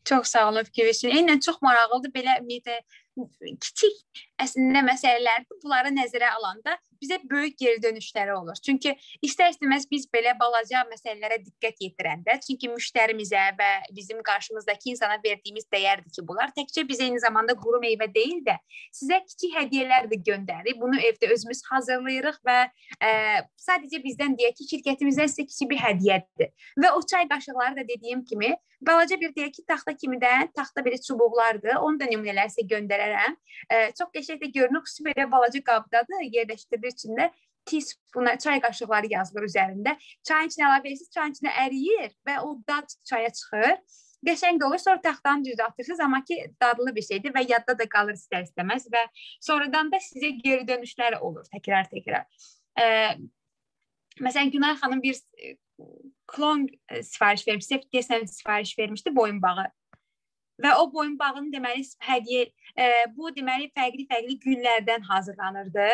Çox sağ olun fikirləşin. Eynən çox maraqlıdır belə ümumiyyətlə kiçik əslində məsələlərdir. Bunları nəzərə alanda bizə böyük geri dönüşləri olur. Çünki istər-istəməz biz belə balaca məsələlərə diqqət yetirəndə, çünki müştərimizə və bizim qarşımızdakı insana verdiyimiz dəyərdir ki, bunlar təkcə bizə eyni zamanda quru meyvə deyil də, sizə kiçik hədiyyələr də göndərir. Bunu evdə özümüz hazırlayırıq və ə, sadəcə bizdən deyək ki, şirkətimizdən sizə kiçik bir hədiyyədir. Və o çay qaşıqları da dediyim kimi, balaca bir deyək ki, taxta kimidən, taxta belə çubuqlardır. Onu da nümunələr sizə göndərərəm. Ə, çox qəşəng də görünür. Xüsusi belə balaca qabdadır, yerləşdirilir içində teaspoon çay qaşıqları yazılır üzərində. Çayın içinə əlavə edirsiniz, çayın içinə əriyir və o dad çaya çıxır. Qəşəng olur. Sonra taxtanı düz atırsınız, amma ki dadlı bir şeydir və yadda da qalır istər-istəməz və sonradan da sizə geri dönüşlər olur təkrar-təkrar. Ə, məsələn Günay xanım bir klon sifariş vermişdi, deyəsən sifariş vermişdi boyunbağı. Və o boyunbağını deməli hədiyyə e, bu deməli fərqli-fərqli güllərdən hazırlanırdı.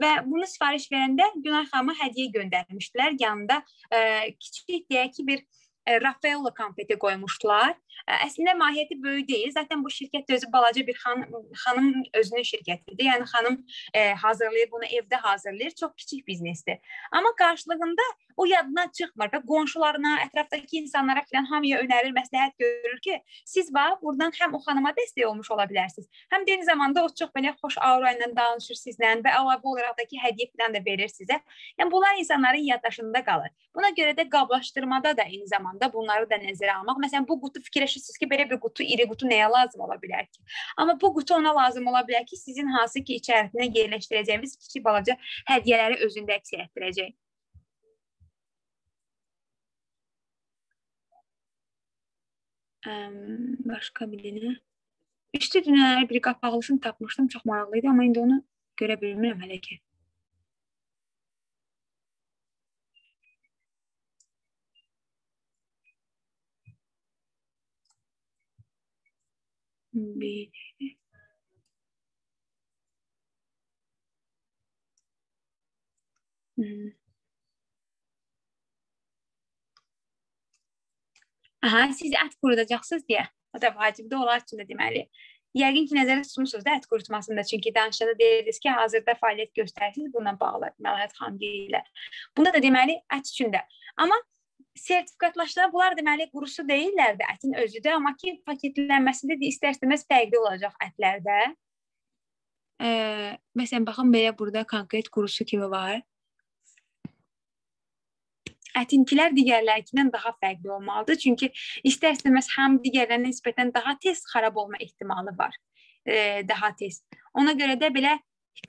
Və bunu sifariş verəndə Günay xanıma hədiyyə göndərmişdilər. Yanında e, kiçik deyək ki, bir e, Raffaello konfeti qoymuşdular. E, əslində mahiyyəti böyük deyil. Zaten bu şirkət özü balaca bir xan xanım özünün şirkətidir. Yəni xanım e, hazırlayır, bunu evdə hazırlayır. Çox kiçik biznesdir. Amma qarşılığında o yadından çıxmır və qonşularına, ətrafdakı insanlara filan hamıya önərir, məsləhət görür ki, siz bax buradan həm o xanıma dəstək olmuş ola bilərsiniz, həm də eyni zamanda o çox belə xoş aura ilə danışır sizlə və əlavə olaraq da ki, hədiyyə filan da verir sizə. Yəni bunlar insanların yaddaşında qalır. Buna görə də qablaşdırmada da eyni zamanda bunları da nəzərə almaq. Məsələn, bu qutu fikirləşirsiniz ki, belə bir qutu, iri qutu nəyə lazım ola bilər ki? Amma bu qutu ona lazım ola bilər ki, sizin hansı ki içərisinə yerləşdirəcəyiniz kiçik balaca hədiyyələri özündə əks etdirəcək. Əm, başqa bir dənə. İşte dünə bir qapaqlısını tapmışdım, çox maraqlı idi, amma indi onu görə bilmirəm hələ ki. Bir Hmm. Aha, siz ət qurudacaqsınız deyə. O da vacibdir, onlar üçün də deməli. Yəqin ki, nəzərdə tutmusunuz da ət qurutmasında. Çünki danışanda deyirdiniz ki, hazırda fəaliyyət göstərirsiniz bununla bağlı Məlahət xanım ilə. Bunda da deməli ət üçün də. Amma sertifikatlaşdıran bunlar deməli qurusu deyillər də ətin özüdür, amma ki paketlənməsində də istər-istəməz fərqli olacaq ətlərdə. Ee, məsələn baxın belə burada konkret qurusu kimi var. Ətinkilər digərlərindən daha fərqli olmalıdır. Çünki istər-istəməz həm digərlərinə nisbətən daha tez xarab olma ehtimalı var. E, daha tez. Ona görə də belə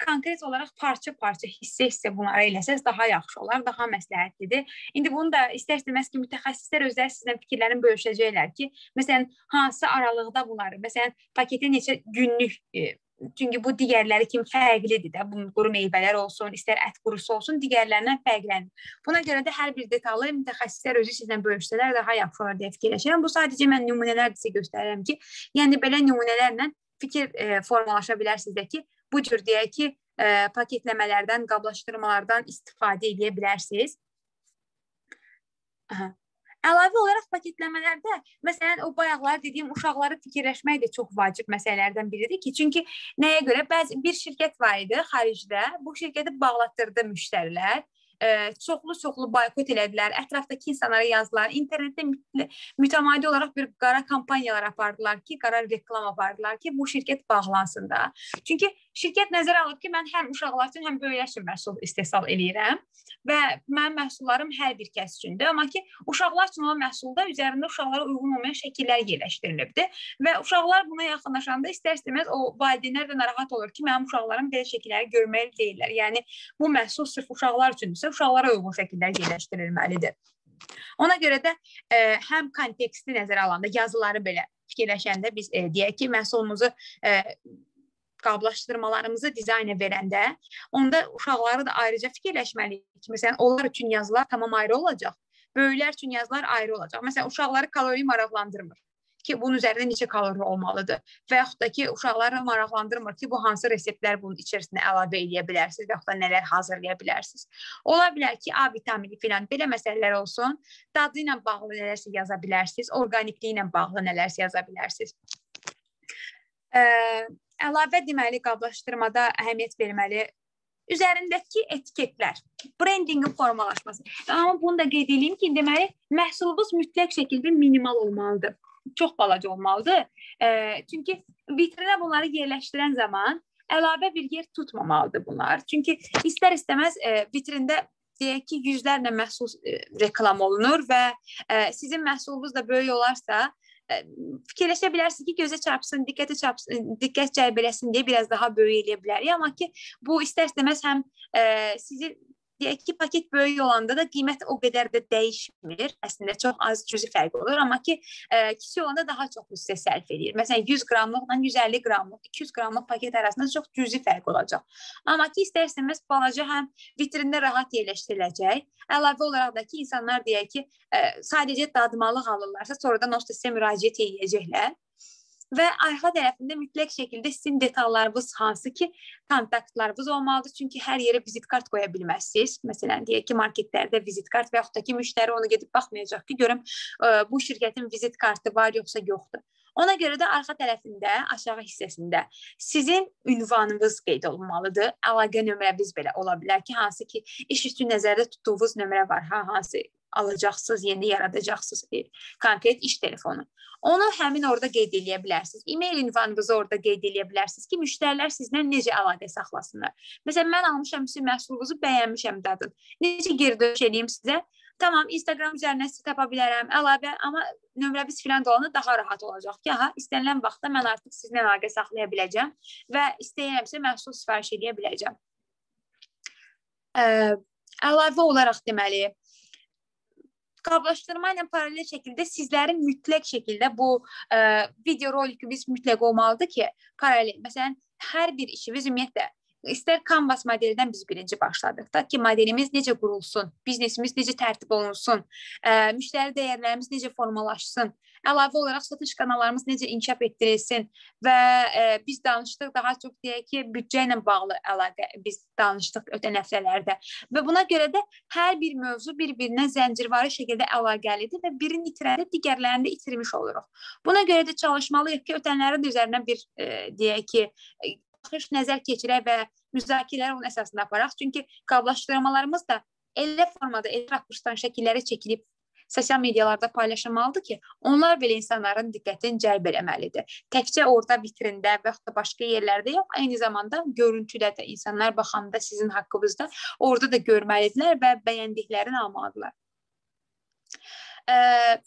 konkret olaraq parça-parça, hissə-hissə bunları eləsəz daha yaxşı olar, daha məsləhətlidir. İndi bunu da istər-istəməz ki, mütəxəssislər özləri sizlə fikirlərini bölüşəcəklər ki, məsələn, hansı aralıqda bunları, məsələn, paketə neçə günlük e, Çünki bu digərləri kimi fərqlidir də. Bu quru meyvələr olsun, istər ət qurusu olsun, digərlərindən fərqlənir. Buna görə də hər bir detalı mütəxəssislər özü sizlə bölüşsələr daha yaxşı olar deyə fikirləşirəm. Bu sadəcə mən nümunələr sizə göstərirəm ki, yəni belə nümunələrlə fikir e, formalaşa bilərsiniz də ki, bu cür deyək ki, e, paketləmələrdən, qablaşdırmalardan istifadə edə bilərsiniz. Aha. Əlavə olaraq paketləmələrdə, məsələn, o bayaqlar dediyim uşaqları fikirləşmək də çox vacib məsələlərdən biridir ki, çünki nəyə görə bəzi bir şirkət var idi xaricdə, bu şirkəti bağlatdırdı müştərilər çoxlu-çoxlu boykot elədilər. Ətrafdakı insanlara yazdılar. İnternetdə mütəmadi olaraq bir qara kampaniyalar apardılar ki, qara reklam apardılar ki, bu şirkət bağlansın da. Çünki şirkət nəzərə alıb ki, mən həm uşaqlar üçün, həm böyüklər üçün məhsul istehsal eləyirəm və mənim məhsullarım hər bir kəs üçündür. Amma ki, uşaqlar üçün olan məhsulda üzərində uşaqlara uyğun olmayan şəkillər yerləşdirilibdi və uşaqlar buna yaxınlaşanda istər-istəməz o valideynlər də narahat olur ki, mənim uşaqlarım belə şəkilləri görməli deyillər. Yəni bu məhsul sırf uşaqlar üçündürsə, uşaqlara uyğun şəkillər yerləşdirilməlidir. Ona görə də ə, həm konteksti nəzərə alanda yazıları belə fikirləşəndə biz e, deyək ki, məhsulumuzu e, qablaşdırmalarımızı dizayna verəndə, onda uşaqları da ayrıca fikirləşməliyik ki, məsələn, onlar üçün yazılar tamam ayrı olacaq. Böyüklər üçün yazılar ayrı olacaq. Məsələn, uşaqları kalori maraqlandırmır ki, bunun üzərində neçə kalori olmalıdır və yaxud da ki, uşaqları maraqlandırmır ki, bu hansı reseptlər bunun içərisinə əlavə edə bilərsiniz və yaxud da nələr hazırlaya bilərsiniz. Ola bilər ki, A vitamini filan belə məsələlər olsun, dadı ilə bağlı nələrsə yaza bilərsiniz, orqanikliyi ilə bağlı nələrsə yaza bilərsiniz. Ə, əlavə deməli qablaşdırmada əhəmiyyət verməli üzərindəki etiketlər, brendinqin formalaşması. Amma bunu da qeyd edeyim ki, deməli məhsulunuz mütləq şəkildə minimal olmalıdır. Çox balaca olmalıdır. E, çünki vitrinə bunları yerləşdirən zaman əlavə bir yer tutmamalıdır bunlar. Çünki istər-istəməz e, vitrində deyək ki, yüzlərlə məhsul e, reklam olunur və e, sizin məhsulunuz da böyük olarsa, fikirləşə bilərsiniz ki, gözə çarpsın, diqqətə çarpsın, diqqət cəlb eləsin deyə biraz daha böyük eləyə bilərik. Amma ki, bu istər-istəməz həm ə, sizi deyək ki, paket böyük olanda da qiymət o qədər də dəyişmir. Əslində çox az cüzi fərq olur, amma ki, ə, kiçik olanda daha çox hissə sərf edir. Məsələn, 100 qramlıqla 150 qramlıq, 200 qramlıq paket arasında çox cüzi fərq olacaq. Amma ki, istərsəmiz balaca həm vitrində rahat yerləşdiriləcək. Əlavə olaraq da ki, insanlar deyək ki, ə, sadəcə dadmalıq alırlarsa, sonradan o sizə müraciət edəcəklər və arxa tərəfində mütləq şəkildə sizin detallarınız hansı ki, kontaktlarınız olmalıdır. Çünki hər yerə vizit kart qoya bilməzsiniz. Məsələn, deyək ki, marketlərdə vizit kart və yaxud da ki, müştəri onu gedib baxmayacaq ki, görüm ə, bu şirkətin vizit kartı var yoxsa yoxdur. Ona görə də arxa tərəfində, aşağı hissəsində sizin ünvanınız qeyd olunmalıdır. Əlaqə nömrəniz belə ola bilər ki, hansı ki, iş üçün nəzərdə tutduğunuz nömrə var, ha, hansı alacaqsınız, yeni yaradacaqsınız bir konkret iş telefonu. Onu həmin orada qeyd edə bilərsiniz. E-mail ünvanınızı orada qeyd edə bilərsiniz ki, müştərilər sizlə necə əlaqə saxlasınlar. Məsələn, mən almışam sizin məhsulunuzu, bəyənmişəm dadın. Necə geri dönüş edeyim sizə? Tamam, Instagram üzərindən sizi tapa bilərəm, əlavə, amma nömrəmiz filan da olanda daha rahat olacaq ki, aha, istənilən vaxtda mən artıq sizinlə əlaqə saxlaya biləcəm və istəyirəmsə məhsul sifariş edə biləcəm. Ə, əlavə olaraq deməli, qablaşdırma ilə paralel şəkildə sizlərin mütləq şəkildə bu ə, video rolikimiz mütləq olmalıdır ki, paralel. Məsələn, hər bir işimiz ümumiyyətlə istər Canvas modelidən biz birinci başladıq da ki, modelimiz necə qurulsun, biznesimiz necə tərtib olunsun, ə, müştəri dəyərlərimiz necə formalaşsın, əlavə olaraq satış kanallarımız necə inkişaf etdirilsin və ə, biz danışdıq daha çox deyək ki, büdcə ilə bağlı əlaqə biz danışdıq ötən həftələrdə və buna görə də hər bir mövzu bir-birinə zəncirvari şəkildə əlaqəlidir və birini itirəndə digərlərini də itirmiş oluruq. Buna görə də çalışmalıyıq ki, ötənlərin üzərindən bir ə, deyək ki, baxış, nəzər keçirək və müzakirələr onun əsasında aparaq. Çünki qablaşdırmalarımız da elə formada, elə rakursdan şəkilləri çəkilib sosial medialarda paylaşılmalıdır ki, onlar belə insanların diqqətini cəlb etməlidir. Təkcə orada vitrində və ya da başqa yerlərdə yox, eyni zamanda görüntüdə də insanlar baxanda sizin haqqınızda orada da görməlidirlər və bəyəndiklərini almalıdırlar. Ə,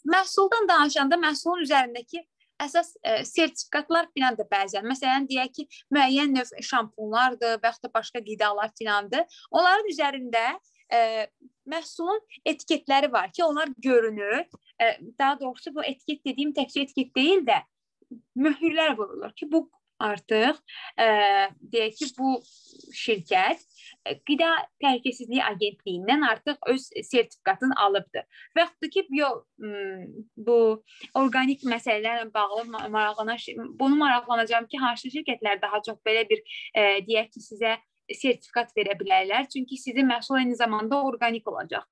məhsuldan danışanda məhsulun üzərindəki əsas ə, e, sertifikatlar filan da bəzən, məsələn deyək ki, müəyyən növ şampunlardır və ya da başqa qidalar filandır. Onların üzərində e, məhsulun etiketləri var ki, onlar görünür. E, daha doğrusu bu etiket dediyim təkcə etiket deyil də möhürlər vurulur ki, bu artıq ə, deyək ki, bu şirkət qida təhlükəsizliyi agentliyindən artıq öz sertifikatını alıbdı. Və yaxud ki, bio bu orqanik məsələlərlə bağlı maraqlanan bunu maraqlanacağam ki, hansı şirkətlər daha çox belə bir e, deyək ki, sizə sertifikat verə bilərlər. Çünki sizin məhsul eyni zamanda orqanik olacaq.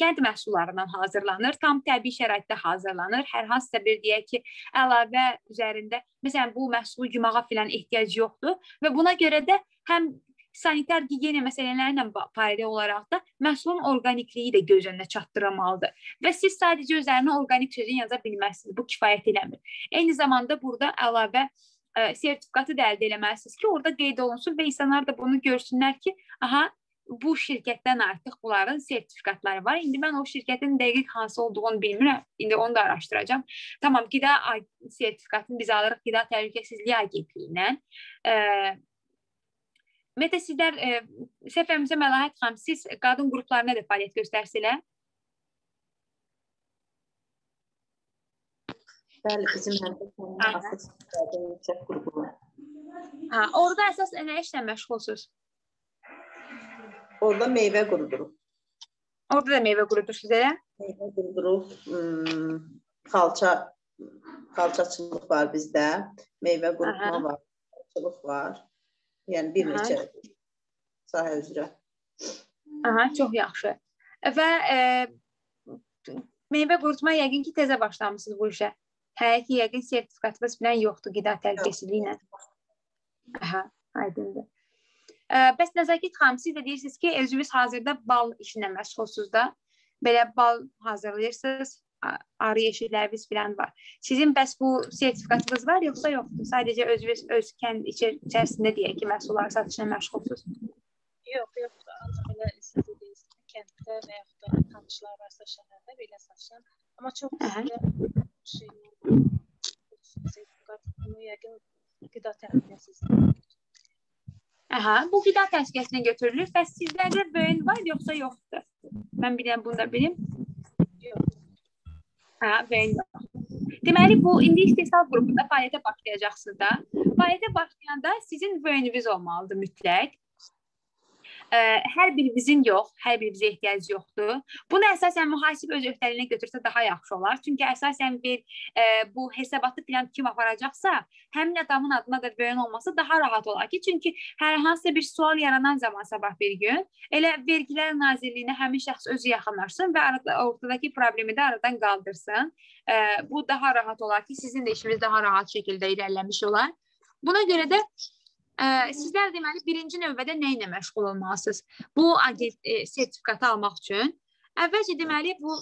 Kənd məhsullarından hazırlanır, tam təbii şəraitdə hazırlanır. Hər hansısa bir deyək ki, əlavə üzərində, məsələn, bu məhsulu yumağa filan ehtiyac yoxdur və buna görə də həm sanitar gigiyena məsələləri ilə paralel olaraq da məhsulun orqanikliyi də göz önünə çatdırılmalıdır. Və siz sadəcə üzərinə orqanik sözünü yaza bilməzsiniz. Bu kifayət eləmir. Eyni zamanda burada əlavə ə, e, sertifikatı da əldə etməlisiniz ki, orada qeyd olunsun və insanlar da bunu görsünlər ki, aha bu şirkətdən artıq bunların sertifikatları var. İndi mən o şirkətin dəqiq hansı olduğunu bilmirəm. İndi onu da araşdıracağam. Tamam, qida sertifikatını biz alırıq Qida Təhlükəsizliyi Agentliyindən. Ə, Ümumiyyətlə sizlər e, səfərimizə Məlahət xanım, siz qadın qruplarına da fəaliyyət göstərsizlər? Bəli, bizim qadın yüksək qrupu var. Ha, orada əsas nə işlə məşğulsuz? Orada meyvə quruduruq. Orada da meyvə qurudursunuz elə? Meyvə quruduruq. Xalça xalçaçılıq var bizdə. Meyvə qurutma var. Xalçılıq var. Yəni bir neçə sahə üzrə. Aha, çox yaxşı. Və e, meyvə qurutma yəqin ki, təzə başlamısınız bu işə. Hələ ki, yəqin sertifikatınız bilən yoxdur qida təhlükəsizliyi ilə. Aha, aydındır. Ə, bəs Nəzakət xanım, siz də deyirsiniz ki, özünüz hazırda bal işinə məşğulsuz da. Belə bal hazırlayırsınız arı yeşikləriniz falan var. Sizin bəs bu sertifikatınız var yoxsa yoxdur? Sadəcə özünüz öz kənd içərisində deyək ki, məhsullar satışına məşğulsuz? Yox, yoxdur. Ancaq belə siz dediyiniz kənddə və yaxud da tanışlar varsa şəhərdə belə satışan. Amma çox bizdə şey sertifikat bunu yəqin qida təhlükəsizliyi Aha, bu qida təhlükəsizliyinə götürülür. Bəs sizlərdə böyün var yoxsa yoxdur? Mən biləm bunu da bilim. Yox. Hə, venda. Deməli bu indi istehsal qrupunda fəaliyyətə başlayacaqsınız da. Fəaliyyətə başlayanda sizin vəyniniz olmalıdır mütləq ə, hər birimizin yox, hər birimizə ehtiyac yoxdur. Bunu əsasən mühasib öz öhdəliyinə götürsə daha yaxşı olar. Çünki əsasən bir ə, bu hesabatı plan kim aparacaqsa, həmin adamın adına da böyün olması daha rahat olar ki, çünki hər hansısa bir sual yaranan zaman sabah bir gün elə Vergilər Nazirliyinə həmin şəxs özü yaxınlaşsın və ortadakı problemi də aradan qaldırsın. Ə, bu daha rahat olar ki, sizin də işiniz daha rahat şəkildə irəliləmiş olar. Buna görə də Ə, sizlər deməli birinci növbədə nə ilə məşğul olmalısınız? Bu agent e, sertifikatı almaq üçün əvvəlcə deməli bu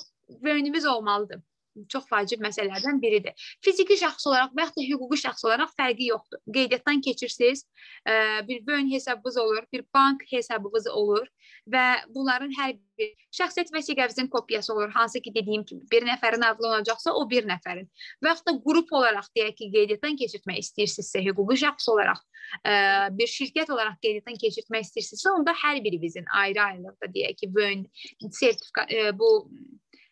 vəynimiz olmalıdır çox vacib məsələlərdən biridir. Fiziki şəxs olaraq və ya da hüquqi şəxs olaraq fərqi yoxdur. Qeydiyyatdan keçirsiniz, ə, bir bön hesabınız olur, bir bank hesabınız olur və bunların hər bir şəxsiyyət vəsiqənizin kopyası olur. Hansı ki, dediyim kimi, bir nəfərin adlı olacaqsa, o bir nəfərin. Və ya da qrup olaraq deyək ki, qeydiyyatdan keçirtmək istəyirsinizsə, hüquqi şəxs olaraq, ə, bir şirkət olaraq qeydiyyatdan keçirtmək istəyirsinizsə, onda hər birinizin ayrı-ayrılıqda deyək ki, bön sertifikat ə, bu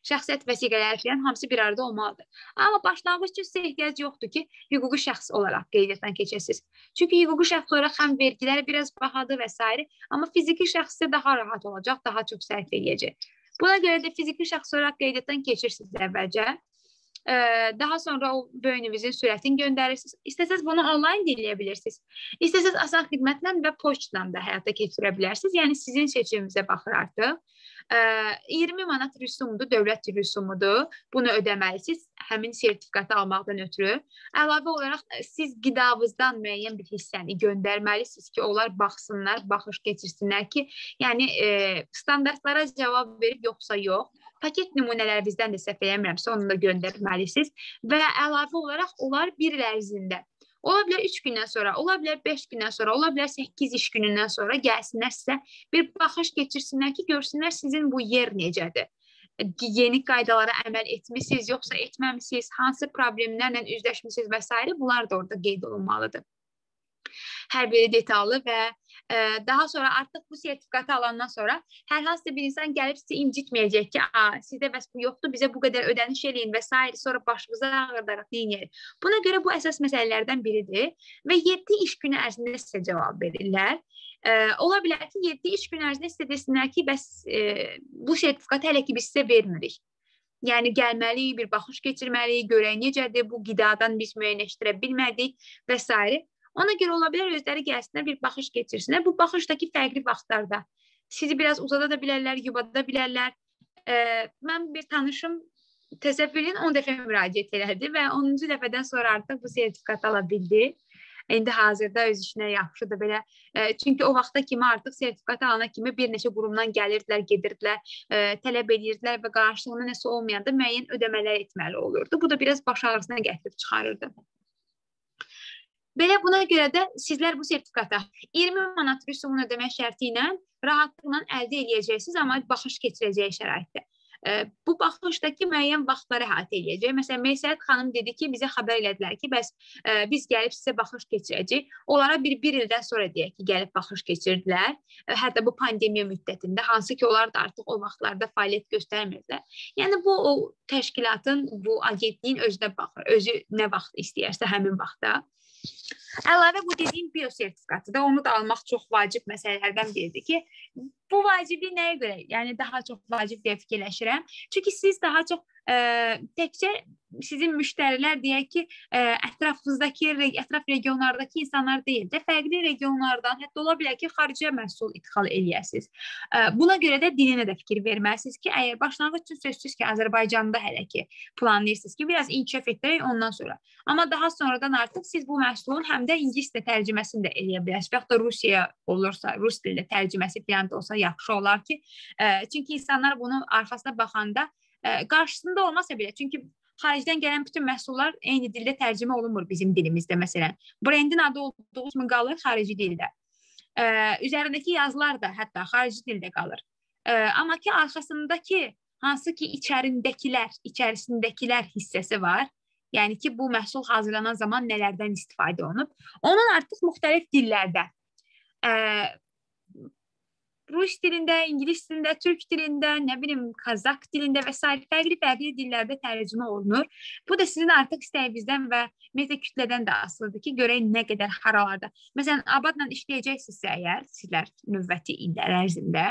şəxsiyyət vəsiqələri filan hamısı bir arada olmalıdır. Amma başlanğıc üçün sizə ehtiyac yoxdur ki, hüquqi şəxs olaraq qeydiyyatdan keçəsiniz. Çünki hüquqi şəxs olaraq həm vergiləri biraz bahadır və s. amma fiziki şəxs isə daha rahat olacaq, daha çox sərf edəcək. Buna görə də fiziki şəxs olaraq qeydiyyatdan keçirsiniz əvvəlcə. Daha sonra o böyünüvüzün sürətini göndərirsiniz. İstəsəz bunu onlayn da eləyə bilirsiniz. İstəsəz asan xidmətlə və poçtla da həyata keçirə bilərsiniz. Yəni sizin seçiminizə baxır artıq. 20 manat rüsumdur, dövlət rüsumudur. Bunu ödəməlisiniz həmin sertifikatı almaqdan ötürü. Əlavə olaraq siz qidanızdan müəyyən bir hissəni göndərməlisiniz ki, onlar baxsınlar, baxış keçirsinlər ki, yəni e, standartlara cavab verib yoxsa yox. Paket nümunələrinizdən də səhv eləmirəmsə onu da göndərməlisiniz və əlavə olaraq onlar bir il ərzində Ola bilər 3 gündən sonra, ola bilər 5 gündən sonra, ola bilər 8 iş günündən sonra gəlsinlər sizə bir baxış keçirsinlər ki, görsünlər sizin bu yer necədir. Yeni qaydalara əməl etmisiniz, yoxsa etməmisiniz, hansı problemlərlə üzləşmisiniz və s. bunlar da orada qeyd olunmalıdır hər biri detallı və ə, e, daha sonra artıq bu sertifikatı alandan sonra hər hansı bir insan gəlib sizi incitməyəcək ki, a, sizdə bəs bu yoxdur, bizə bu qədər ödəniş eləyin və s. sonra başınıza ağırdaraq neyinir. Buna görə bu əsas məsələlərdən biridir və 7 iş günü ərzində sizə cavab verirlər. Ə, ola bilər ki, 7 iş günü ərzində sizə desinlər ki, bəs ə, bu sertifikatı hələ ki biz sizə vermirik. Yəni gəlməliyik, bir baxış keçirməliyik, görək necədir, bu qidadan biz müəyyənləşdirə bilmədik və s. Ona görə ola bilər özləri gəlsinlər, bir baxış keçirsinlər. Bu baxışdakı fərqli vaxtlarda sizi biraz uzada da bilərlər, yubada bilərlər. E, mən bir tanışım təsəvvürün 10 dəfə müraciət elədi və 10-cu dəfədən sonra artıq bu sertifikatı ala bildi. İndi hazırda öz işinə yaxşıdır belə. E, çünki o vaxta kimi artıq sertifikat alana kimi bir neçə qurumdan gəlirdilər, gedirdilər, e, tələb edirdilər və qarşılığında nəsə olmayanda müəyyən ödəmələr etməli olurdu. Bu da biraz baş ağrısına gətirib çıxarırdı. Belə buna görə də sizlər bu sertifikata 20 manat rüsumunu ödəmək şərti ilə rahatlıqla əldə edəcəksiniz, amma baxış keçirəcəyi şəraitdə. Bu baxışdakı müəyyən vaxtları əhatə edəcək. Məsələn, Meysət xanım dedi ki, bizə xəbər elədilər ki, bəs e, biz gəlib sizə baxış keçirəcəyik. Onlara bir bir ildən sonra deyək ki, gəlib baxış keçirdilər. Hətta bu pandemiya müddətində, hansı ki, onlar da artıq o vaxtlarda fəaliyyət göstərmirdilər. Yəni bu o təşkilatın, bu agentliyin özünə baxır. Özü nə vaxt istəyirsə həmin vaxtda Əlavə bu dediyim biosertifikatı da onu da almaq çox vacib məsələlərdən biridir ki, bu vaciblik nəyə görə? Yəni daha çox vacib deyə fikirləşirəm. Çünki siz daha çox ə, təkcə sizin müştərilər deyək ki, ə, ətrafınızdakı ətraf regionlardakı insanlar deyil də, fərqli regionlardan, hətta ola bilər ki, xarici məhsul idxal eləyəsiniz. Ə, buna görə də dilinə də fikir verməlisiniz ki, əgər başlanğıc üçün sözsüz ki, Azərbaycanda hələ ki planlayırsınız ki, biraz inkişaf etdirək ondan sonra. Amma daha sonradan artıq siz bu məhsulun həm də ingilis də tərcüməsini də eləyə bilərsiniz. Və ya da Rusiyaya olursa, rus dilində tərcüməsi falan da olsa yaxşı olar ki, ə, çünki insanlar bunu arxasına baxanda ə, qarşısında olmasa belə, çünki xaricdən gələn bütün məhsullar eyni dildə tərcümə olunmur bizim dilimizdə məsələn. Brendin adı olduğu kimi qalır xarici dildə. Ə, üzərindəki yazılar da hətta xarici dildə qalır. Ə, amma ki arxasındakı hansı ki içərindəkilər, içərisindəkilər hissəsi var. Yəni ki bu məhsul hazırlanan zaman nələrdən istifadə olunub. Onun artıq müxtəlif dillərdə ə, Rus dilində, ingilis dilində, türk dilində, nə bilim, kazak dilində və s. fərqli-fərqli dillərdə tərcümə olunur. Bu da sizin artıq istəyinizdən və ümumiyyətlə kütlədən də asılıdır ki, görək nə qədər haralarda. Məsələn, abadla işləyəcəksinizsə əgər sizlər növbəti illər ərzində,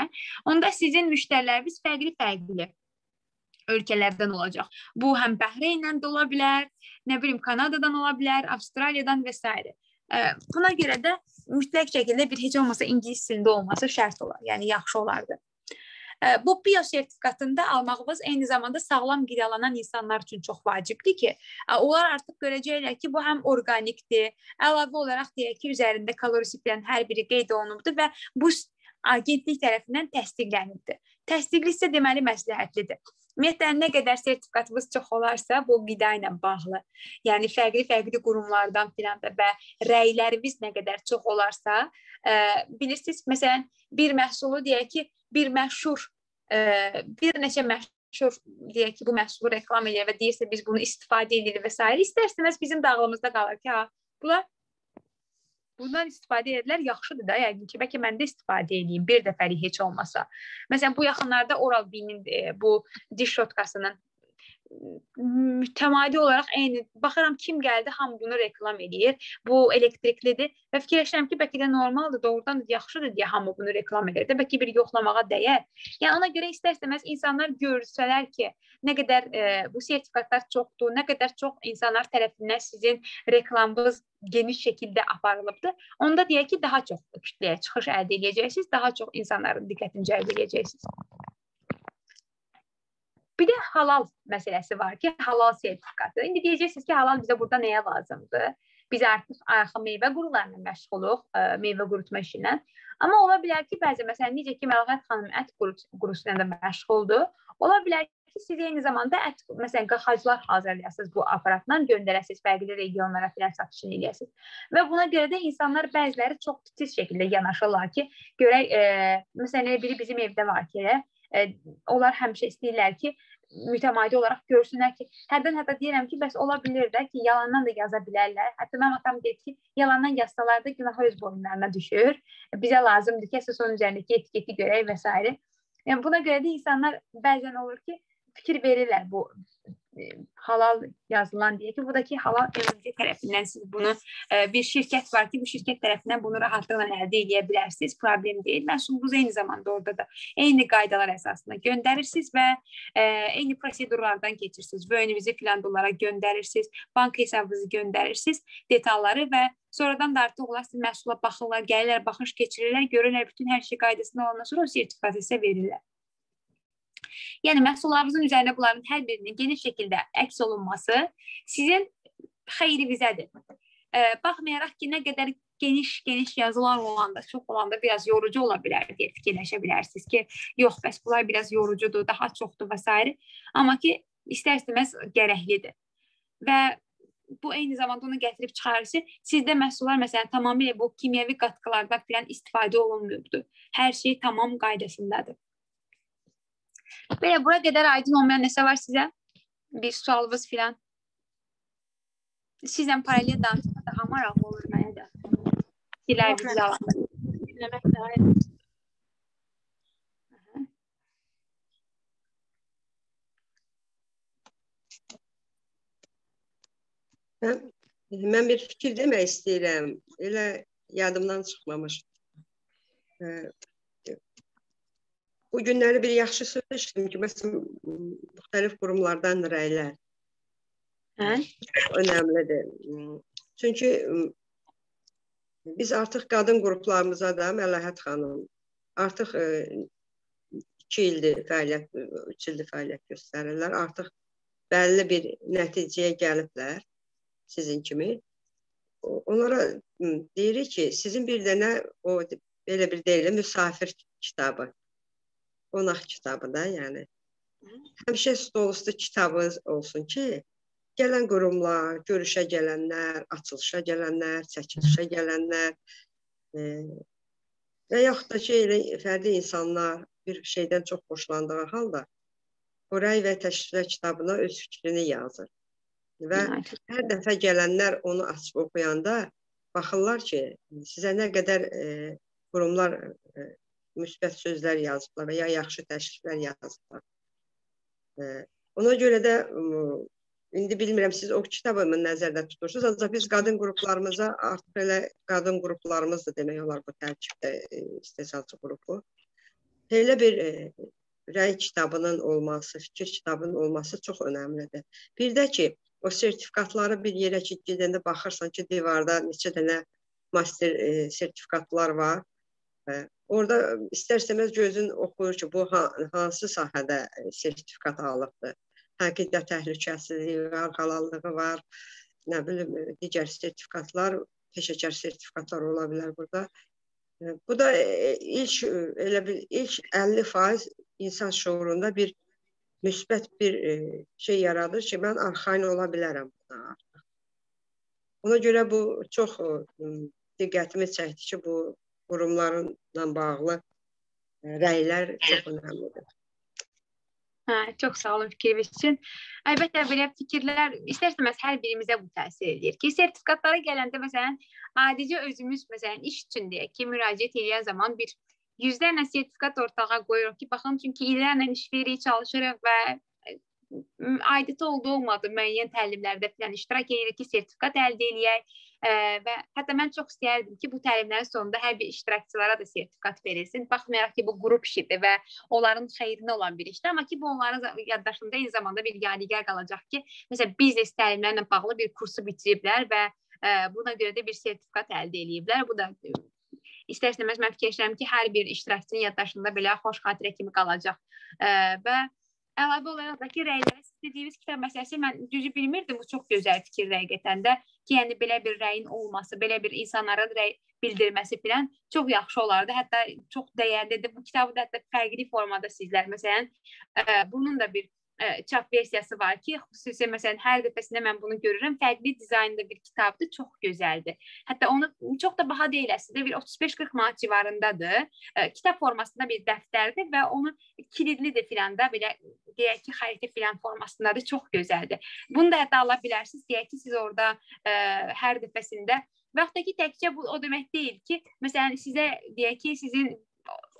onda sizin müştəriləriniz fərqli-fərqli ölkələrdən olacaq. Bu həm Bəhreynlə də ola bilər, nə bilim Kanadadan ola bilər, Avstraliyadan və s. Buna görə də mütləq şəkildə bir heç olmasa ingilis dilində olması şərt olar. Yəni yaxşı olardı. Bu bio sertifikatında almağımız eyni zamanda sağlam qidalanan insanlar üçün çox vacibdir ki, onlar artıq görəcəklər ki, bu həm orqanikdir. Əlavə olaraq deyək ki, üzərində kalorisi filan hər biri qeyd olunubdur və bu agentlik tərəfindən təsdiqlənibdir. Təsdiqli isə deməli məsləhətlidir. Ümumiyyətlə nə qədər sertifikatımız çox olarsa, bu qida ilə bağlı, yəni fərqli-fərqli qurumlardan filan da və rəylərimiz nə qədər çox olarsa, ə, bilirsiniz, məsələn, bir məhsulu deyək ki, bir məşhur ə, bir neçə məşhur deyək ki, bu məhsulu reklam edir və deyirsə biz bunu istifadə edirik və s. istərsəniz bizim dağılımızda qalır ki, ha, bunlar bundan istifadə edilər, yaxşıdır da, yəqin ki, bəlkə mən də istifadə edeyim bir dəfəlik heç olmasa. Məsələn, bu yaxınlarda Oral-B-nin e, bu diş şotkasının mütəmadi olaraq eyni baxıram kim gəldi, hamı bunu reklam edir. Bu elektriklidir və fikirləşirəm ki, bəlkə də normaldır, doğrudan yaxşıdır deyə hamı bunu reklam edir. də bəlkə bir yoxlamağa dəyər. Yəni ona görə istər-istəməz insanlar görsələr ki, nə qədər e, bu sertifikatlar çoxdur, nə qədər çox insanlar tərəfindən sizin reklamınız geniş şəkildə aparılıbdır. Onda deyək ki, daha çox kütləyə çıxış əldə edəcəksiniz, daha çox insanların diqqətini cəlb edəcəksiniz. Bir də halal məsələsi var ki, halal sertifikatı. İndi deyəcəksiniz ki, halal bizə burada nəyə lazımdır? Biz artıq arxa meyvə qurularla məşğuluq, ə, e, meyvə qurutma işi ilə. Amma ola bilər ki, bəzi məsələn necə ki Məlahət xanım ət qurut qurusu ilə də məşğuldur. Ola bilər ki, siz eyni zamanda ət məsələn qaxaclar hazırlayasınız bu aparatla göndərəsiniz fərqli regionlara filan satışını eləyəsiniz. Və buna görə də insanlar bəziləri çox titiz şəkildə yanaşırlar ki, görək e, məsələn biri bizim evdə var ki, e, onlar həmişə istəyirlər ki, mütəmadi olaraq görsünlər ki, hərdən hətta deyirəm ki, bəs ola bilər də ki, yalandan da yaza bilərlər. Hətta mənim atam deyir ki, yalandan yazsalar da günah öz boyunlarına düşür. Bizə lazımdır ki, əsas onun üzərindəki etiketi görək və s. Yəni buna görə də insanlar bəzən olur ki, fikir verirlər bu halal yazılan diye ki buradaki halal enerji tərəfindən siz bunu e, bir şirkət var ki bu şirkət tərəfindən bunu rahatlıqla əldə edə bilərsiniz. Problem deyil. Məhsulunuzu eyni zamanda orada da eyni qaydalar əsasında göndərirsiniz və e, eyni prosedurlardan keçirsiniz. Böyünüzü filan dolara göndərirsiniz, bank hesabınızı göndərirsiniz, detalları və sonradan da artıq onlar siz məhsula baxırlar, gəlirlər, baxış keçirirlər, görürlər bütün hər şey qaydasında olandan sonra o sertifikatı sizə verirlər. Yəni məhsullarınızın üzərində bunların hər birinin geniş şəkildə əks olunması sizin xeyrinizədir. E, baxmayaraq ki, nə qədər geniş-geniş yazılar olanda, çox olanda biraz yorucu ola bilər deyə fikirləşə bilərsiniz ki, yox, bəs bunlar biraz yorucudur, daha çoxdur və s. Amma ki, istər-istəməz gərəklidir. Və bu eyni zamanda onu gətirib çıxarır ki, sizdə məhsullar məsələn tamamilə bu kimyəvi qatqılardan filan istifadə olunmuyubdur. Hər şey tamam qaydasındadır. Belə bura qədər aydın olmayan nəsə var sizə? Bir sualınız filan? Sizlə paralel danışmaq daha maraqlı olur mənə də. Fikirlərinizi alaq. Dinləmək daha yaxşı. Mən, mən bir fikir demək istəyirəm. Elə yadımdan çıxmamış. Bu günləri bir yaxşı söz eşitdim ki, məsələn, müxtəlif qurumlardan rəylər. Hə? Önəmlidir. Çünki biz artıq qadın qruplarımıza da Məlahət xanım artıq e, 2 ildir fəaliyyət, 3 ildir fəaliyyət göstərirlər. Artıq bəlli bir nəticəyə gəliblər sizin kimi. Onlara deyirik ki, sizin bir dənə o belə bir deyilir müsafir kitabı qonaq kitabı da, yəni. Həmişə stol üstü kitabınız olsun ki, gələn qurumlar, görüşə gələnlər, açılışa gələnlər, çəkilişə gələnlər e, və yaxud da ki, elə fərdi insanlar bir şeydən çox xoşlandığı halda o rəy və təşkillər kitabına öz fikrini yazır. Və hər dəfə gələnlər onu açıb oxuyanda baxırlar ki, sizə nə qədər e, qurumlar e, müsbət sözlər yazıblar və ya yaxşı təşriflər yazıblar. Ona görə də indi bilmirəm siz o kitabı mı nəzərdə tutursunuz, ancaq biz qadın qruplarımıza artıq elə qadın qruplarımız da demək olar bu tərkibdə istehsalçı qrupu. Elə bir rəy kitabının olması, fikir kitabının olması çox önəmlidir. Bir də ki, o sertifikatları bir yerə ki, gedəndə baxırsan ki, divarda neçə dənə master e, sertifikatlar var. Orada istər-istəməz gözün oxuyur ki, bu hansı sahədə sertifikat alıbdır. Həqiqət təhlükəsizliyi var, halallığı var, nə bilim, digər sertifikatlar, peşəkar sertifikatlar ola bilər burada. Bu da ilk elə bir ilk 50% insan şuurunda bir müsbət bir şey yaradır ki, mən arxain ola bilərəm buna. Ona görə bu çox diqqətimi çəkdi ki, bu qurumlarla bağlı e, rəylər çox önəmlidir. Hə, çox sağ olun fikriniz üçün. Əlbəttə belə fikirlər istərsəməz hər birimizə bu təsir edir ki, sertifikatlara gələndə məsələn adicə özümüz məsələn iş üçün deyək ki, müraciət edən zaman bir yüzlərlə sertifikat ortağa qoyuruq ki, baxın çünki illərlə iş veririk, çalışırıq və aidiyyəti oldu olmadı müəyyən təlimlərdə falan iştirak edirik ki, sertifikat əldə edək Ə, və hətta mən çox istəyərdim ki, bu təlimlərin sonunda hər bir iştirakçılara da sertifikat verilsin. Baxmayaraq ki, bu qrup işidir və onların xeyrinə olan bir işdir, amma ki, bu onların yaddaşında eyni zamanda bir yadigar qalacaq ki, məsələn, biznes təlimlərlə bağlı bir kursu bitiriblər və ə, buna görə də bir sertifikat əldə ediblər. Bu da istər-istəməz mən fikirləşirəm ki, hər bir iştirakçının yaddaşında belə xoş xatirə kimi qalacaq. Ə, və əlavə olaraq da ki, rəylərə dediyiniz kitab məsələsi mən düzü bilmirdim. Bu çox gözəl fikir həqiqətən də ki, yəni belə bir rəyin olması, belə bir insanların rəy bildirməsi filan çox yaxşı olardı. Hətta çox dəyərlidir. Bu kitabı da hətta fərqli formada sizlər məsələn ə, bunun da bir çap versiyası var ki, xüsusi məsələn hər dəfəsində mən bunu görürəm. Fərqli dizaynda bir kitabdır, çox gözəldir. Hətta onu çox da baha deyil əslində, bir 35-40 manat civarındadır. Ə, kitab formasında bir dəftərdir və onu kilidlidir filan da belə deyək ki, xəritə filan formasındadır. Çox gözəldir. Bunu da hətta ala bilərsiniz. Deyək ki, siz orada ə, hər dəfəsində Və yaxud da ki, təkcə bu o demək deyil ki, məsələn sizə deyək ki, sizin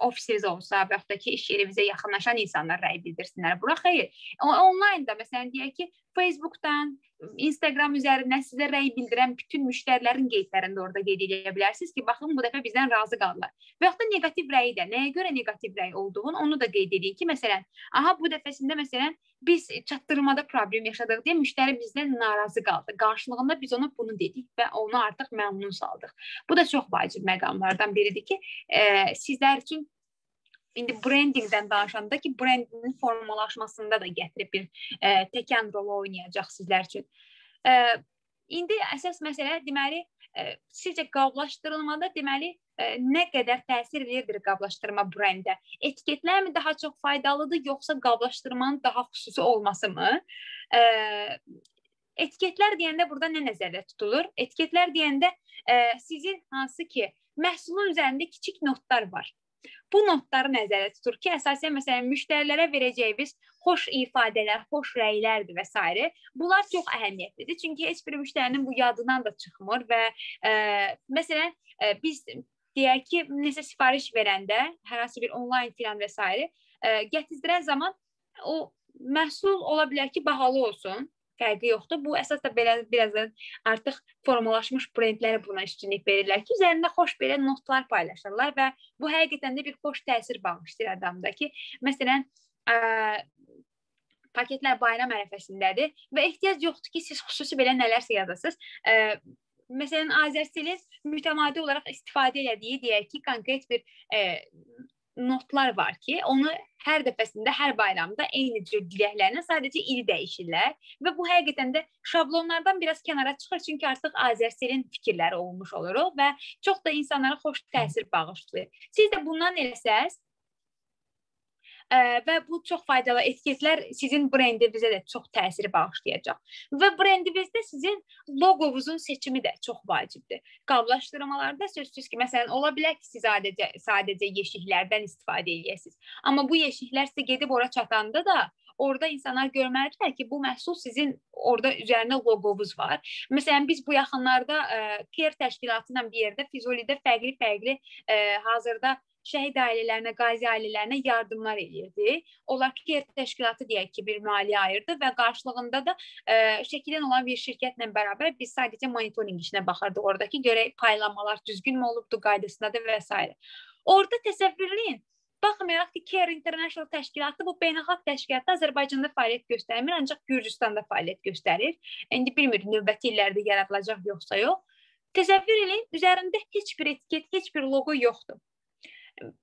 ofisiniz olsa və yaxud da ki, iş yerinizə yaxınlaşan insanlar rəy bildirsinlər. Bura xeyr. Onlayn da məsələn deyək ki, Facebookdan, Instagram üzərindən sizə rəy bildirən bütün müştərilərin qeydlərini də orada qeyd edə bilərsiniz ki, baxın bu dəfə bizdən razı qaldılar. Və yaxud da neqativ rəyi də, nəyə görə neqativ rəy olduğunu onu da qeyd edin ki, məsələn, aha bu dəfəsində məsələn biz çatdırmada problem yaşadıq deyə müştəri bizdən narazı qaldı. Qarşılığında biz ona bunu dedik və onu artıq məmnun saldıq. Bu da çox vacib məqamlardan biridir ki, e, sizlər üçün indi brendingdən danışanda ki, brendin formalaşmasında da gətirib bir ə, təkən rol oynayacaq sizlər üçün. Ə, indi əsas məsələ deməli ə, sizcə qablaşdırılmada deməli ə, nə qədər təsir edir qablaşdırma brendə? Etiketlərmi daha çox faydalıdır yoxsa qablaşdırmanın daha xüsusi olması mı? Ə, etiketlər deyəndə burada nə nəzərdə tutulur? Etiketlər deyəndə ə, sizin hansı ki məhsulun üzərində kiçik notlar var. Bu notları nəzərdə tutur ki, əsasən məsələn müştərilərə verəcəyimiz xoş ifadələr, xoş rəylərdir və s. Bunlar çox əhəmiyyətlidir. Çünki heç bir müştərinin bu yadından da çıxmır və ə, məsələn ə, biz deyək ki, nəsə sifariş verəndə, hər hansı bir onlayn filan və s. Ə, gətizdirən zaman o məhsul ola bilər ki, bahalı olsun fərqi yoxdur. Bu əsas da belə birazdan artıq formalaşmış brendlər buna üstünlük verirlər ki, üzərində xoş belə notlar paylaşırlar və bu həqiqətən də bir xoş təsir bağışlayır adamda ki, məsələn, ə, paketlər bayram ərəfəsindədir və ehtiyac yoxdur ki, siz xüsusi belə nələrsə yazasınız. Ə, məsələn, Azərselin mütəmadi olaraq istifadə elədiyi deyək ki, konkret bir ə, notlar var ki, onu hər dəfəsində, hər bayramda eyni cür diləklərini sadəcə ili dəyişirlər və bu həqiqətən də şablonlardan biraz kənara çıxır, çünki artıq Azərselin fikirləri olmuş olur və çox da insanlara xoş təsir bağışlayır. Siz də bundan eləsəz, və bu çox faydalı etiketlər sizin brendinizə də çox təsiri bağışlayacaq. Və brendinizdə sizin loqonuzun seçimi də çox vacibdir. Qablaşdırmalarda sözsüz ki, məsələn, ola bilər ki, siz sadəcə sadəcə yeşiklərdən istifadə edəsiniz. Amma bu yeşiklər sizə gedib ora çatanda da orada insanlar görməlidirlər ki, bu məhsul sizin orada üzərində loqonuz var. Məsələn, biz bu yaxınlarda ə, care təşkilatı ilə bir yerdə Füzulidə fərqli-fərqli hazırda şəhid ailələrinə, qazi ailələrinə yardımlar eləyirdi. Onlar KER təşkilatı deyək ki, bir maliyyə ayırdı və qarşılığında da ə, şəkilən olan bir şirkətlə bərabər biz sadəcə monitorinq işinə baxırdıq. Oradakı görək paylanmalar düzgünmü olubdu, qaydasındadır və s. Orada təsəvvürləyin. Baxmayaraq ki, CARE International təşkilatı bu beynəlxalq təşkilatda Azərbaycanda fəaliyyət göstərmir, ancaq Gürcüstanda fəaliyyət göstərir. İndi bilmirik növbəti illərdə yaradılacaq yoxsa yox. Təsəvvür eləyin, üzərində heç bir etiket, heç bir loqo yoxdur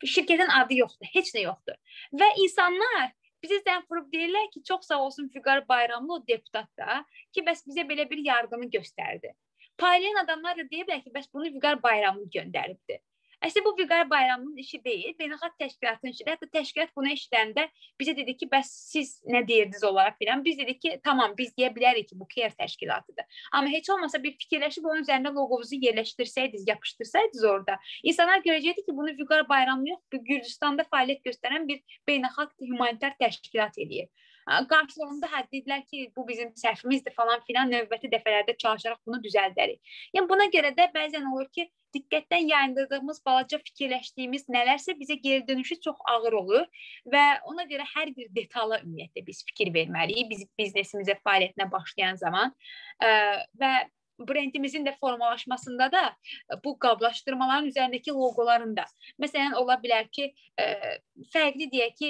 şirkətin adı yoxdur, heç nə yoxdur. Və insanlar bizə zəng vurub deyirlər ki, çox sağ olsun Füqar Bayramlı o deputat da ki, bəs bizə belə bir yardımı göstərdi. Paylayan adamlar da deyirlər ki, bəs bunu Füqar Bayramlı göndəribdi. Əslində bu Vüqar Bayramının işi deyil, beynəlxalq təşkilatın işidir. Hətta təşkilat bunu eşidəndə bizə dedi ki, bəs siz nə deyirdiniz olaraq filan. Biz dedik ki, tamam, biz deyə bilərik ki, bu KER təşkilatıdır. Amma heç olmasa bir fikirləşib onun üzərində loqomuzu yerləşdirsəydiniz, yapışdırsaydınız orada, insanlar görəcəkdi ki, bunu Vüqar Bayramı yox, bu Gürcüstanda fəaliyyət göstərən bir beynəlxalq humanitar təşkilat eləyir. Qarşılığında hə dedilər ki, bu bizim səhvimizdir falan filan növbəti dəfələrdə çalışaraq bunu düzəldərik. Yəni buna görə də bəzən olur ki, diqqətdən yayındırdığımız, balaca fikirləşdiyimiz nələrsə bizə geri dönüşü çox ağır olur və ona görə hər bir detala ümumiyyətlə biz fikir verməliyik. Biz biznesimizə fəaliyyətinə başlayan zaman və brendimizin də formalaşmasında da bu qablaşdırmaların üzərindəki loqolarında. Məsələn, ola bilər ki, ə, fərqli deyək ki,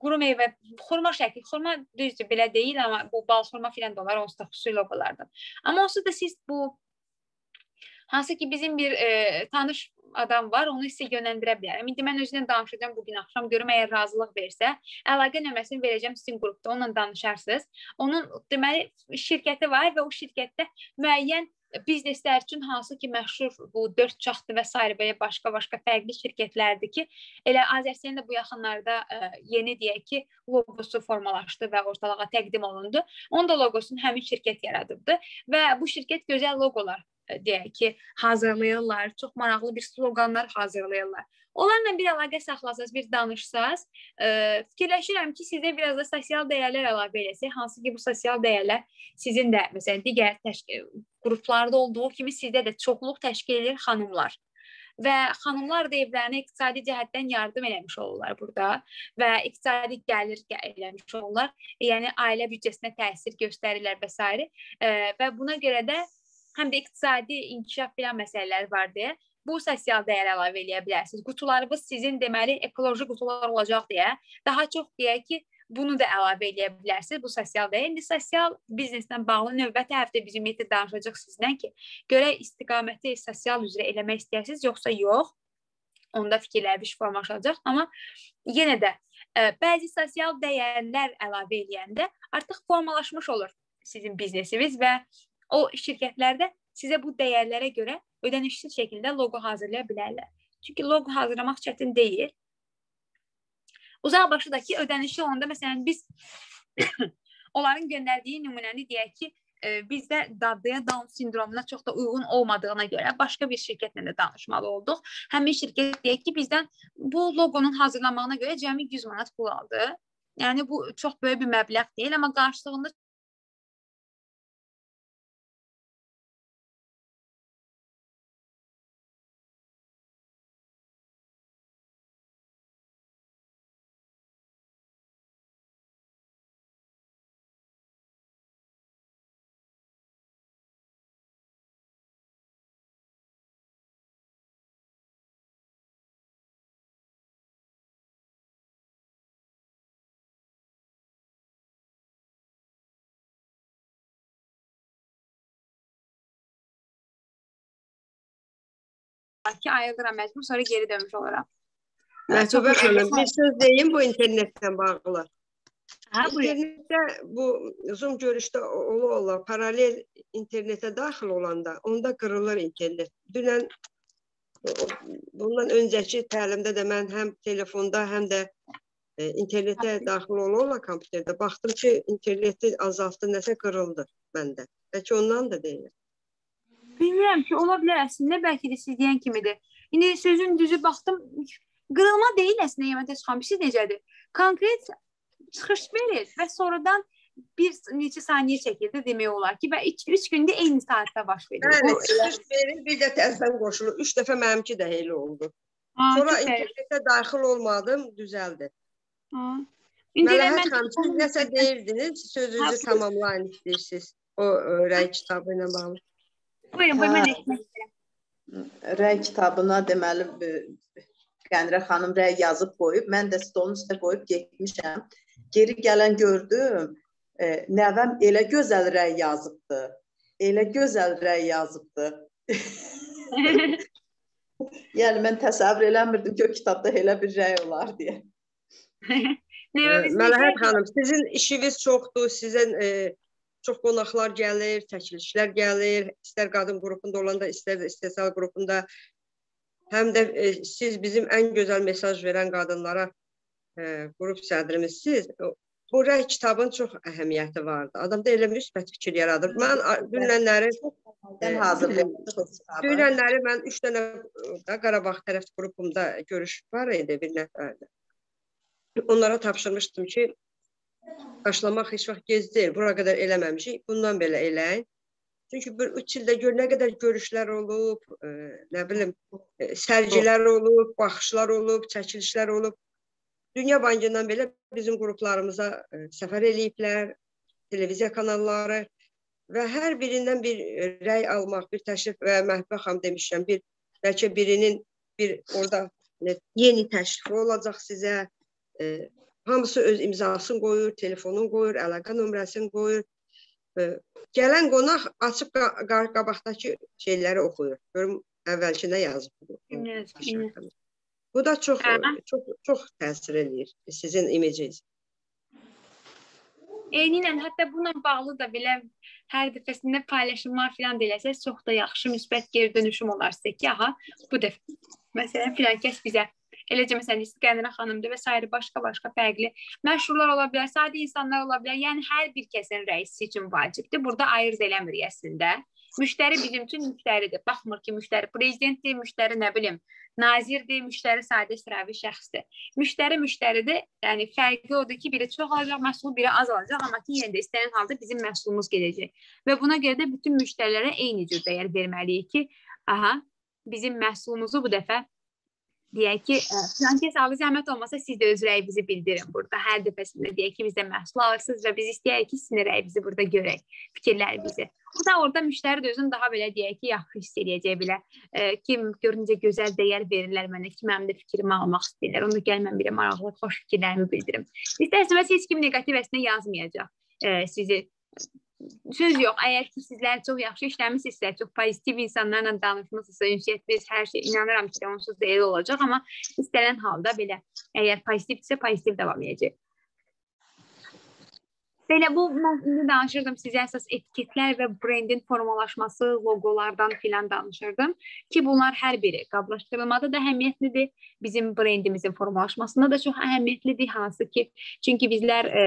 quru meyvə, xurma şəkli, xurma düzdür, belə deyil, amma bu bal xurma filan da olar, onsuz da xüsusi loqolardan. Amma onsuz da siz bu hansı ki bizim bir e, tanış adam var, onu sizə yönləndirə bilərəm. İndi mən özümlə danışacağam bu gün axşam, görüm əgər razılıq versə, əlaqə nömrəsini verəcəm sizin qrupda, onunla danışarsınız. Onun deməli şirkəti var və o şirkətdə müəyyən bizneslər üçün hansı ki məşhur bu 4 çaxdı və s. belə başqa-başqa fərqli şirkətlərdir ki, elə Azərbaycanda bu yaxınlarda ə, yeni deyək ki, loqosu formalaşdı və ortalığa təqdim olundu. Onun da loqosunu həmin şirkət yaradıbdı və bu şirkət gözəl loqolar deyək ki, hazırlayırlar, çox maraqlı bir sloqanlar hazırlayırlar. Onlarla bir əlaqə saxlasaz, bir danışsaz, ə, fikirləşirəm ki, sizə biraz da sosial dəyərlər əlavə eləsək, hansı ki bu sosial dəyərlər sizin də məsələn digər təşkil qruplarda olduğu kimi sizdə də çoxluq təşkil edir xanımlar və xanımlar da evlərinə iqtisadi cəhətdən yardım eləmiş olurlar burada və iqtisadi gəlir eləmiş olurlar. Yəni ailə büdcəsinə təsir göstərirlər və s. və buna görə də həm də iqtisadi inkişaf filan məsələləri var deyə bu sosial dəyər əlavə eləyə bilərsiniz. Qutularınız sizin deməli ekoloji qutular olacaq deyə daha çox deyək ki, bunu da əlavə eləyə bilərsiniz bu sosial dəyər. İndi sosial bizneslə bağlı növbəti həftə biz ümumiyyətlə danışacağıq sizlə ki, görək istiqaməti sosial üzrə eləmək istəyirsiniz yoxsa yox. Onda fikirləriniz formalaşacaq, amma yenə də ə, bəzi sosial dəyərlər əlavə eləyəndə artıq formalaşmış olur sizin biznesiniz və o şirkətlərdə sizə bu dəyərlərə görə ödənişsiz şəkildə loqo hazırlaya bilərlər. Çünki loqo hazırlamaq çətin deyil. Uzaq başıdakı ödənişi olanda məsələn biz onların göndərdiyi nümunəni deyək ki, e, bizdə dadlıya Down sindromuna çox da uyğun olmadığına görə başqa bir şirkətlə də danışmalı olduq. Həmin şirkət deyək ki, bizdən bu loqonun hazırlanmağına görə cəmi 100 manat pul aldı. Yəni bu çox böyük bir məbləğ deyil, amma qarşılığında ki ayrılıram məcbur, sonra geri dönmüş oluram. Məhbubə xanım, bir söz deyim bu internetdən bağlı. Hə. İnternetdə bu Zoom görüşdə ola ola paralel internetə daxil olanda onda qırılır internet. Dünən bundan öncəki təlimdə də mən həm telefonda, həm də e, internetə daxil ola ola kompüterdə baxdım ki, interneti azaltdı, nəsə qırıldı məndə. Bəlkə ondan da deyil. Bilmirəm ki, ola bilər əslində bəlkə də siz deyən kimidir. İndi sözün düzü baxdım, qırılma deyil əslində Yemətə çıxan. Siz necədir? Konkret çıxış verir və sonradan bir neçə saniyə çəkirdi demək olar ki və 2-3 gündə eyni saatda baş verir. Bəli, çıxış verir, bir də təzədən qoşulur. 3 dəfə mənimki də elə oldu. Ha, Sonra internetə daxil olmadım, düzəldi. Ha. Mələhət xanım, siz nəsə deyirdiniz, sözünüzü tamamlayın istəyirsiniz o rəy kitabı ilə bağlı. Buyurun, buyurun, mən etmək istəyirəm. Rəy kitabına deməli Qənirə xanım rəy yazıb qoyub, mən də stolun üstə qoyub getmişəm. Geri gələn gördüm, e, nəvəm elə gözəl rəy yazıbdı. Elə gözəl rəy yazıbdı. yəni mən təsəvvür eləmirdim ki, o kitabda elə bir rəy olar deyə. Mələhət xanım, sizin işiniz çoxdur, sizin e, çox qonaqlar gəlir, çəkilişlər gəlir, istər qadın qrupunda olanda, istər istehsal qrupunda həm də e, siz bizim ən gözəl mesaj verən qadınlara e, qrup sədrimizsiz. Bu rəy kitabın çox əhəmiyyəti vardı. Adamda elə müsbət fikir yaradır. Mən dünənləri dünənləri mən 3 dənə da Qarabağ tərəf qrupumda görüş var idi bir nəfərdə. Onlara tapşırmışdım ki, başlamaq heç vaxt gec deyil. Bura qədər eləməmişik. Bundan belə eləyin. Çünki bir 3 ildə gör nə qədər görüşlər olub, e, nə bilim, e, sərgilər olub, baxışlar olub, çəkilişlər olub. Dünya Bankından belə bizim qruplarımıza e, səfər eləyiblər, televiziya kanalları və hər birindən bir rəy almaq, bir təşrif və Məhbə xanım demişəm, bir bəlkə birinin bir orada yeni təşrifi olacaq sizə. E, hamısı öz imzasını qoyur, telefonunu qoyur, əlaqə nömrəsini qoyur. E, gələn qonaq açıb qabaqdakı şeyləri oxuyur. Görüm əvvəlki nə yazıb. Bu da çox Hə. çox çox təsir eləyir sizin imiciniz. Eyni ilə hətta bununla bağlı da belə hər dəfəsində paylaşımlar filan da eləsəz çox da yaxşı müsbət geri dönüşüm olar sizə ki, aha, bu dəfə məsələn filan kəs bizə eləcə məsələn İskəndərə xanımdır və sair başqa-başqa fərqli məşhurlar ola bilər, sadə insanlar ola bilər. Yəni hər bir kəsin rəisi üçün vacibdir. Burada ayırd eləmir əslində. Müştəri bizim üçün müştəridir. Baxmır ki, müştəri prezidentdir, müştəri nə bilim, nazirdir, müştəri sadə sıravi şəxsdir. Müştəri müştəridir. Yəni fərqi odur ki, biri çox alacaq məhsul, biri az alacaq, amma ki yenə də istənilən halda bizim məhsulumuz gedəcək. Və buna görə də bütün müştərilərə eyni cür dəyər verməliyik ki, aha, bizim məhsulumuzu bu dəfə deyək ki, filan kəs alır zəhmət olmasa siz də öz rəyinizi bildirin burada. Hər dəfəsində deyək ki, biz də məhsul alırsınız və biz istəyirik ki, sizin rəyinizi burada görək, fikirlərinizi. Bu da orada müştəri də özünü daha belə deyək ki, yaxşı hiss eləyəcək belə. Ə, kim görüncə gözəl dəyər verirlər mənə, kim mənim də fikrimi almaq istəyirlər. Onu gəl mən belə maraqlı, xoş fikirlərimi bildirim. İstərsəniz heç kim neqativ əslində yazmayacaq. Ə, sizi söz yox, əgər ki sizlər çox yaxşı işləmisinizsə, çox pozitiv insanlarla danışmısınızsa, ünsiyyətiniz hər şey inanıram ki, onsuz da elə olacaq, amma istənilən halda belə əgər pozitivdirsə, pozitiv davam edəcək. Belə bu indi danışırdım sizə əsas etiketlər və brendin formalaşması, loqolardan filan danışırdım ki, bunlar hər biri qablaşdırılmada da əhəmiyyətlidir. Bizim brendimizin formalaşmasında da çox əhəmiyyətlidir hansı ki, çünki bizlər e,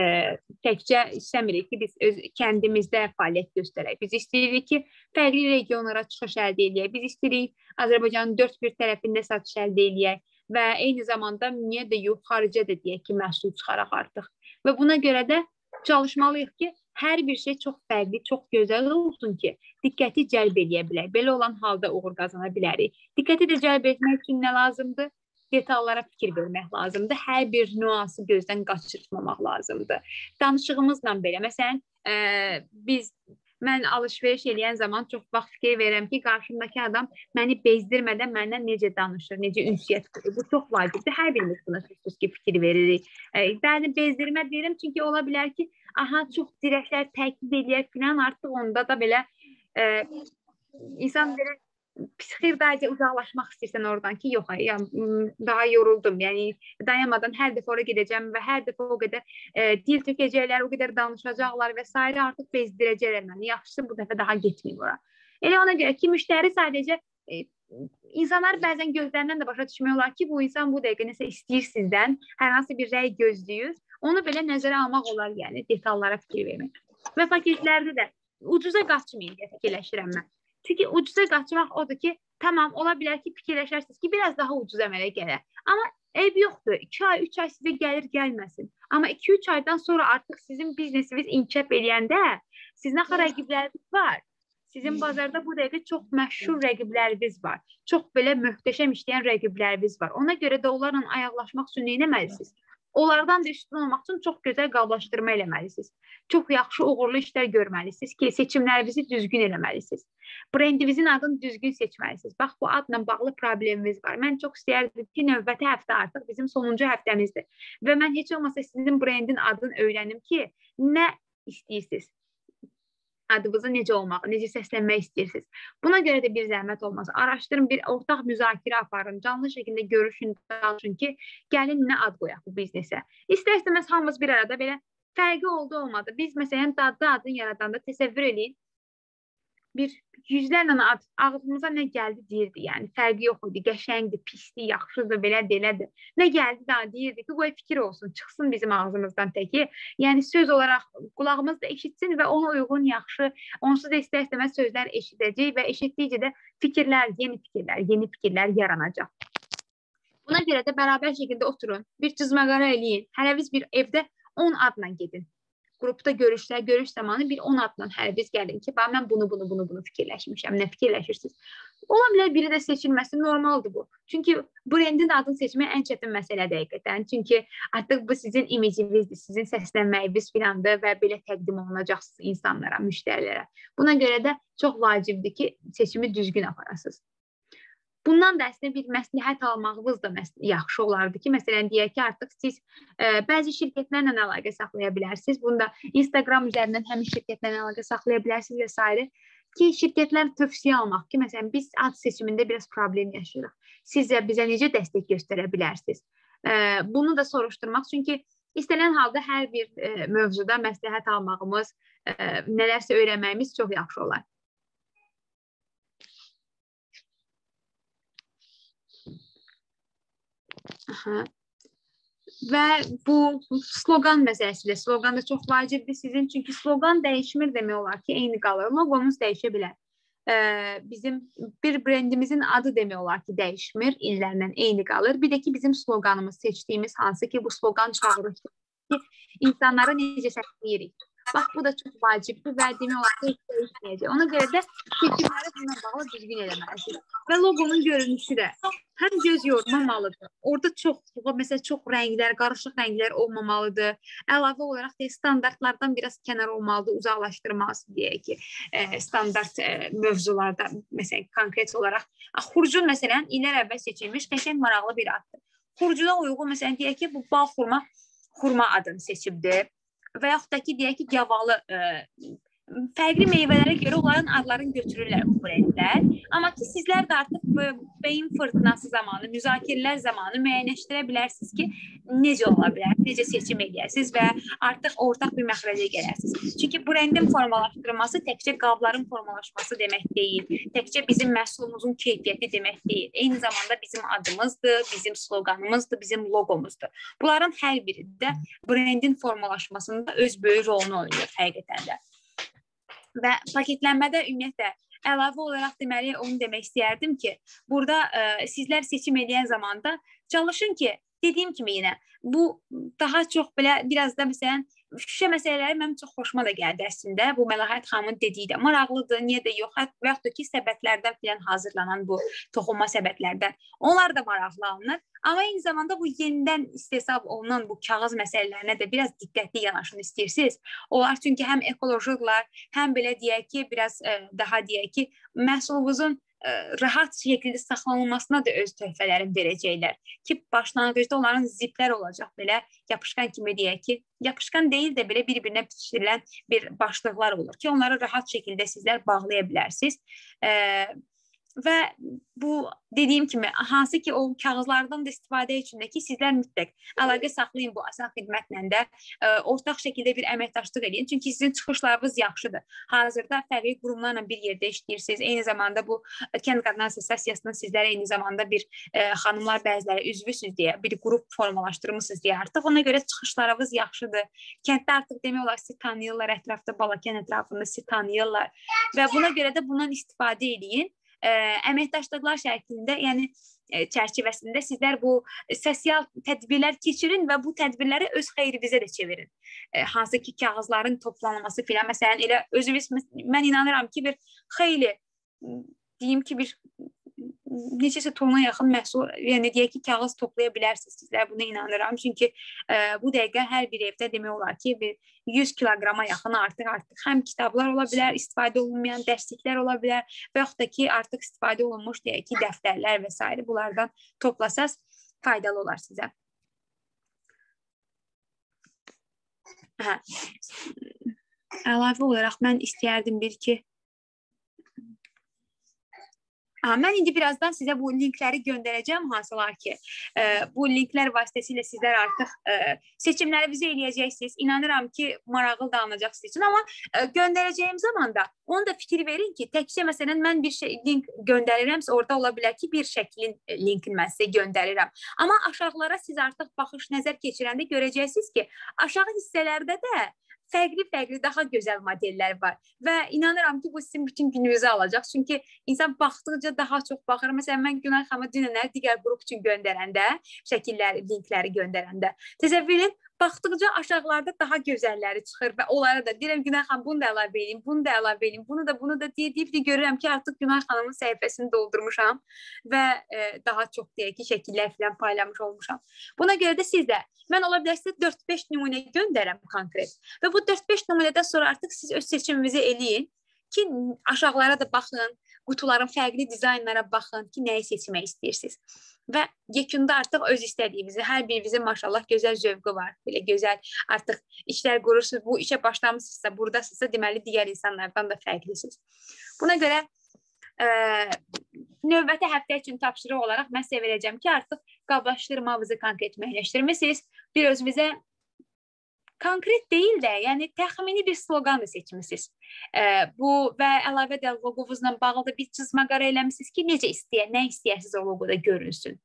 təkcə istəmirik ki, biz öz kəndimizdə fəaliyyət göstərək. Biz istəyirik ki, fərqli regionlara çıxış əldə edək. Biz istəyirik Azərbaycanın dörd bir tərəfində satış əldə edək və eyni zamanda niyə də yox, xaricə də deyək ki, məhsul çıxaraq artıq. Və buna görə də çalışmalıyıq ki, hər bir şey çox fərqli, çox gözəl olsun ki, diqqəti cəlb edə bilək. Belə olan halda uğur qazana bilərik. Diqqəti də cəlb etmək üçün nə lazımdır? Detallara fikir vermək lazımdır. Hər bir nüansı gözdən qaçırtmamaq lazımdır. Danışığımızla belə, məsələn, ə, biz mən alış-veriş eləyən zaman çox vaxt fikir verirəm ki, qarşımdakı adam məni bezdirmədən məndən necə danışır, necə ünsiyyət qurur. Bu çox vacibdir. Hər birimiz buna xüsusi ki, fikir veririk. E, bəzi bezdirmə deyirəm çünki ola bilər ki, aha çox dirəklər təkid eləyər filan artıq onda da belə e, insan belə psixirdaca uzaqlaşmaq istəyirsən oradan ki, yox, yəni daha yoruldum. Yəni dayanmadan hər dəfə ora gedəcəm və hər dəfə o qədər e, dil tökəcəklər, o qədər danışacaqlar və s. artıq bezdirəcəklər məni. Yaxşısı bu dəfə daha getməyim ora. Elə ona görə ki, müştəri sadəcə e, insanlar bəzən gözlərindən də başa düşmək olar ki, bu insan bu dəqiqə nəsə istəyir sizdən, hər hansı bir rəy gözləyir. Onu belə nəzərə almaq olar, yəni detallara fikir vermək. Və paketlərdə də ucuza qaçmayın deyə fikirləşirəm mən. Çünki ucuza qaçmaq odur ki, tamam, ola bilər ki, fikirləşərsiniz ki, biraz daha ucuz əmələ gələr. Amma eyb yoxdur. 2 ay, 3 ay sizə gəlir gəlməsin. Amma 2-3 aydan sonra artıq sizin biznesiniz inkişaf eləyəndə sizin axı rəqibləriniz var. Sizin bazarda bu dəqiqə çox məşhur rəqibləriniz var. Çox belə möhtəşəm işləyən rəqibləriniz var. Ona görə də onlarla ayaqlaşmaq üçün nə etməlisiniz? Onlardan da üstün olmaq üçün çox gözəl qablaşdırma eləməlisiniz. Çox yaxşı uğurlu işlər görməlisiniz ki, seçimlərinizi düzgün eləməlisiniz. Brendinizin adını düzgün seçməlisiniz. Bax, bu adla bağlı problemimiz var. Mən çox istəyərdim ki, növbəti həftə artıq bizim sonuncu həftəmizdir. Və mən heç olmasa sizin brendin adını öyrənim ki, nə istəyirsiniz? Adınızı necə olmaq, necə səslənmək istəyirsiniz. Buna görə də bir zəhmət olmaz. Araşdırın, bir ortaq müzakirə aparın, canlı şəkildə görüşün, danışın ki, gəlin nə ad qoyaq bu biznesə. İstər-istəməz hamımız bir arada belə fərqi oldu olmadı. Biz məsələn dadlı adın yaradanda təsəvvür eləyin. Bir yüzlərlə ad ağzımıza nə gəldi deyirdi. Yəni fərqi yox idi. Qəşəngdir, pisdir, yaxşıdır, belədir, elədir. Nə gəldi də deyirdi ki, qoy fikir olsun, çıxsın bizim ağzımızdan təki. Yəni söz olaraq qulağımız da eşitsin və ona uyğun yaxşı, onsuz da istər-istəməz sözlər eşidəcək və eşitdikcə də fikirlər, yeni fikirlər, yeni fikirlər yaranacaq. Buna görə də bərabər şəkildə oturun, bir cızmaqara eləyin. Hər biz bir evdə 10 adla gedin qrupda görüşlər, görüş zamanı bir 10 adla hər biz gəlin ki, bax mən bunu, bunu, bunu, bunu fikirləşmişəm. Nə fikirləşirsiniz? Ola bilər biri də seçilməsi normaldır bu. Çünki brendin adını seçmək ən çətin məsələdir həqiqətən. Çünki artıq bu sizin imicinizdir, sizin səslənməyiniz filandır və belə təqdim olunacaqsınız insanlara, müştərilərə. Buna görə də çox vacibdir ki, seçimi düzgün aparasınız. Bundan da əslində bir məsləhət almağınız da yaxşı olardı ki, məsələn deyək ki, artıq siz ə, bəzi şirkətlərlə əlaqə saxlaya bilərsiniz. Bunda Instagram üzərindən həmin şirkətlərlə əlaqə saxlaya bilərsiniz və s. ki, şirkətlər tövsiyə almaq ki, məsələn biz ad seçimində biraz problem yaşayırıq. Siz bizə necə dəstək göstərə bilərsiniz? Ə, bunu da soruşturmaq çünki istənilən halda hər bir ə, mövzuda məsləhət almağımız, nələrsə öyrənməyimiz çox yaxşı olar. Aha. Və bu sloqan məsələsidir. Sloqan da çox vacibdir sizin, çünki sloqan dəyişmir demək olar ki, eyni qalır. Loqomuz dəyişə bilər. Ee, bizim bir brendimizin adı demək olar ki, dəyişmir, illərlə eyni qalır. Bir də ki, bizim sloqanımız seçdiyimiz hansı ki, bu sloqan çağırır ki, insanları necə səsləyirik. Bax bu da çox vacibdir və demək olar ki, heç dəyişməyəcək. Ona görə də seçimləri bununla bağlı düzgün eləməlisiniz. Və loqonun görünüşü də həm göz yormamalıdır. Orada çox, məsələn, çox rənglər, qarışıq rənglər olmamalıdır. Əlavə olaraq da standartlardan biraz kənar olmalıdır, uzaqlaşdırmalısınız deyək ki, e, standart e, mövzularda, məsələn, konkret olaraq xurcun məsələn illər əvvəl seçilmiş qəşəng maraqlı bir addır. Xurcuda uyğun məsələn deyək ki, bu bal xurma xurma adını seçibdir və yaxud da ki, deyək ki, gavalı ə, fərqli meyvələrə görə onların adlarını götürürlər bu brendlər. Amma ki sizlər də artıq bu beyin fırtınası zamanı, müzakirələr zamanı müəyyənləşdirə bilərsiniz ki, necə ola bilər, necə seçim edəsiniz və artıq ortaq bir məxrəcə gələrsiniz. Çünki brendin formalaşdırılması təkcə qabların formalaşması demək deyil, təkcə bizim məhsulumuzun keyfiyyəti demək deyil. Eyni zamanda bizim adımızdır, bizim sloqanımızdır, bizim loqomuzdur. Bunların hər biri də brendin formalaşmasında öz böyük rolunu oynayır həqiqətən də. Və paketlənmədə ümumiyyətlə əlavə olaraq deməli onu demək istəyərdim ki, burada ə, e, sizlər seçim edən zamanda çalışın ki, dediyim kimi yenə bu daha çox belə biraz da məsələn şüşə məsələləri mənim çox xoşuma da gəldi əslində. Bu Məlahət xanımın dediyi də maraqlıdır, niyə də yox. Da ki, səbətlərdən filan hazırlanan bu toxunma səbətlərdən. Onlar da maraqlı alınır. Amma eyni zamanda bu yenidən istehsal olunan bu kağız məsələlərinə də biraz diqqətli yanaşın istəyirsiniz. Onlar çünki həm ekolojiklər, həm belə deyək ki, biraz ə, daha deyək ki, məhsulunuzun ə, rahat şəkildə saxlanılmasına da öz töhfələrini verəcəklər. Ki başlanğıcda onların ziplər olacaq belə yapışqan kimi deyək ki, yapışqan deyil də belə bir-birinə bitişdirilən bir başlıqlar olur ki, onları rahat şəkildə sizlər bağlaya bilərsiniz. Ə, və bu dediyim kimi hansı ki o kağızlardan da istifadə içindəki sizlər mütləq əlaqə saxlayın bu Asan xidmətlə də ə, e, ortaq şəkildə bir əməkdaşlıq edin. Çünki sizin çıxışlarınız yaxşıdır. Hazırda fərqli qurumlarla bir yerdə işləyirsiniz. Eyni zamanda bu Kənd Qadınlar Assosiasiyasının sizlər eyni zamanda bir ə, e, xanımlar bəziləri üzvüsüz deyə bir qrup formalaşdırmısınız deyə artıq ona görə çıxışlarınız yaxşıdır. Kənddə artıq demək olar sizi tanıyırlar, ətrafda Balakən ətrafında sizi tanıyırlar və buna görə də bundan istifadə edin ə, əməkdaşlıqlar şəklində, yəni ə, çərçivəsində sizlər bu sosial tədbirlər keçirin və bu tədbirləri öz xeyrinizə də çevirin. Ə, hansı ki, kağızların toplanması filan, məsələn, elə özünüz mən inanıram ki, bir xeyli deyim ki, bir neçəsə tona yaxın məhsul, yəni deyək ki, kağız toplaya bilərsiniz. Sizlər buna inanıram. Çünki ə, bu dəqiqə hər bir evdə demək olar ki, bir 100 kiloqrama yaxın artıq artıq həm kitablar ola bilər, istifadə olunmayan dərsliklər ola bilər və yaxud da ki, artıq istifadə olunmuş deyək ki, dəftərlər və s. bunlardan toplasaz faydalı olar sizə. Hə. Əlavə olaraq mən istəyərdim bir ki, mən indi birazdan sizə bu linkləri göndərəcəm hansılar ki, e, bu linklər vasitəsilə sizlər artıq e, seçimlərinizi eləyəcəksiniz. İnanıram ki, maraqlı da alınacaq sizin üçün, amma e, göndərəcəyim zaman da onu da fikir verin ki, təkcə məsələn mən bir şey link göndərirəmsə, orada ola bilər ki, bir şəklin linkini mən sizə göndərirəm. Amma aşağılara siz artıq baxış nəzər keçirəndə görəcəksiniz ki, aşağı hissələrdə də fərqli-fərqli daha gözəl modellər var və inanıram ki, bu sizin bütün gününüzü alacaq. Çünki insan baxdıqca daha çox baxır. Məsələn, mən Günay xanıma dünənlər digər qrup üçün göndərəndə, şəkilləri, linkləri göndərəndə təsəvvür edin, baxdıqca aşağılarda daha gözəlləri çıxır və onlara da deyirəm Günay xanım bunu da əlavə edin, bunu da əlavə edin, bunu da bunu da deyə deyib də görürəm ki, artıq Günay xanımın səhifəsini doldurmuşam və e, daha çox deyək ki, şəkillər filan paylamış olmuşam. Buna görə də siz də mən ola bilər sizə 4-5 nümunə göndərəm konkret və bu 4-5 nümunədən sonra artıq siz öz seçiminizi eləyin ki, aşağılara da baxın, qutuların fərqli dizaynlara baxın ki, nəyi seçmək istəyirsiniz və yekunda artıq öz istədiyimizi, hər birimizin maşallah gözəl zövqü var. Belə gözəl artıq işlər qurursunuz, bu işə başlamısınızsa, burdasınızsa, deməli digər insanlardan da fərqlisiniz. Buna görə ə, növbəti həftə üçün tapşırıq olaraq mən sizə verəcəm ki, artıq qablaşdırmamızı konkret müəyyənləşdirmisiniz. Bir özünüzə konkret deyil də, yəni təxmini bir sloqan seçmisiniz. E, bu və əlavə də loqovuzla bağlı da bir çizmə qara eləmisiniz ki, necə istəyə, nə istəyirsiniz o loqoda görünsün.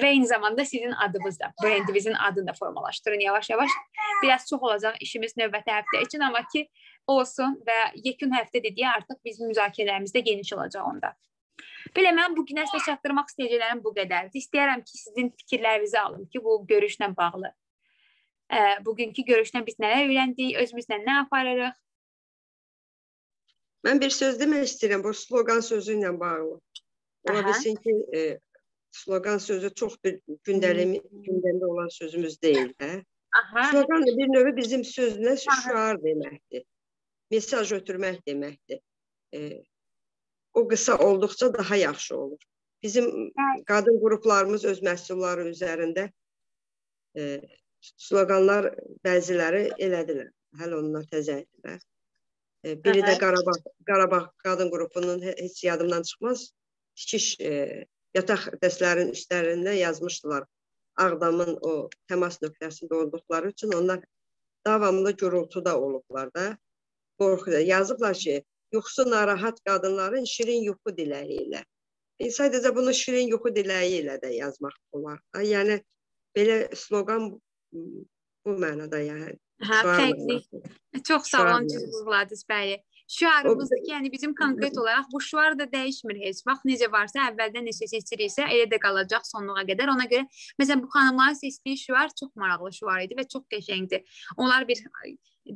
Və eyni zamanda sizin adınız da, brendinizin adını da formalaşdırın yavaş-yavaş. Biraz çox olacaq işimiz növbəti həftə üçün, amma ki olsun və yekun həftə dediyi artıq bizim müzakirələrimiz də geniş olacaq onda. Belə mən bu günə sizə çatdırmaq istəyəcəklərim bu qədərdir. İstəyirəm ki, sizin fikirlərinizi alım ki, bu görüşlə bağlı Ə, bugünkü görüşdən biz nələr öyrəndik, özümüzlə nə aparırıq? Mən bir söz demək istəyirəm bu sloqan sözü ilə bağlı. Ola bilsin ki, e, sloqan sözü çox bir gündəlik gündəmdə olan sözümüz deyil, hə? Aha. Sloqan da bir növ bizim sözünə şüar deməkdir. Mesaj ötürmək deməkdir. E, o qısa olduqca daha yaxşı olur. Bizim qadın qruplarımız öz məhsulları üzərində e, sloqanlar bəziləri elədilər. Hələ onlar təzə idilər. E, biri də Qarabağ Qarabağ qadın qrupunun heç yadımdan çıxmaz. Tikiş e, yataq dəstələrin üstlərində yazmışdılar. Ağdamın o təmas nöqtəsində olduqları üçün onlar davamlı gürültüdə olublar da. Qorxuda yazıblar ki, yuxusu narahat qadınların şirin yuxu diləyirlər. E, sadəcə bunu şirin yuxu diləyi ilə də yazmaq olar. Yəni belə sloqan bu mənada yəni. Hə, fərqli. Çox sağ olun, vurğuladınız, bəli. Şüarımızdır ki, yəni bizim konkret olaraq bu şüar da dəyişmir heç vaxt. Necə varsa əvvəldən necə seçiriksə, elə də qalacaq sonluğa qədər. Ona görə məsələn bu xanımların seçdiyi şüar çox maraqlı şüar idi və çox qəşəngdir. Onlar bir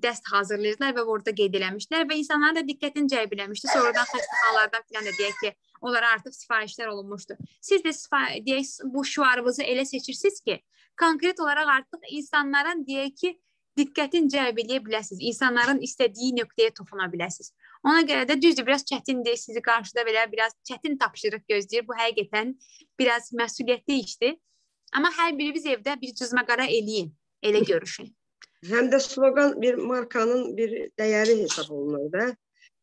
dəst hazırlayırdılar və orada qeyd eləmişlər və insanların da diqqətini cəlb eləmişdi. Sonradan xəstəxanalardan filan da deyək ki, onlara artıq sifarişlər olunmuşdu. Siz də deyək bu şüarınızı elə seçirsiniz ki, konkret olaraq artıq insanların deyək ki, diqqətini cəlb edə biləsiniz. İnsanların istədiyi nöqtəyə toxuna biləsiniz. Ona görə də düzdür, biraz çətindir. Sizi qarşıda belə biraz çətin tapşırıq gözləyir. Bu həqiqətən biraz məsuliyyətli işdir. Amma hər biriniz evdə bir cızmaqara eləyin, elə görüşün. Həm də sloqan bir markanın bir dəyəri hesab olunur da.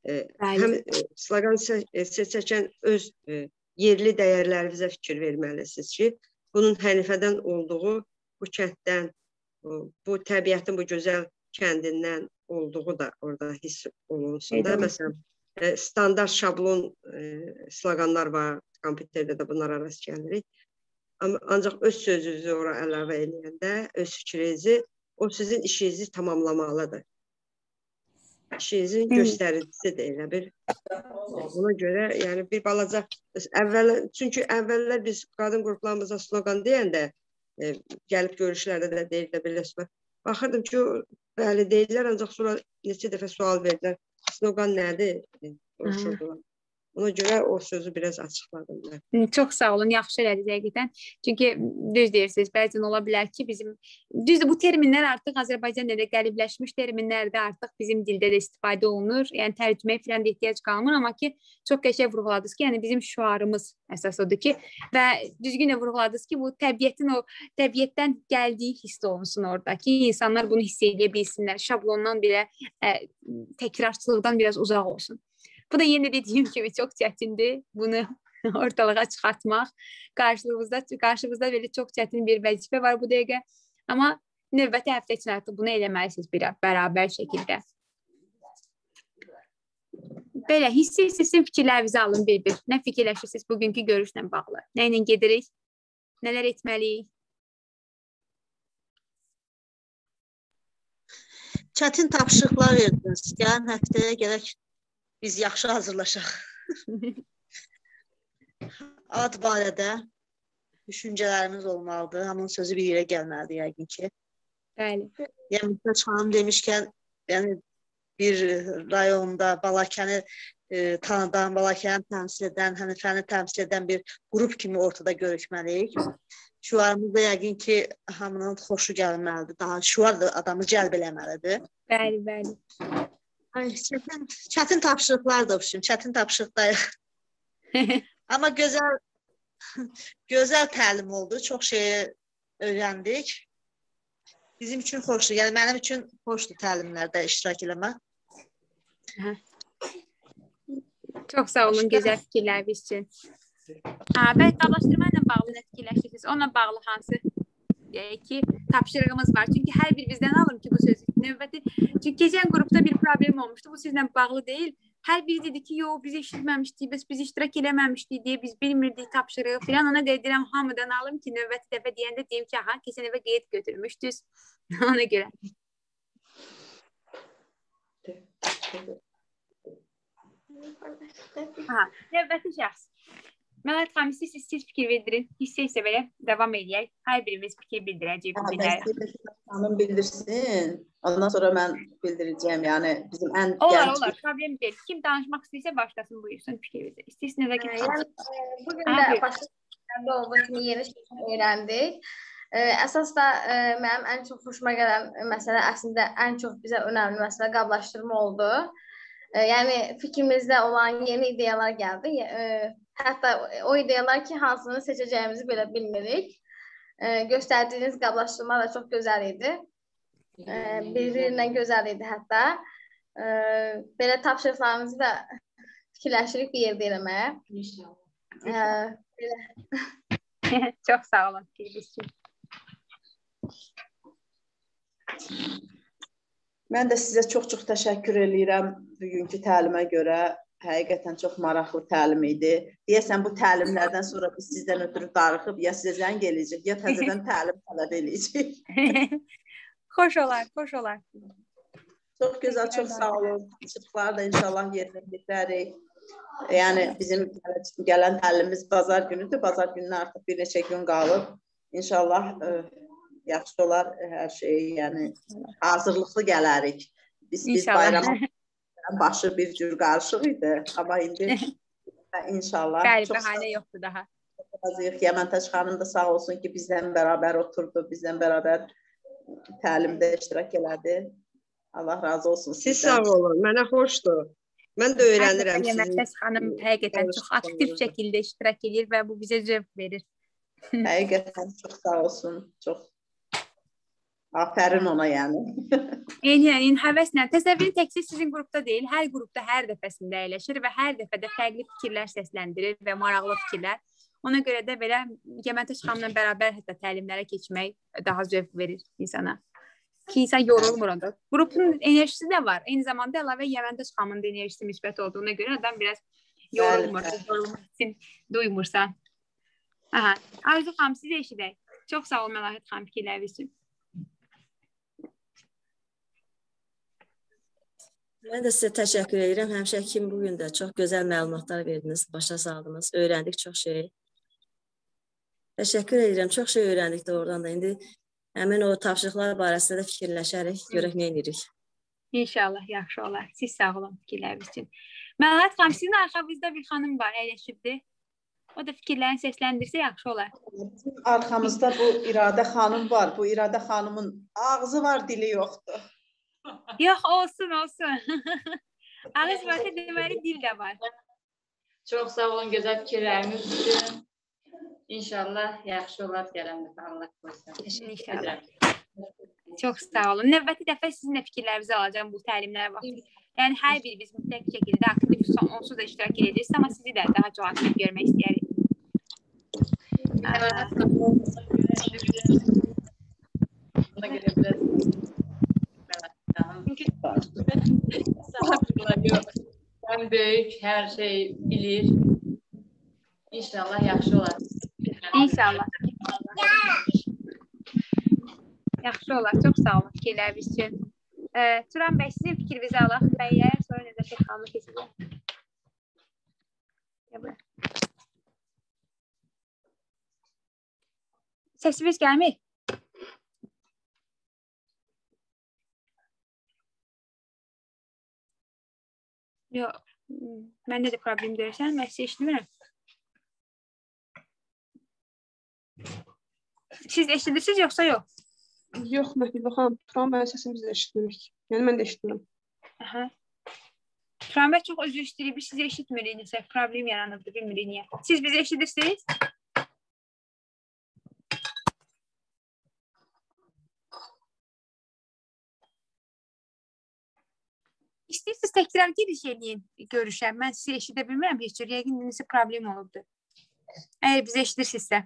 E, həm e, sloqan seçərkən öz e, yerli dəyərlərinizə fikir verməlisiniz ki, bunun Hənifədən olduğu, bu kənddən, bu, təbiətin bu gözəl kəndindən olduğu da orada hiss olunsun da. Məsələn, e, standart şablon e, sloqanlar var, kompüterdə də bunlara rast gəlirik. Ancaq öz sözünüzü ora əlavə edəndə, öz fikrinizi o sizin işinizi tamamlamalıdır. İşinizin göstəricisidir elə bir. Buna görə yəni bir balaca əvvəl çünki əvvəllər biz qadın qruplarımıza sloqan deyəndə e, gəlib görüşlərdə də deyirlər birləşmə. Baxırdım ki, bəli deyirlər, ancaq sonra neçə dəfə sual verdilər. Sloqan nədir? Soruşurdular. Ona görə o sözü biraz açıqladım mən. Çox sağ olun, yaxşı elədiniz həqiqətən. Çünki düz deyirsiniz, bəzən ola bilər ki, bizim düzdür bu terminlər artıq Azərbaycan dilində qəlibləşmiş terminlərdə artıq bizim dildə də istifadə olunur. Yəni tərcüməyə filan da ehtiyac qalmır, amma ki, çox qəşəng vurğuladınız ki, yəni bizim şüarımız əsas odur ki, və düzgün də vurğuladınız ki, bu təbiətin o təbiətdən gəldiyi hiss olunsun orada ki, insanlar bunu hiss edə bilsinlər. Şablondan belə ə, təkrarçılıqdan biraz uzaq olsun. Bu da yenə dediyim kimi çox çətindir bunu ortalığa çıxartmaq. Qarşılığımızda qarşımızda belə çox çətin bir vəzifə var bu dəqiqə. Amma növbəti həftə üçün artıq bunu eləməlisiniz bir bərabər şəkildə. Belə hiss sizin fikirlərinizi alın bir-bir. Nə fikirləşirsiniz bugünkü görüşlə bağlı? Nə ilə gedirik? Nələr etməliyik? Çətin tapşırıqlar verdiniz. Gələn həftəyə gərək biz yaxşı hazırlaşaq. Ad barədə düşüncələrimiz olmalıdır. Hamının sözü bir yerə gəlməlidir yəqin ki. Bəli. Yəni Mütəç xanım demişkən, yəni bir rayonda Balakəni e, tanıdan, Balakəni təmsil edən, Hənifəni təmsil edən bir qrup kimi ortada görüşməliyik. Şüarımız da yəqin ki, hamının xoşu gəlməlidir. Daha şüar da adamı cəlb eləməlidir. Bəli, bəli. Ay, çətin, çətin tapşırıqlar da üçün, çətin tapşırıqdayıq. Amma gözəl gözəl təlim oldu. Çox şey öyrəndik. Bizim üçün xoşdur. Yəni mənim üçün xoşdur təlimlərdə iştirak eləmək. Çox sağ olun gözəl fikirləriniz üçün. Hə, bəli, qablaşdırma ilə bağlı nə fikirləşirsiniz? Onunla bağlı hansı ki, tapşırığımız var. Çünki hər bir bizdən alım ki, bu sözü növbəti. Çünki keçən qrupda bir problem olmuşdu. Bu sizlə bağlı deyil. Hər biri dedi ki, yox, biz eşitməmişdik, biz biz iştirak eləməmişdik deyə biz bilmirdik tapşırığı filan. Ona görə deyirəm hamıdan alım ki, növbəti dəfə deyəndə deyim ki, aha, keçən dəfə qeyd götürmüşdünüz. Ona görə. Ha, növbəti şəxs. Mələt xanım, siz, siz, siz fikir bildirin. Hissə isə belə davam edək. Hər birimiz fikir bildirəcəyik bu günlərə. Xanım bildirsin. Ondan sonra mən bildirəcəyəm. Yəni bizim ən Olar, gənc olar. Problem deyil. Kim danışmaq istəyirsə başlasın buyursun fikir bildir. İstəyirsiniz də kim? Yəni e, bu gün də başlıqlarda olduğu kimi yeni şeylər öyrəndik. Ə, əsas da ə, mənim ən çox xoşuma gələn məsələ əslində ən çox bizə önəmli məsələ qablaşdırma oldu. Ə, yəni fikrimizdə olan yeni ideyalar gəldi. Ə, hətta o ideyalar ki, hansını seçəcəyimizi belə bilmirik. Ə, göstərdiyiniz qablaşdırma da çox gözəl idi. Ə, bir-birinə gözəl idi hətta. Ə, belə tapşırıqlarımızı da fikirləşirik bir yerdə eləməyə. İnşallah. belə. çox sağ olun. Mən də sizə çox-çox təşəkkür eləyirəm bugünkü təlimə görə. Həqiqətən çox maraqlı təlim idi. Deyəsən bu təlimlərdən sonra biz sizdən ötürü darıxıb ya sizə zəng eləyəcək, ya təzədən təlim tələb eləyəcək. xoş olar, xoş olar. Çox gözəl, çox sağ olun. Çıxlar da inşallah yerinə yetirərik. Yəni bizim gələn təlimimiz bazar günüdür. Bazar gününə artıq bir neçə gün qalıb. İnşallah ə, yaxşı olar hər şey, yəni hazırlıqlı gələrik. Biz biz bayrama başı bir cür qarışıq idi, amma indi inşallah Bəli, bəhanə yoxdur daha. Razıyıq. Yəməntaş xanım da sağ olsun ki, bizlə bərabər oturdu, bizlə bərabər təlimdə iştirak elədi. Allah razı olsun sizdən. Siz sağ olun. Mənə xoşdur. Mən də öyrənirəm sizin. Yəməntaş xanım həqiqətən çox aktiv şəkildə iştirak edir və bu bizə zövq verir. Həqiqətən çox sağ olsun. Çox Afərin ona yəni. Eyni həvəslə. Təsəvvürün təkcə sizin qrupda deyil, hər qrupda hər dəfəsində əyləşir və hər dəfədə fərqli fikirlər səsləndirir və maraqlı fikirlər. Ona görə də belə Gəməntaş xanımla bərabər hətta təlimlərə keçmək daha zövq verir insana. Ki insan yorulmur onda. Qrupun enerjisi də var. Eyni zamanda əlavə Gəməntaş xanımın enerjisi müsbət olduğuna görə adam biraz yorulmur, yorulmaq üçün duymursan. Aha. Arzu xanım sizi eşidək. Çox sağ olun Məlahət xanım fikirləriniz üçün. Mən də sizə təşəkkür edirəm. Həmişə kimi bu gün də çox gözəl məlumatlar verdiniz, başa saldınız. Öyrəndik çox şey. Təşəkkür edirəm. Çox şey öyrəndik də oradan da. İndi həmin o tapşırıqlar barəsində də fikirləşərik, görək nə edirik. İnşallah yaxşı olar. Siz sağ olun fikirləriniz üçün. Məlahət xanım, sizin arxanızda bir xanım var, əyləşibdi. O da fikirlərini səsləndirsə yaxşı olar. Bizim arxamızda bu İradə xanım var. Bu İradə xanımın ağzı var, dili yoxdur. Yox, olsun, olsun. Ağız varsa deməli dil də var. Çox sağ olun gözəl fikirləriniz üçün. İnşallah yaxşı olar gələn dəfə Allah qoysun. İnşallah. Çox sağ olun. Növbəti dəfə sizin də fikirlərinizi alacağam bu təlimlərə baxıb. Yəni hər birimiz mütləq şəkildə aktiv onsuz da iştirak edəcəksiniz, amma sizi də daha çox aktiv görmək istəyirik. Buna görə biraz Həm böyük, hər şey bilir. İnşallah yaxşı olar. İnşallah. Yaxşı olar. Çox sağ olun fikirləriniz üçün. E, Turan bəy, sizin fikrinizi alaq. Bəylər, sonra Nəzafət xanımı keçəcək. Gəl bura. Səsiniz gəlmir? Yox, m, məndə də problem görürsən, mən sizi eşitmirəm. Siz eşidirsiniz yoxsa yox? Yox, Məhbibə xanım, Turan bəyin səsini biz də eşitmirik. Yəni mən də eşitmirəm. Aha. Turan bəy çox özür istəyirik, biz sizi eşitmirik, nəsə problem yaranıbdı, bilmirik niyə. Siz bizi eşidirsiniz? İstəyirsiniz təkrar giriş eləyin görüşə. Mən sizi eşidə bilmirəm heç cür. Yəqin nəsə problem olubdu. Əgər bizi eşidirsinizsə.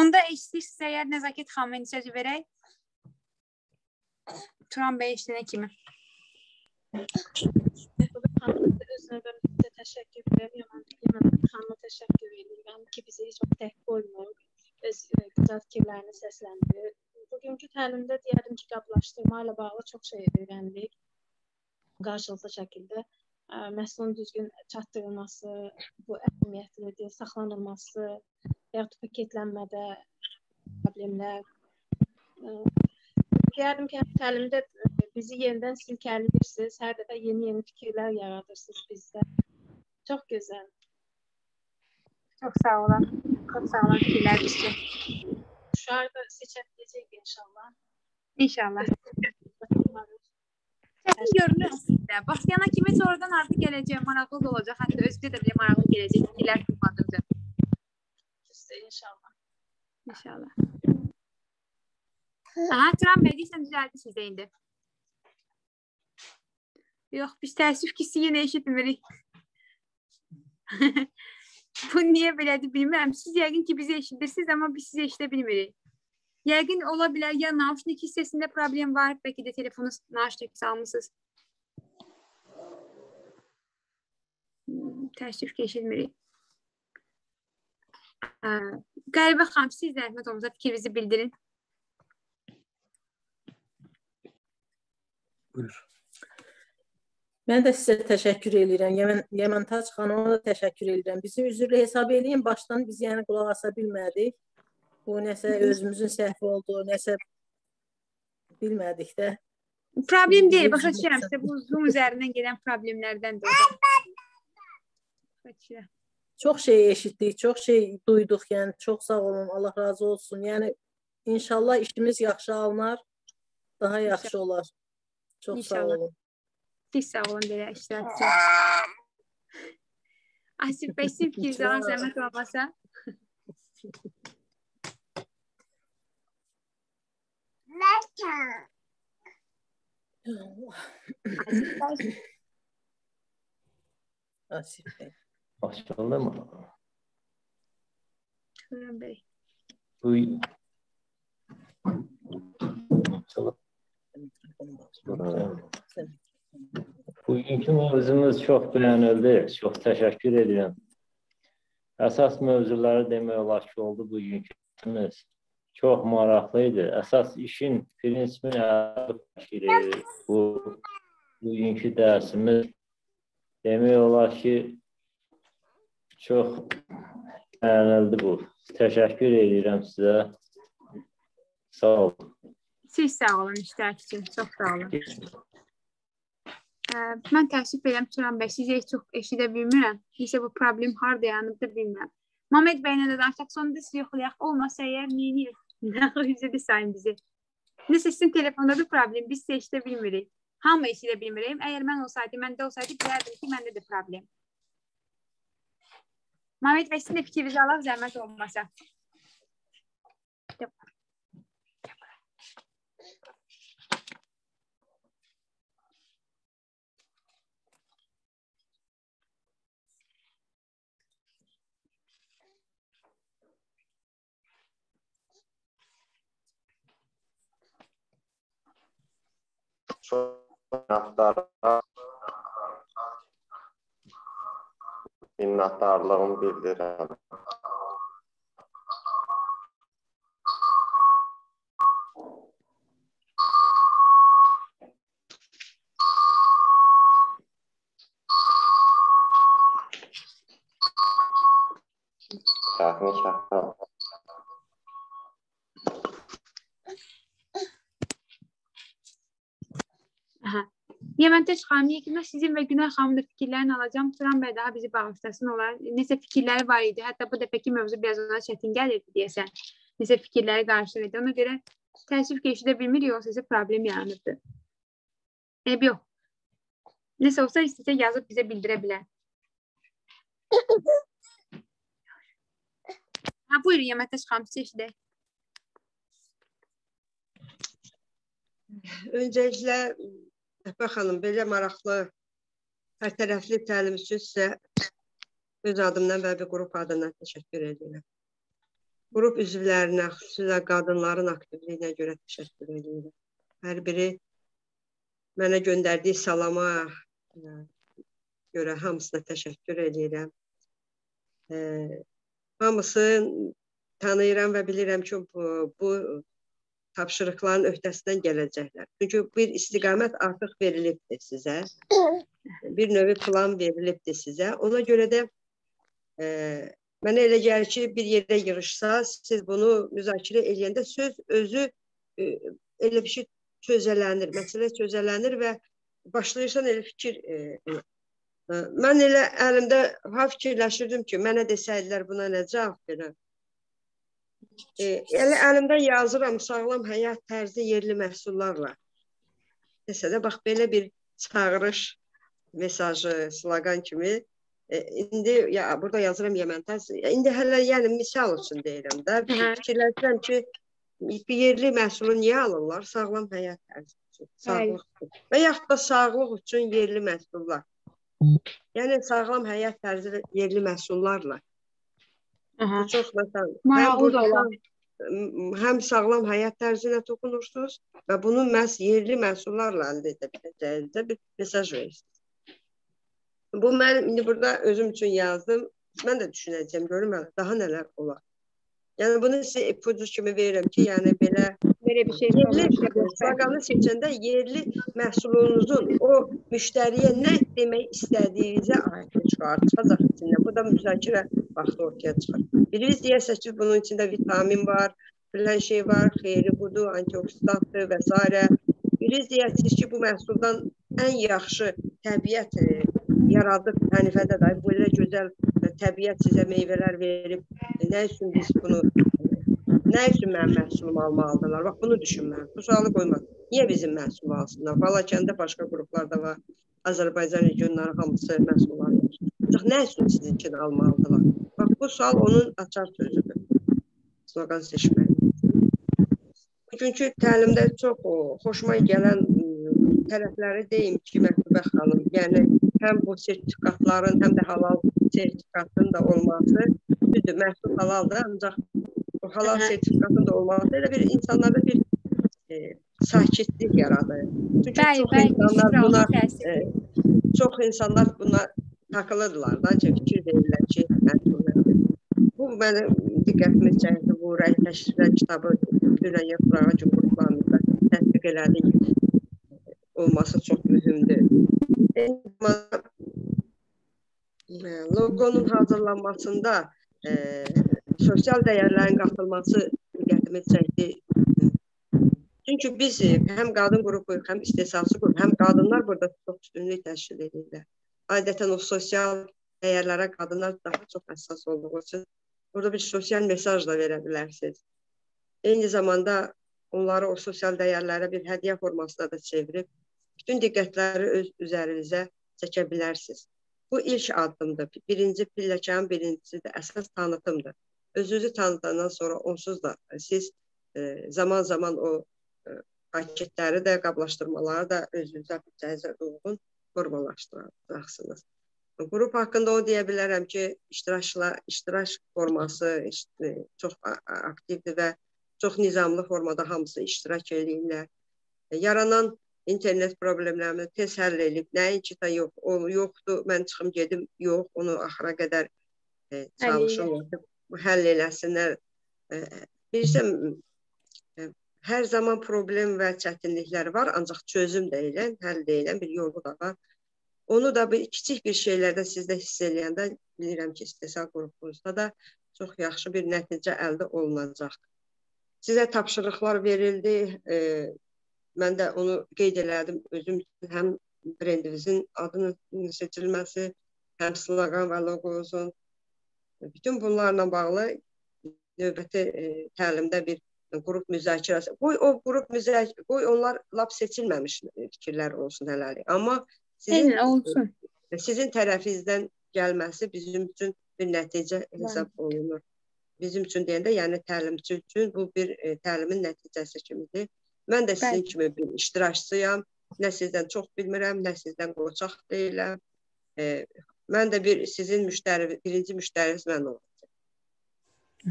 Onda eşidirsinizsə əgər Nəzakət xanımın sözü verək. Turan bəy eşidənə kimi. Öz növbəmizdə təşəkkür edirəm. Yaman, Yaman xanıma təşəkkür edirəm ki, bizi heç vaxt tək qoymur. Öz e, gözəl fikirlərini səsləndirir. Bugünkü təlimdə deyərdim ki, qablaşdırma ilə bağlı çox şey öyrəndik. Qarşılıqlı şəkildə ə, məhsulun düzgün çatdırılması, bu əhəmiyyətlidir, saxlanılması, yaxud paketlənmədə problemlər. Deyərdim ki, təlimdə bizi yenidən silkələyirsiniz, hər dəfə yeni-yeni fikirlər yaradırsınız bizdə. Çox gözəl. Çox sağ olun. Çox sağ olun fikirləriniz üçün. Uşağı da seçə biləcək inşallah. İnşallah. Çətin görünür əslində. Başlayana kimi sonradan artıq gələcək, maraqlı olacaq. Hətta özünə də belə maraqlı gələcək tutmadığınızda. Düzdür inşallah. İnşallah. Aha, Turan bəy deyirsən düzəldi sizdə indi. Yox, biz təəssüf ki, sizi yenə eşitmirik. Bu niyə belədir bilmirəm. Siz yəqin ki, bizi eşidirsiniz, amma biz sizi eşidə bilmirik. Yəqin ola bilər ya naushnik hissəsində problem var, bəlkə də telefonu naushnik salmısınız. Hmm, Təəssüf ki, eşitmirik. Qəribə xanım, siz də Əhməd olmasa fikrinizi bildirin. Buyur. Mən də sizə təşəkkür edirəm. Yəmən Yəməntac xanıma da təşəkkür edirəm. Bizi üzrlü hesab eləyin. Başdan biz yəni qulaq asa bilmədik. Bu nəsə özümüzün səhvi oldu, nəsə bilmədik də. Problem deyil, başa düşürəm. İşte bu Zoom üzərindən gələn problemlərdən də. Başa Çox şey eşitdik, çox şey duyduq. Yəni çox sağ olun. Allah razı olsun. Yəni inşallah işimiz yaxşı alınar, daha yaxşı olar. Çox İnşallah. sağ olun belə iştirak üçün. Asif bəy, siz fikrinizi alan zəhmət olmasa. Asif bəy, Asif bəy. Başlandı mı? Turan bəy. Bu Bugünkü mövzumuz çox bəyənildi. Çox təşəkkür edirəm. Əsas mövzuları demək olar ki, oldu bugünkü dərsimiz. Çox maraqlı idi. Əsas işin prinsipini təşkil edir bu bugünkü dərsimiz. Demək olar ki, çox bəyənildi bu. Təşəkkür edirəm sizə. Sağ olun. Siz sağ olun iştirak üçün. Çox sağ olun. Mən təəssüf edirəm Turan bəy, sizi heç çox eşidə bilmirəm. İşte bu problem harda yanıbdır bilmirəm. Mamed bəylə də danışaq, sonunda sizi yoxlayaq. Olmasa əgər neyirik? Üzə də sayın bizi. Nəsə sizin telefondadır problem, biz sizi eşidə bilmirik. Hamı eşidə bilmirik. Əgər mən olsaydı, məndə olsaydı bilərdim ki, məndə də problem. Mamed bəy, sizin də fikrinizi alaq, zəhmət olmasa. minnətdarlıq minnətdarlığımı bildirirəm. Şahını şahına Aha. Yeməntaş xanım, yekunda sizin və Günay xanımın fikirlərini alacağım. Turan bəy daha bizi bağışlasın onlar. Necə fikirləri var idi. Hətta bu dəfəki mövzu biraz ona çətin gəlirdi deyəsən. Necə fikirləri qarşı idi. Ona görə təəssüf ki, eşidə bilmir, yoxsa sizə problem yaranıbdı. Eyb yox. Nəsə olsa istəsə yazıb bizə bildirə bilər. Ha, buyurun Yeməntaş xanım, siz eşidək. Öncəliklə Əfə xanım belə maraqlı, hər tərəfli təlim üçün sizə öz adımdan və bir qrup adından təşəkkür edirəm. Qrup üzvlərinə, xüsusilə qadınların aktivliyinə görə təşəkkür edirəm. Hər biri mənə göndərdiyi salama ə, görə hamısına təşəkkür edirəm. Ə, hamısını tanıyıram və bilirəm ki, bu, bu tapşırıqların öhdəsindən gələcəklər. Çünki bir istiqamət artıq verilibdir sizə. Bir növ plan verilibdir sizə. Ona görə də e, mənə elə gəlir ki, bir yerdə yığışsa, siz bunu müzakirə edəndə söz özü e, elə bir şey çözələnir, məsələ çözələnir və başlayırsan elə fikir e, e, mən elə əlimdə ha fikirləşirdim ki, mənə desəydilər buna nə cavab verəm? E, elə əlimdə yazıram sağlam həyat tərzi yerli məhsullarla. Desə də bax belə bir çağırış mesajı, sloqan kimi e, indi ya burada yazıram Yəməntəz. İndi hələ yəni misal üçün deyirəm də. Fikirləşirəm ki, yerli məhsulu niyə alırlar? Sağlam həyat tərzi üçün, sağlıq üçün. Və yaxud da sağlıq üçün yerli məhsullar. Yəni sağlam həyat tərzi yerli məhsullarla Aha. Çox məsəl. Maraqlı da olar. Həm sağlam həyat tərzinə toxunursunuz və bunu məhz yerli məhsullarla əldə edə biləcəyinizə bir mesaj verirsiniz. Bu mən indi burada özüm üçün yazdım. Mən də düşünəcəm, görüm hələ daha nələr olar. Yəni bunu sizə ipucu kimi verirəm ki, yəni belə belə bir şey yerli sloqanı seçəndə yerli məhsulunuzun o müştəriyə nə demək istədiyinizə aid çıxar, çıxacaq içindən. Bu da müzakirə vaxtı ortaya çıxır. Biriniz deyərsiniz ki, bunun içində vitamin var, filan şey var, xeyri budur, antioksidantdır və s. Biriniz deyərsiniz ki, bu məhsuldan ən yaxşı təbiət e, yaradıb Hənifədə də belə gözəl e, təbiət sizə meyvələr verib. E, nə üçün biz bunu nə üçün mənim məhsulum almalıdırlar? Bax bunu düşünməliyəm. Bu sualı qoymaq. Niyə bizim məhsul alsınlar? Balakəndə başqa qruplar da var. Azərbaycan regionları hamısı məhsullar Ancaq nə üçün sizinkini almalıdırlar? Bax bu sual onun açar sözüdür. Sloqan seçmək. Bugünkü təlimdə çox o, xoşuma gələn tərəfləri deyim ki, Məktubə xanım, yəni həm bu sertifikatların, həm də halal sertifikatının da olması, düzdür, məhsul halaldır, ancaq o halal sertifikatın da olması elə bir insanlarda bir e, sakitlik yaradır. Çünki bəli, çox bəli, insanlar buna e, çox insanlar buna takılırlar da, fikir verirlər ki, nədir. Bu mənim diqqətimi çəkdi. Bu rəy təşriflər kitabı dünən yaprağı cümhurlarında tətbiq elədik. Olması çox mühümdür. E, loqonun hazırlanmasında e, sosial dəyərlərin qatılması diqqətimi çəkdi. Çünki biz e, həm qadın qrupuyuq, həm istehsalçı qrup, həm qadınlar burada çox üstünlük təşkil edirlər. Adətən o sosial dəyərlərə qadınlar daha çox həssas olduğu üçün burada bir sosial mesaj da verə bilərsiniz. Eyni zamanda onları o sosial dəyərlərə bir hədiyyə formasına da çevirib bütün diqqətləri öz üzərinizə çəkə bilərsiniz. Bu ilk addımdır. Birinci pilləkənin birincisi də əsas tanıtımdır. Özünüzü tanıtandan sonra onsuz da siz zaman-zaman o e, paketləri də, qablaşdırmaları da özünüzə bütçənizə uyğun formalaşdıracaqsınız. Qrup haqqında o deyə bilərəm ki, iştirakçılar, iştirak forması işte, çox aktivdir və çox nizamlı formada hamısı iştirak edirlər. Yaranan internet problemlərini tez həll edib, nəinki də yox, o yoxdur, mən çıxım gedim, yox, onu axıra qədər e, çalışırlar ki, həll eləsinlər. E, bilirsən, e, hər zaman problem və çətinliklər var, ancaq çözüm də elən, həll də elən bir yolu da var. Onu da bir kiçik bir şeylərdə sizdə hiss eləyəndə bilirəm ki, istehsal qrupunuzda da çox yaxşı bir nəticə əldə olunacaq. Sizə tapşırıqlar verildi. E, mən də onu qeyd elədim özüm üçün həm brendimizin adının seçilməsi, həm sloqan və loqonuzun bütün bunlarla bağlı növbəti e, təlimdə bir qrup müzakirəsi. Qoy o qrup müzakirə, qoy onlar lap seçilməmiş fikirlər olsun hələlik. Amma sizin Eyni, olsun. Sizin tərəfinizdən gəlməsi bizim üçün bir nəticə hesab olunur. Bizim üçün deyəndə, yəni təlimçi üçün bu bir e, təlimin nəticəsi kimidir. Mən də sizin kimi bir iştirakçıyam. Nə sizdən çox bilmirəm, nə sizdən qoçaq deyiləm. E, mən də bir sizin müştəri, birinci müştəriniz mən olacağam.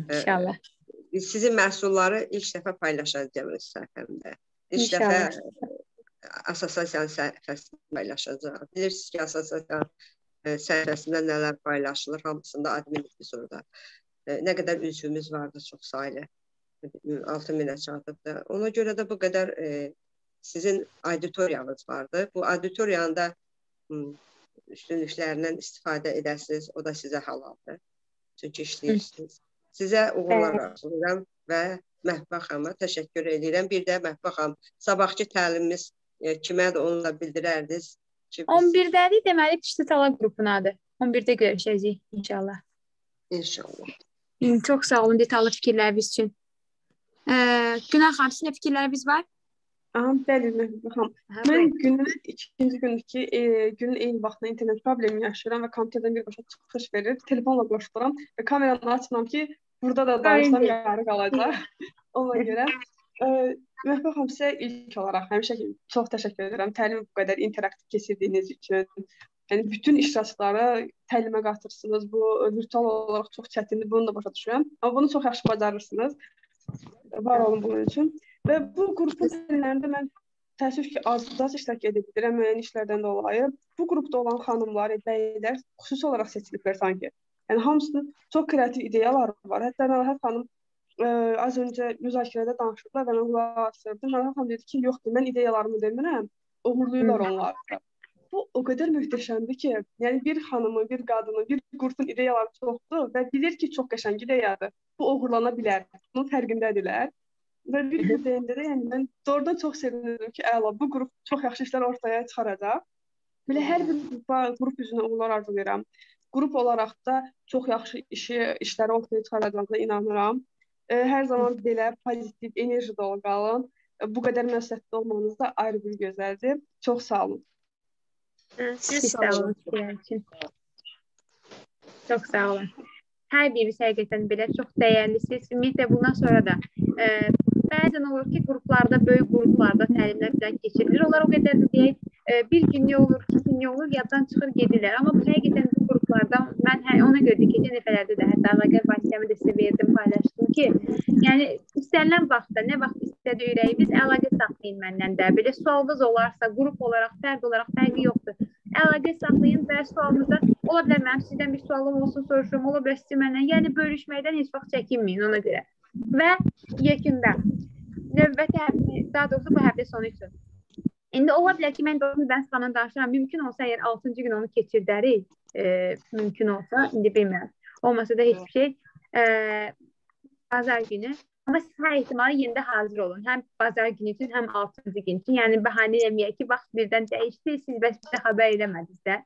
İnşallah. E, sizin məhsulları ilk dəfə paylaşacağam öz səhifəmdə. İlk dəfə assosiasiyanın səhifəsində paylaşacağam. Bilirsiniz ki, assosiasiyanın e, səhifəsində nələr paylaşılır, hamısında admin epizodda. E, nə qədər üzvümüz vardı, çox saylı. 6000-ə çatıbdı. Ona görə də bu qədər e, sizin auditoriyanız vardı. Bu auditoriyanın da üstünlüklərindən istifadə edəsiniz. O da sizə halaldır. Çünki işləyirsiniz. Sizə uğurlar arzulayıram və Məhbə xanıma təşəkkür edirəm. Bir də Məhbə xanım, sabahki təlimimiz e, kimədir onu da bildirərdiniz. Biz... 11-dədir, deməli Pişti Tala qrupunadır. 11-də görüşəcəyik inşallah. İnşallah. Çox sağ olun detallı fikirləriniz üçün. Ə, Günah xanım, sizin fikirləriniz var? Aha, bəli, xanım. Mən günün ikinci gündür ki, e, günün eyni vaxtında internet problemi yaşayıram və kompüterdən birbaşa çıxış verir. Telefonla qoşduram və kameranı açmıram ki, burada da danışsam yarı qalacaq. Ona görə e, Məhbə xanım sizə ilk olaraq həmişə çox təşəkkür edirəm. Təlimi bu qədər interaktiv keçirdiyiniz üçün. Yəni bütün iştirakçıları təlimə qatırsınız. Bu virtual olaraq çox çətindir, bunu da başa düşürəm. Amma bunu çox yaxşı bacarırsınız var olun bunun üçün. Və bu qrupun sənlərində mən təəssüf ki, az-az iştirak edə bilirəm müəyyən işlərdən dolayı. Bu qrupda olan xanımlar, bəylər xüsusi olaraq seçiliblər sanki. Yəni hamısının çox kreativ ideyaları var. Hətta Məlahət xanım ə, az öncə müzakirədə danışdılar və mən qulaq asırdım. Məlahət xanım dedi ki, yoxdur, mən ideyalarımı demirəm, uğurluyurlar onlar. Bu o qədər möhtəşəmdir ki, yəni bir xanımın, bir qadının, bir qrupun ideyaları çoxdur və bilir ki, çox qəşəng ideyadır. Bu uğurlana bilər. Bunun fərqindədirlər. Və bir deyəndə də yəni mən doğrudan çox sevinirəm ki, əla bu qrup çox yaxşı işlər ortaya çıxaracaq. Belə hər bir qrupa, qrup üzünə uğurlar arzulayıram. Qrup olaraq da çox yaxşı işi, işləri ortaya çıxaracağına inanıram. E, hər zaman belə pozitiv, enerji dolu qalın. E, bu qədər məsləhətli olmanız da ayrı bir gözəldir. Çox sağ olun. Siz sağ olun. Çox sağ olun. Hər biriniz həqiqətən belə çox dəyərlisiniz. Ümumiyyətlə bundan sonra da e, bəzən olur ki, qruplarda, böyük qruplarda təlimlər falan keçirilir. Onlar o qədər də deyək, e, bir günlük olur, iki günlük olur, yaddan çıxır gedirlər. Amma bu həqiqətən bu qruplarda mən hə, ona görə də keçən dəfələrdə də hətta əlaqə vasitəmi də sizə verdim, paylaşdım ki, yəni istənilən vaxtda, nə vaxt istədi ürəyimiz əlaqə saxlayın məndən də. Belə sualınız olarsa, qrup olaraq, fərd olaraq fərqi yoxdur əlaqə saxlayın və sualınızda ola bilər mənim sizdən bir sualım olsun, soruşum, ola bilər sizin məndən. Yəni bölüşməkdən heç vaxt çəkinməyin ona görə. Və yekunda növbəti həftə, daha doğrusu bu həftə sonu üçün. İndi ola bilər ki, mən doğrusu ben sana danışıram. Mümkün olsa əgər 6-cı gün onu keçirdərik, e, mümkün olsa, indi bilmirəm. Olmasa da heç bir şey. E, bazar günü Amma siz hər ehtimala yenə hazır olun. Həm bazar günü üçün, həm 6-cı gün üçün. Yəni bəhanə eləməyək ki, vaxt birdən dəyişdi, siz bəs bizə xəbər eləmədiniz də.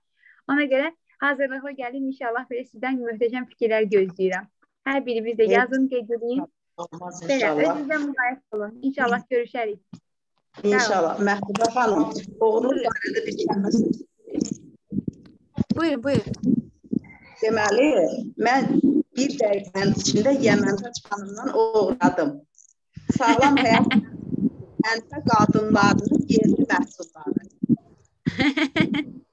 Ona görə hazırlıqla gəlin inşallah belə sizdən möhtəşəm fikirlər gözləyirəm. Hər birimiz də yazın, qeyd edin. Belə, özünüzə mülayət olun. İnşallah görüşərik. İnşallah. Məhdubə xanım, oğlunuz barədə bir kəlmə Buyurun, buyurun. Deməli, mən bir dəqiqənin içində Yəməntəc xanımdan uğradım. Sağlam həyat Əntə qadınlarının yerli məhsulları.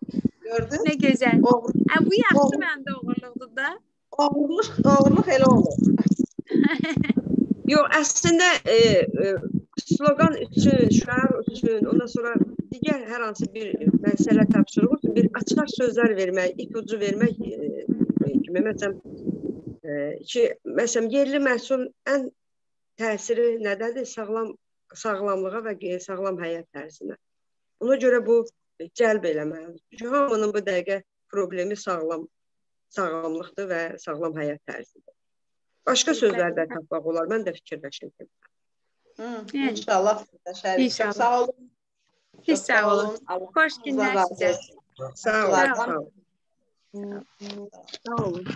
Gördün? Nə gözəl. Oğur, Ə, bu yaxşı məndə oğurluqdur da. Oğurluq, oğurluq elə olur. Yox, əslində e, e, sloqan üçün, şüar üçün, ondan sonra digər hər hansı bir məsələ tapşırığı üçün bir açar sözlər vermək, ipucu vermək e, kimi məsələn e, ki, məsələn yerli məhsul ən təsiri nədədir? Sağlam sağlamlığa və qeyri sağlam həyat tərzinə. Ona görə bu cəlb eləməlidir. Çünki hamının bu dəqiqə problemi sağlam sağlamlıqdır və sağlam həyat tərzidir. Başqa sözlər də tapmaq olar. Mən də fikirləşirdim. Hı, inşallah. İnşallah. Sağ olun. Siz sağ olun. Xoş günlər sizə. Sağ olun. Sağ olun. Sağ olun.